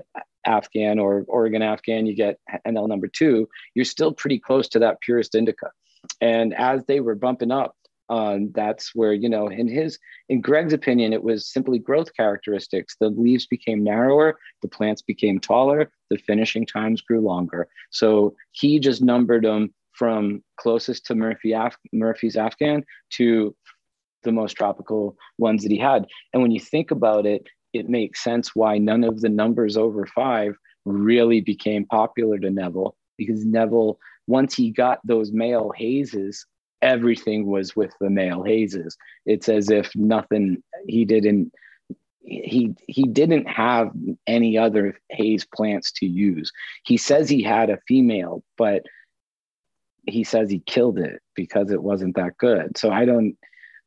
S2: Afghan or Oregon Afghan, you get NL number two. You're still pretty close to that purist indica. And as they were bumping up, um, that's where you know in his in greg's opinion it was simply growth characteristics. The leaves became narrower the plants became taller the finishing times grew longer. So he just numbered them from closest to murphy Af- murphy's afghan to the most tropical ones that he had. And when you think about it it makes sense why none of the numbers over five really became popular to neville because neville once he got those male hazes everything was with the male hazes. It's as if nothing he didn't he he didn't have any other haze plants to use. He says he had a female, but he says he killed it because it wasn't that good. So I don't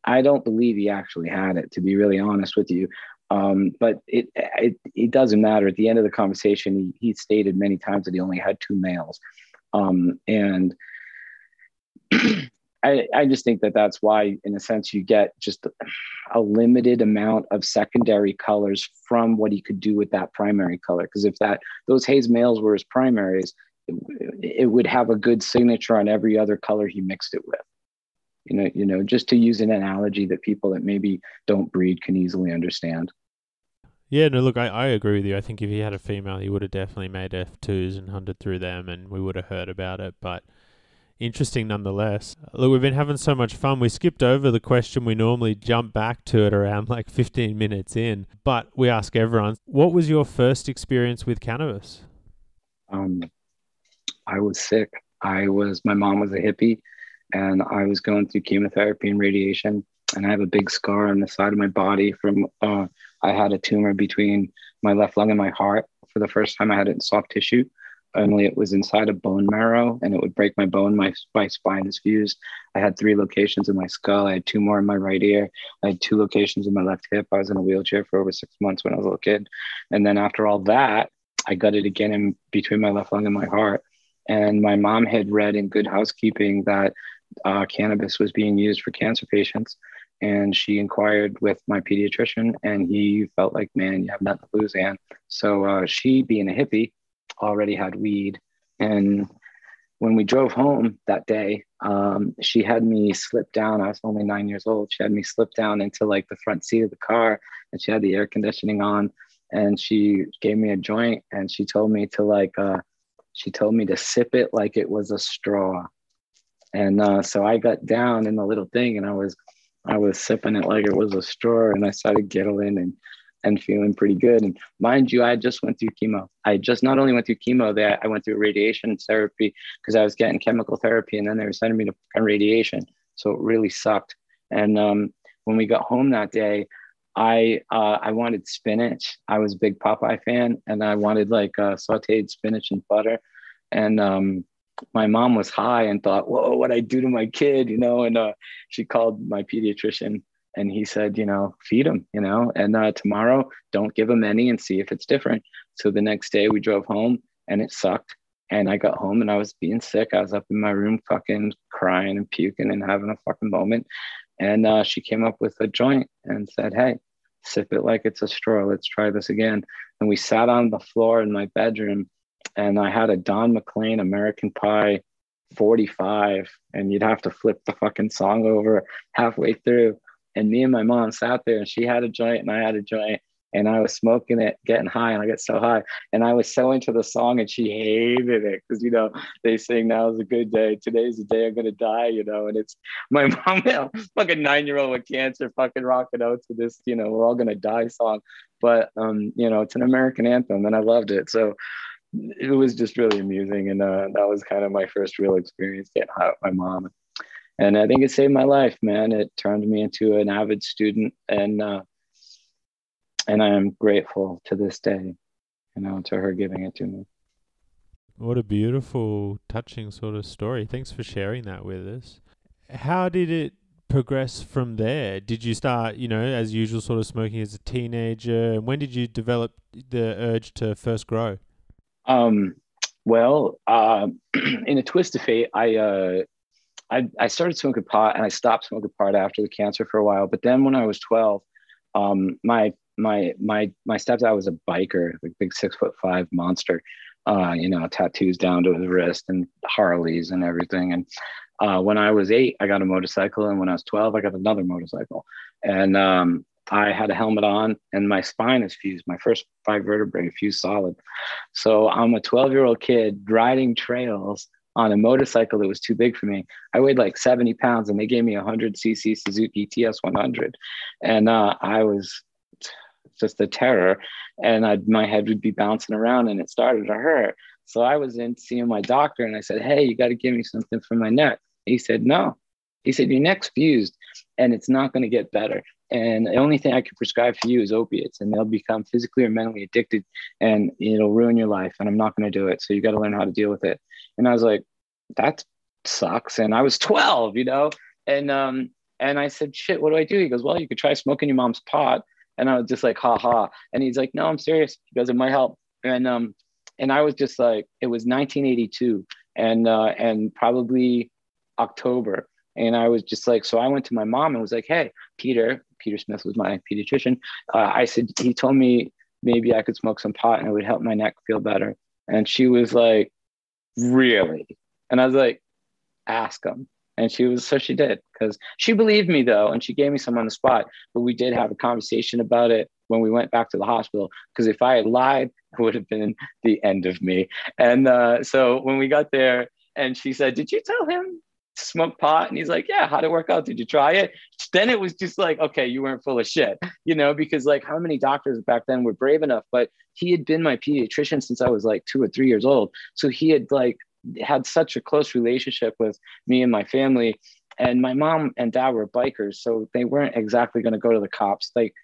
S2: I don't believe he actually had it to be really honest with you. Um, but it, it it doesn't matter. At the end of the conversation, he, he stated many times that he only had two males, um, and [clears throat] I, I just think that that's why, in a sense, you get just a limited amount of secondary colors from what he could do with that primary color. Because if that those haze males were his primaries, it, it, would have a good signature on every other color he mixed it with. You know, you know, just to use an analogy that people that maybe don't breed can easily understand.
S3: Yeah, no, look, I, I agree with you. I think if he had a female, he would have definitely made F2s and hunted through them, and we would have heard about it. But interesting nonetheless. Look, we've been having so much fun. We skipped over the question we normally jump back to it around [laughs] like 15 minutes in, but we ask everyone, what was your first experience with cannabis?
S2: Um, I was sick. I was, my mom was a hippie and I was going through chemotherapy and radiation. And I have a big scar on the side of my body from, uh, I had a tumor between my left lung and my heart. For the first time, I had it in soft tissue only it was inside a bone marrow and it would break my bone. My, my spine is fused. I had three locations in my skull. I had two more in my right ear. I had two locations in my left hip. I was in a wheelchair for over six months when I was a little kid. And then after all that, I got it again in between my left lung and my heart. And my mom had read in Good Housekeeping that uh, cannabis was being used for cancer patients. and she inquired with my pediatrician, and he felt like, man, you have nothing to lose, Ann. So uh, she, being a hippie, already had weed. And when we drove home that day, um, she had me slip down. I was only nine years old. She had me slip down into like the front seat of the car, and she had the air conditioning on. And she gave me a joint, and she told me to like, uh, she told me to sip it like it was a straw. And uh, so I got down in the little thing, and I was I was sipping it like it was a straw and I started giggling and and feeling pretty good. And mind you, I just went through chemo. I just not only went through chemo, that I went through radiation therapy because I was getting chemical therapy, and then they were sending me to radiation. So it really sucked. And um, when we got home that day, I uh, I wanted spinach. I was a big Popeye fan, and I wanted like uh, sautéed spinach and butter. And um, my mom was high and thought, "Whoa, what I do to my kid?" You know, and uh, she called my pediatrician, and he said, "You know, feed him. You know, and uh, tomorrow don't give him any and see if it's different." So the next day we drove home, and it sucked. And I got home and I was being sick. I was up in my room, fucking crying and puking and having a fucking moment. And uh, she came up with a joint and said, "Hey, sip it like it's a straw. Let's try this again." And we sat on the floor in my bedroom and I had a Don McLean American Pie 45, and you'd have to flip the fucking song over halfway through. And me and my mom sat there, and she had a joint, and I had a joint, and I was smoking it, getting high, and I get so high, and I was so into the song, and she hated it because you know they sing "Now is a good day, today's the day I'm gonna die," you know, and it's my [laughs] mom, you know, fucking nine year old with cancer, fucking rocking out to this, you know, we're all gonna die song, but um, you know, it's an American anthem, and I loved it, so it was just really amusing. And uh, that was kind of my first real experience getting high with my mom. And I think it saved my life, man. It turned me into an avid student, and uh, and I am grateful to this day, you know, to her giving it to me.
S3: What a beautiful, touching sort of story. Thanks for sharing that with us. How did it progress from there? Did you start, you know, as usual, sort of smoking as a teenager? And when did you develop the urge to first grow?
S2: Um, well, uh, [clears throat] in a twist of fate, I, uh, I, I started smoking pot and I stopped smoking pot after the cancer for a while. But then when I was 12, um, my my my my stepdad was a biker, like big six foot five monster. Uh, you know, tattoos down to his wrist and Harleys and everything. And uh, when I was eight, I got a motorcycle, and when I was 12, I got another motorcycle. And um, I had a helmet on and my spine is fused. My first five vertebrae fused solid. So I'm a 12 year old kid riding trails on a motorcycle that was too big for me. I weighed like 70 pounds and they gave me a 100 cc Suzuki TS 100. And uh, I was just a terror. And I'd, my head would be bouncing around and it started to hurt. So I was in seeing my doctor and I said, Hey, you got to give me something for my neck. He said, No. He said, Your neck's fused and it's not going to get better. And the only thing I can prescribe for you is opiates, and they'll become physically or mentally addicted, and it'll ruin your life. And I'm not going to do it. So you got to learn how to deal with it. And I was like, that sucks. And I was [laughs] 12, you know, and um, and I said, shit, what do I do? He goes, well, you could try smoking your mom's pot. And I was just like, ha ha. And he's like, no, I'm serious. He goes, it might help. And um, and I was just like, it was 1982, and uh, and probably October. And I was just like, so I went to my mom and was like, hey, Peter, Peter Smith was my pediatrician. Uh, I said, he told me maybe I could smoke some pot and it would help my neck feel better. And she was like, really? And I was like, ask him. And she was, so she did, because she believed me though. And she gave me some on the spot, but we did have a conversation about it when we went back to the hospital. Because if I had lied, it would have been the end of me. And uh, so when we got there, and she said, Did you tell him smoke pot? And he's like, yeah, how'd it work out? Did you try it? Then it was just like, okay, you weren't full of shit, [laughs] you know, because like how many doctors back then were brave enough? But he had been my pediatrician since I was like two or three years old. So he had like had such a close relationship with me and my family. And my mom and dad were bikers. So they weren't exactly going to go to the cops. Like,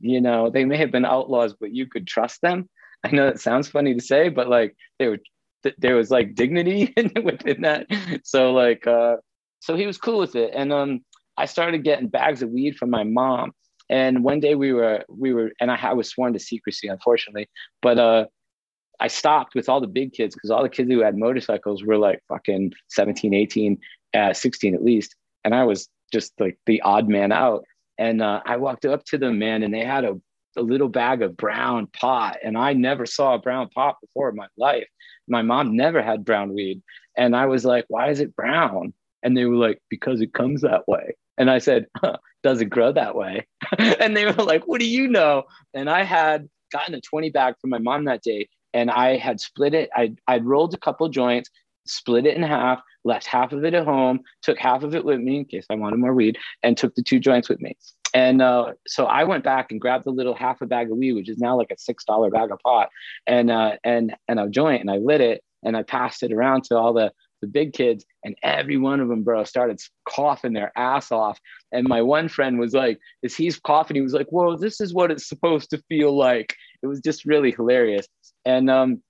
S2: you know, they may have been outlaws, but you could trust them. I know that sounds funny to say, but like they were th- there was like dignity [laughs] within that. So like, uh, so he was cool with it. And um, I started getting bags of weed from my mom. And one day we were, we were, and I, I was sworn to secrecy, unfortunately, but uh, I stopped with all the big kids because all the kids who had motorcycles were like fucking 17, 18, uh, 16 at least. And I was just like the odd man out. And uh, I walked up to them, man, and they had a, a little bag of brown pot. And I never saw a brown pot before in my life. My mom never had brown weed. And I was like, why is it brown? And they were like, because it comes that way. And I said, [laughs] huh, does it grow that way? [laughs] and they were like, what do you know? And I had gotten a 20 bag from my mom that day and I had split it. I, I'd rolled a couple joints, split it in half, left half of it at home, took half of it with me in case I wanted more weed, and took the two joints with me. And uh, so I went back and grabbed the little half a bag of weed, which is now like a six dollar bag of pot, and uh, and and a joint, and I lit it and I passed it around to all the the big kids, and every one of them, bro, started coughing their ass off. And my one friend was like, as he's coughing, he was like, "Whoa, this is what it's supposed to feel like." It was just really hilarious. And um,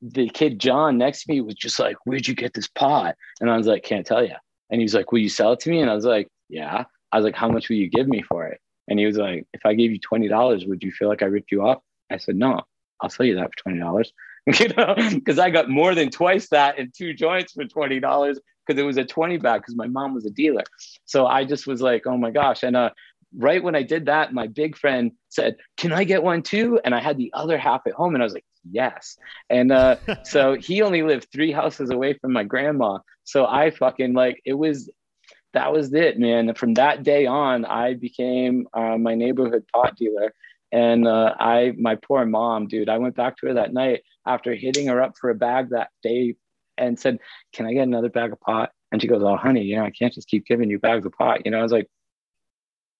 S2: the kid John next to me was just like, "Where'd you get this pot?" And I was like, "Can't tell you." And he was like, "Will you sell it to me?" And I was like, "Yeah." I was like, "How much will you give me for it?" And he was like, "If I gave you twenty dollars, would you feel like I ripped you off?" I said, "No, I'll sell you that for twenty dollars." [laughs] you know, because I got more than twice that in two joints for twenty dollars because it was a twenty bag because my mom was a dealer. So I just was like, "Oh my gosh!" And uh, right when I did that, my big friend said, Can I get one too? And I had the other half at home. And I was like, Yes. And uh, [laughs] so he only lived three houses away from my grandma. So I fucking like, it was, that was it, man. From that day on, I became uh, my neighborhood pot dealer. And uh, I, my poor mom, dude, I went back to her that night after hitting her up for a bag that day and said, Can I get another bag of pot? And she goes, Oh, honey, you know, I can't just keep giving you bags of pot. You know, I was like,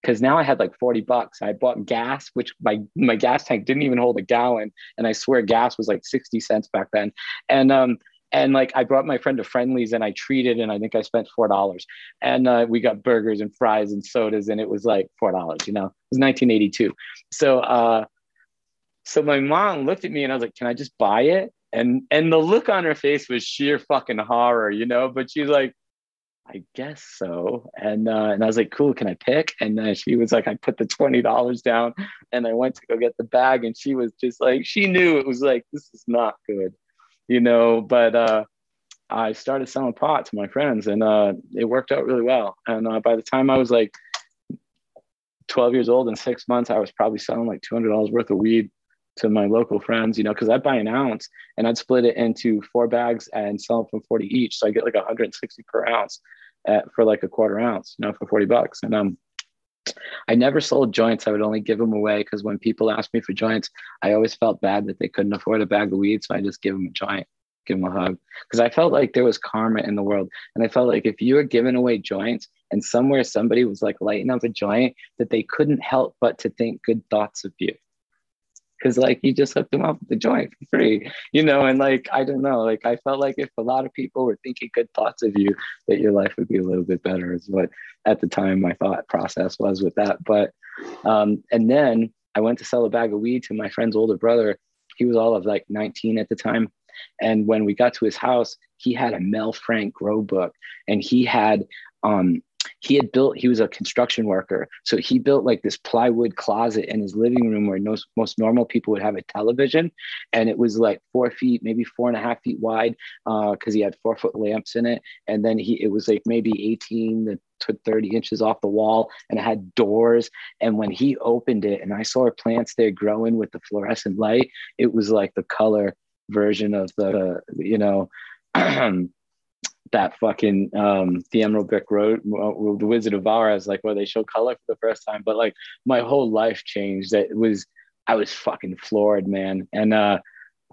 S2: because now I had like 40 bucks. I bought gas, which my my gas tank didn't even hold a gallon. And I swear gas was like 60 cents back then. And um and like I brought my friend to Friendlies and I treated and I think I spent four dollars. And uh, we got burgers and fries and sodas and it was like four dollars, you know. It was 1982. So uh so my mom looked at me and I was like, Can I just buy it? And and the look on her face was sheer fucking horror, you know, but she's like, I guess so. And uh, and I was like, cool, can I pick? And uh, she was like, I put the twenty dollars down, and I went to go get the bag, and she was just like, she knew it was like this is not good, you know. But uh, I started selling pot to my friends, and uh, it worked out really well. And uh, by the time I was like twelve years old in six months, I was probably selling like two hundred dollars worth of weed to my local friends, you know, because I'd buy an ounce and I'd split it into four bags and sell them for 40 each. So I get like 160 per ounce at, for like a quarter ounce, you know, for 40 bucks. And um, I never sold joints. I would only give them away because when people asked me for joints, I always felt bad that they couldn't afford a bag of weed. So I just give them a joint, give them a hug. Because I felt like there was karma in the world. And I felt like if you were giving away joints and somewhere somebody was like lighting up a joint, that they couldn't help but to think good thoughts of you because like you just hooked them up with the joint for free, you know, and like I don't know, like I felt like if a lot of people were thinking good thoughts of you, that your life would be a little bit better, is what at the time my thought process was with that. But um, and then I went to sell a bag of weed to my friend's older brother. He was all of like 19 at the time. And when we got to his house, he had a Mel Frank grow book and he had um, he had built he was a construction worker. So he built like this plywood closet in his living room where most, most normal people would have a television. And it was like four feet maybe four and a half feet wide uh, because uh, he had four foot lamps in it. And then he it was like maybe 18 to 30 inches off the wall and it had doors. And when he opened it and i saw plants there growing with the fluorescent light it was like the color version of the you know [clears throat] that fucking um the Emerald Brick Road, uh, the Wizard of Oz, like where they show color for the first time. But like my whole life changed. It was I was fucking floored, man. And uh,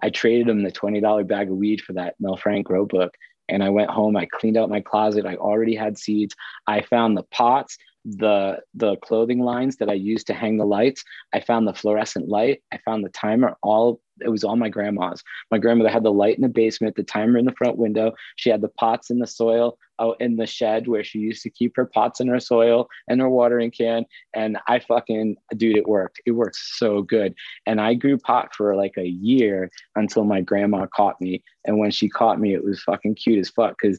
S2: I traded him the twenty dollar bag of weed for that Mel Frank grow book. And I went home. I cleaned out my closet. I already had seeds. I found the pots the the clothing lines that I used to hang the lights. I found the fluorescent light. I found the timer. All it was all my grandma's. My grandmother had the light in the basement, the timer in the front window. She had the pots in the soil out in the shed where she used to keep her pots and her soil and her watering can. And I fucking, dude, it worked. It worked so good. And I grew pot for like a year until my grandma caught me. And when she caught me, it was fucking cute as fuck because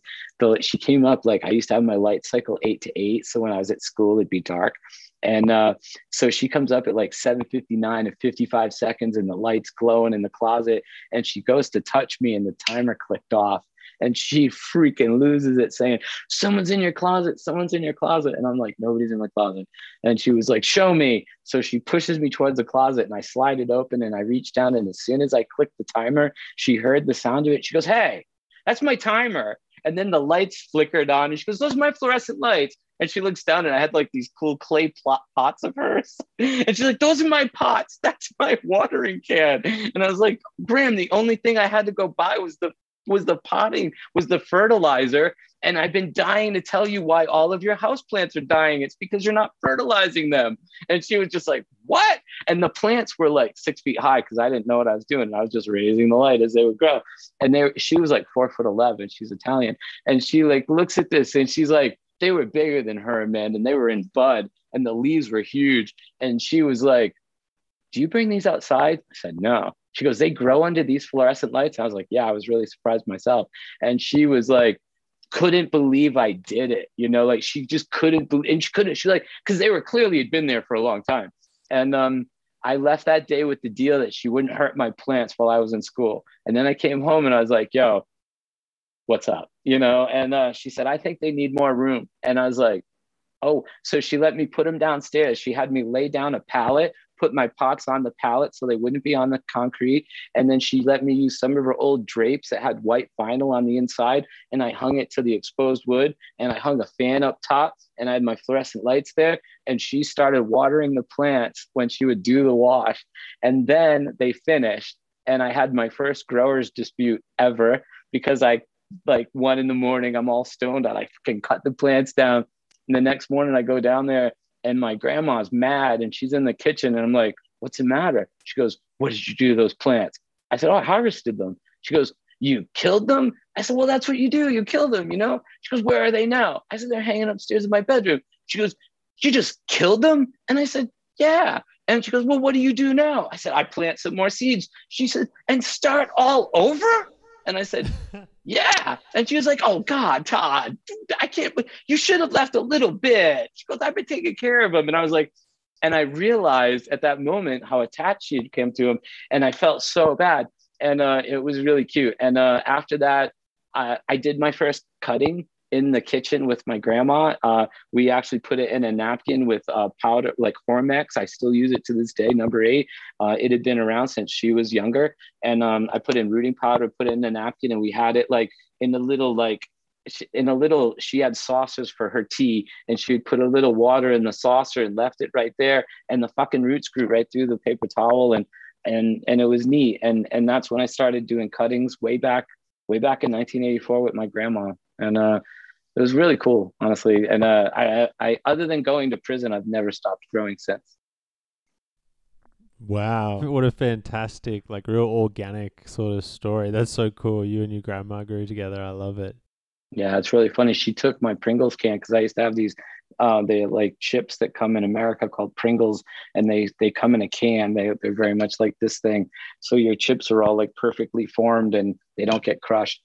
S2: she came up like I used to have my light cycle eight to eight. So when I was at school, it'd be dark. And uh, so she comes up at like 7:59 and 55 seconds, and the lights glowing in the closet. And she goes to touch me, and the timer clicked off. And she freaking loses it saying, Someone's in your closet, someone's in your closet. And I'm like, Nobody's in my closet. And she was like, Show me. So she pushes me towards the closet and I slide it open and I reach down. And as soon as I click the timer, she heard the sound of it. She goes, Hey, that's my timer. And then the lights flickered on and she goes, Those are my fluorescent lights. And she looks down and I had like these cool clay plot pots of hers. [laughs] And she's like, Those are my pots. That's my watering can. And I was like, Graham, the only thing I had to go buy was the was the potting, was the fertilizer. And I've been dying to tell you why all of your house plants are dying. It's because you're not fertilizing them. And she was just like, What? And the plants were like six feet high because I didn't know what I was doing. I was just raising the light as they would grow. And they she was like four foot eleven. She's Italian. And she like looks at this and she's like, they were bigger than her, man, and they were in bud, and the leaves were huge. And she was like, "Do you bring these outside?" I said, "No." She goes, "They grow under these fluorescent lights." I was like, "Yeah." I was really surprised myself, and she was like, couldn't believe I did it. You know, like she just couldn't and she couldn't. She like because they were clearly had been there for a long time, and um. I left that day with the deal that she wouldn't hurt my plants while I was in school. And then I came home and I was like, yo, what's up you know and uh, she said i think they need more room and i was like oh so she let me put them downstairs she had me lay down a pallet put my pots on the pallet so they wouldn't be on the concrete and then she let me use some of her old drapes that had white vinyl on the inside and i hung it to the exposed wood and i hung a fan up top and i had my fluorescent lights there and she started watering the plants when she would do the wash and then they finished and i had my first growers dispute ever because I like one in the morning, I'm all stoned. And I can cut the plants down. And the next morning I go down there and my grandma's mad and she's in the kitchen and I'm like, what's the matter? She goes, what did you do to those plants? I said, oh, I harvested them. She goes, you killed them? I said, well, that's what you do. You kill them, you know? She goes, where are they now? I said, they're hanging upstairs in my bedroom. She goes, you just killed them? And I said, yeah. And she goes, well, what do you do now? I said, I plant some more seeds. She said, and start all over? And I said, [laughs] Yeah. And she was like, Oh God, Todd, I can't, you should have left a little bit. She goes, I've been taking care of him. And I was like, and I realized at that moment how attached she had come to him. And I felt so bad. And uh, it was really cute. And uh, after that, I, I did my first cutting in the kitchen with my grandma. Uh, we actually put it in a napkin with uh, powder, like Hormex. I still use it to this day, number eight. Uh, it had been around since she was younger. And um, I put in rooting powder, put it in a napkin, and we had it like in a little, like, in a little, she had saucers for her tea, and she would put a little water in the saucer and left it right there. And the fucking roots grew right through the paper towel. And and and it was neat and and that's when i started doing cuttings way back way back in 1984 with my grandma and uh it was really cool, honestly. And uh, I, I, other than going to prison, I've never stopped growing since.
S3: Wow, [laughs] what a fantastic, like, real organic sort of story. That's so cool. You and your grandma grew together. I love it.
S2: Yeah, it's really funny. She took my Pringles can because I used to have these, uh, they like chips that come in America called Pringles, and they they come in a can. They they're very much like this thing. So your chips are all like perfectly formed and they don't get crushed.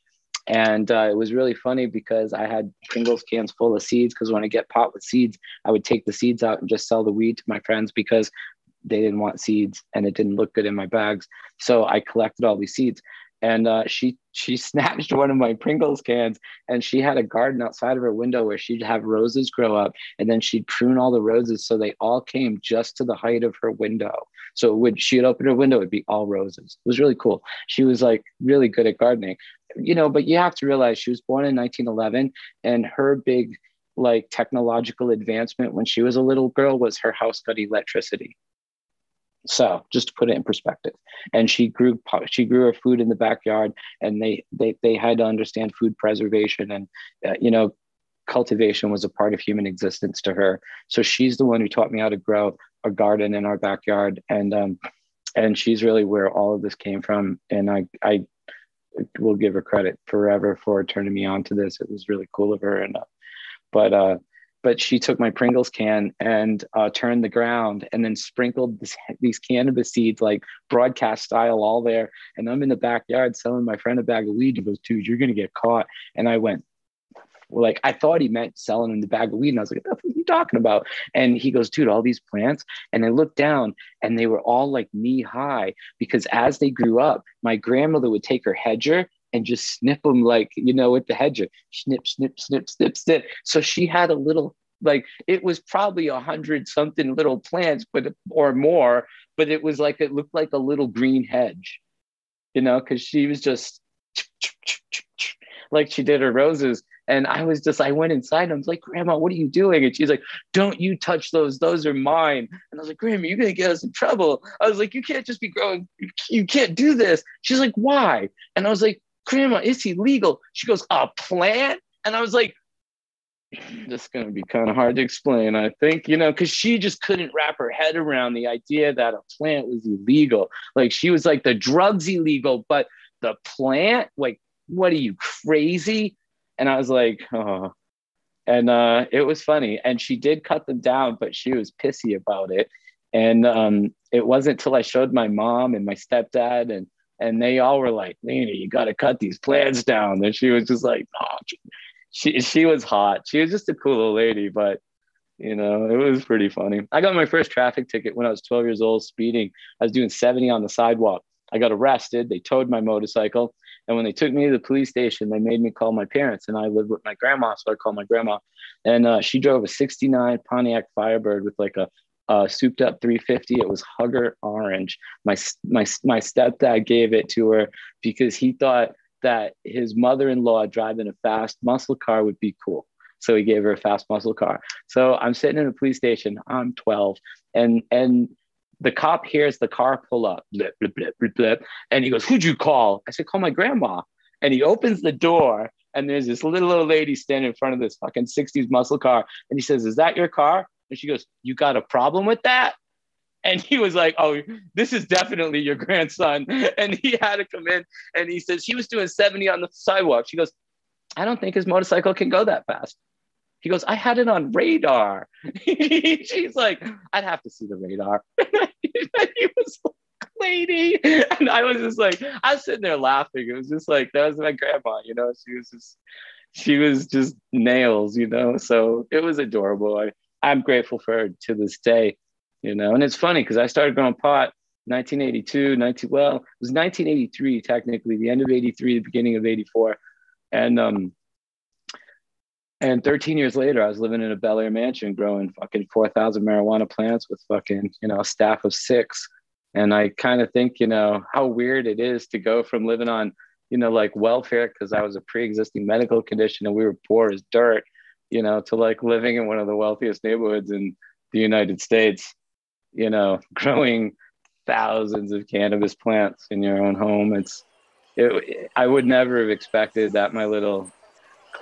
S2: And uh, it was really funny because I had Pringles cans full of seeds. Because when I get pot with seeds, I would take the seeds out and just sell the weed to my friends because they didn't want seeds and it didn't look good in my bags. So I collected all these seeds. And uh, she she [laughs] snatched one of my Pringles cans and she had a garden outside of her window where she'd have roses grow up and then she'd prune all the roses so they all came just to the height of her window. So when she'd open her window, it'd be all roses. It was really cool. She was like really good at gardening you know, but you have to realize she was born in 1911 and her big like technological advancement when she was a little girl was her house got electricity. So just to put it in perspective, and she grew she grew her food in the backyard, and they they they had to understand food preservation, and uh, you know, cultivation was a part of human existence to her. So she's the one who taught me how to grow a garden in our backyard, and um, and she's really where all of this came from. And I I will give her credit forever for turning me on to this. It was really cool of her. And, uh, but, uh, but she took my Pringles can and uh, turned the ground and then sprinkled this, these cannabis seeds like broadcast style all there. And I'm in the backyard selling my friend a bag of weed. He goes, dude, you're going to get caught. And I went, like I thought he meant selling him the bag of weed. And I was like, what are you talking about? And he goes, dude, all these plants. And I looked down and they were all like knee high because as they grew up, my grandmother would take her hedger and just snip them like you know with the hedger snip snip snip snip snip so she had a little like it was probably a hundred something little plants but or more but it was like it looked like a little green hedge you know because she was just like she did her roses and I was just, I went inside and I was like, Grandma, what are you doing? And she's like, Don't you touch those. Those are mine. And I was like, Grandma, you're going to get us in trouble. I was like, You can't just be growing. You can't do this. She's like, Why? And I was like, Grandma, it's illegal. She goes, A plant? And I was like, hmm, this is going to be kind of hard to explain, I think, you know, because she just couldn't wrap her head around the idea that a plant was illegal. Like she was like, the drug's illegal, but the plant, like, what are you crazy? And I was like, oh. And uh, it was funny. And she did cut them down, but she was pissy about it. And um, it wasn't until I showed my mom and my stepdad, and and they all were like, Lena, you got to cut these plants down. And she was just like, oh, she, she was hot. She was just a cool old lady, but you know, it was pretty funny. I got my first traffic ticket when I was 12 years old, speeding. I was doing 70 on the sidewalk. I got arrested. They towed my motorcycle. And when they took me to the police station, they made me call my parents. And I lived with my grandma, so I called my grandma. And uh, she drove a 69 Pontiac Firebird with like a, souped up 350. It was Hugger Orange. My, my, my stepdad gave it to her because he thought that his mother in law driving a fast muscle car would be cool. So he gave her a fast muscle car. So I'm sitting in a police station. I'm 12, and and the cop hears the car pull up, blip, blip, blip, blip, blip, and he goes, Who'd you call? I said, Call my grandma. And he opens the door, and there's this little old lady standing in front of this fucking 60s muscle car. And he says, Is that your car? And she goes, You got a problem with that? And he was like, Oh, this is definitely your grandson. [laughs] And he had to come in and he says, He was doing 70 on the sidewalk. She goes, I don't think his motorcycle can go that fast. He goes, I had it on radar. [laughs] She's like, I'd have to see the radar. [laughs] And he was like, lady. And I was just like, I was sitting there laughing. It was just like, that was my grandma, you know, she was just, she was just nails, you know? So it was adorable. I, I'm grateful for her to this day, you know? And it's funny because I started growing pot 1982, 19, well, it was 1983, technically, the end of 83, the beginning of 84. And, um, and 13 years later, I was living in a Bel Air mansion growing fucking 4,000 marijuana plants with fucking, you know, a staff of six. And I kind of think, you know, how weird it is to go from living on, you know, like welfare because I was a pre existing medical condition and we were poor as dirt, you know, to like living in one of the wealthiest neighborhoods in the United States, you know, [laughs] growing thousands of cannabis plants in your own home. It's, it, I would never have expected that my little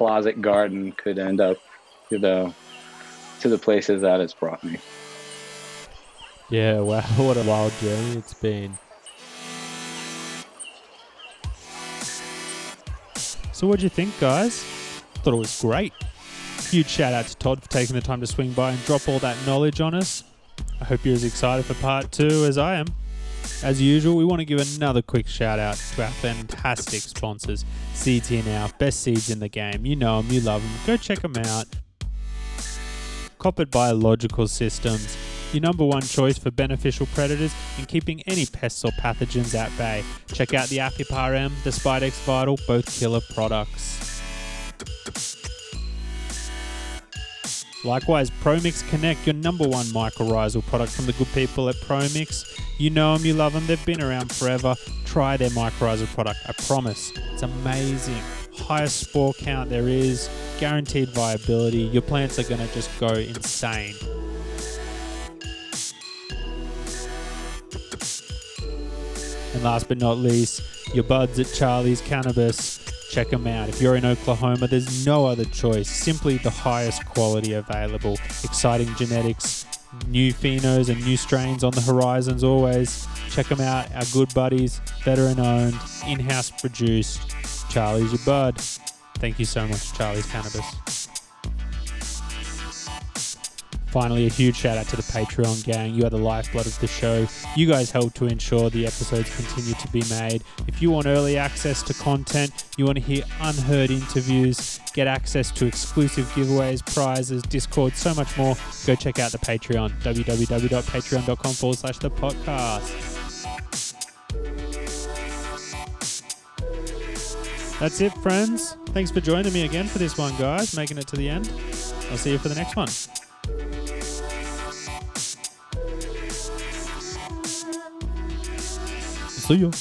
S2: closet garden could end up, you know, to the places that it's brought me.
S1: Yeah, [laughs] wow, what a wild journey it's been. So, what'd you think, guys? Thought it was great. Huge shout out to Todd for taking the time to swing by and drop all that knowledge on us. I hope you're as excited for part two as I am. As usual, we want to give another quick shout out to our fantastic sponsors, Seeds Here Now, best seeds in the game. You know them, you love them. Go check them out. Koppert Biological Systems, your number one choice for beneficial predators and keeping any pests or pathogens at bay. Check out the Aphipar M, the Spidex Vital, both killer products. Likewise, ProMix Connect, your number one mycorrhizal product from the good people at ProMix. You know them, you love them, they've been around forever. Try their mycorrhizal product, I promise. It's amazing. Highest spore count there is, guaranteed viability. Your plants are going to just go insane. And last but not least, your buds at Charlie's Cannabis. Check them out. If you're in Oklahoma, there's no other choice. Simply the highest quality available. Exciting genetics, new phenos and new strains on the horizons always. Check them out. Our good buddies, veteran owned, in house produced. Charlie's your bud. Thank you so much, Charlie's Cannabis. Finally, a huge shout out to the Patreon gang. You are the lifeblood of the show. You guys help to ensure the episodes continue to be made. If you want early access to content, you want to hear unheard interviews, get access to exclusive giveaways, prizes, Discord, so much more, go check out the Patreon, www.patreon.com forward slash the potcast. That's it, friends. Thanks for joining me again for this one, guys. Making it to the end. I'll see you for the next one. See you.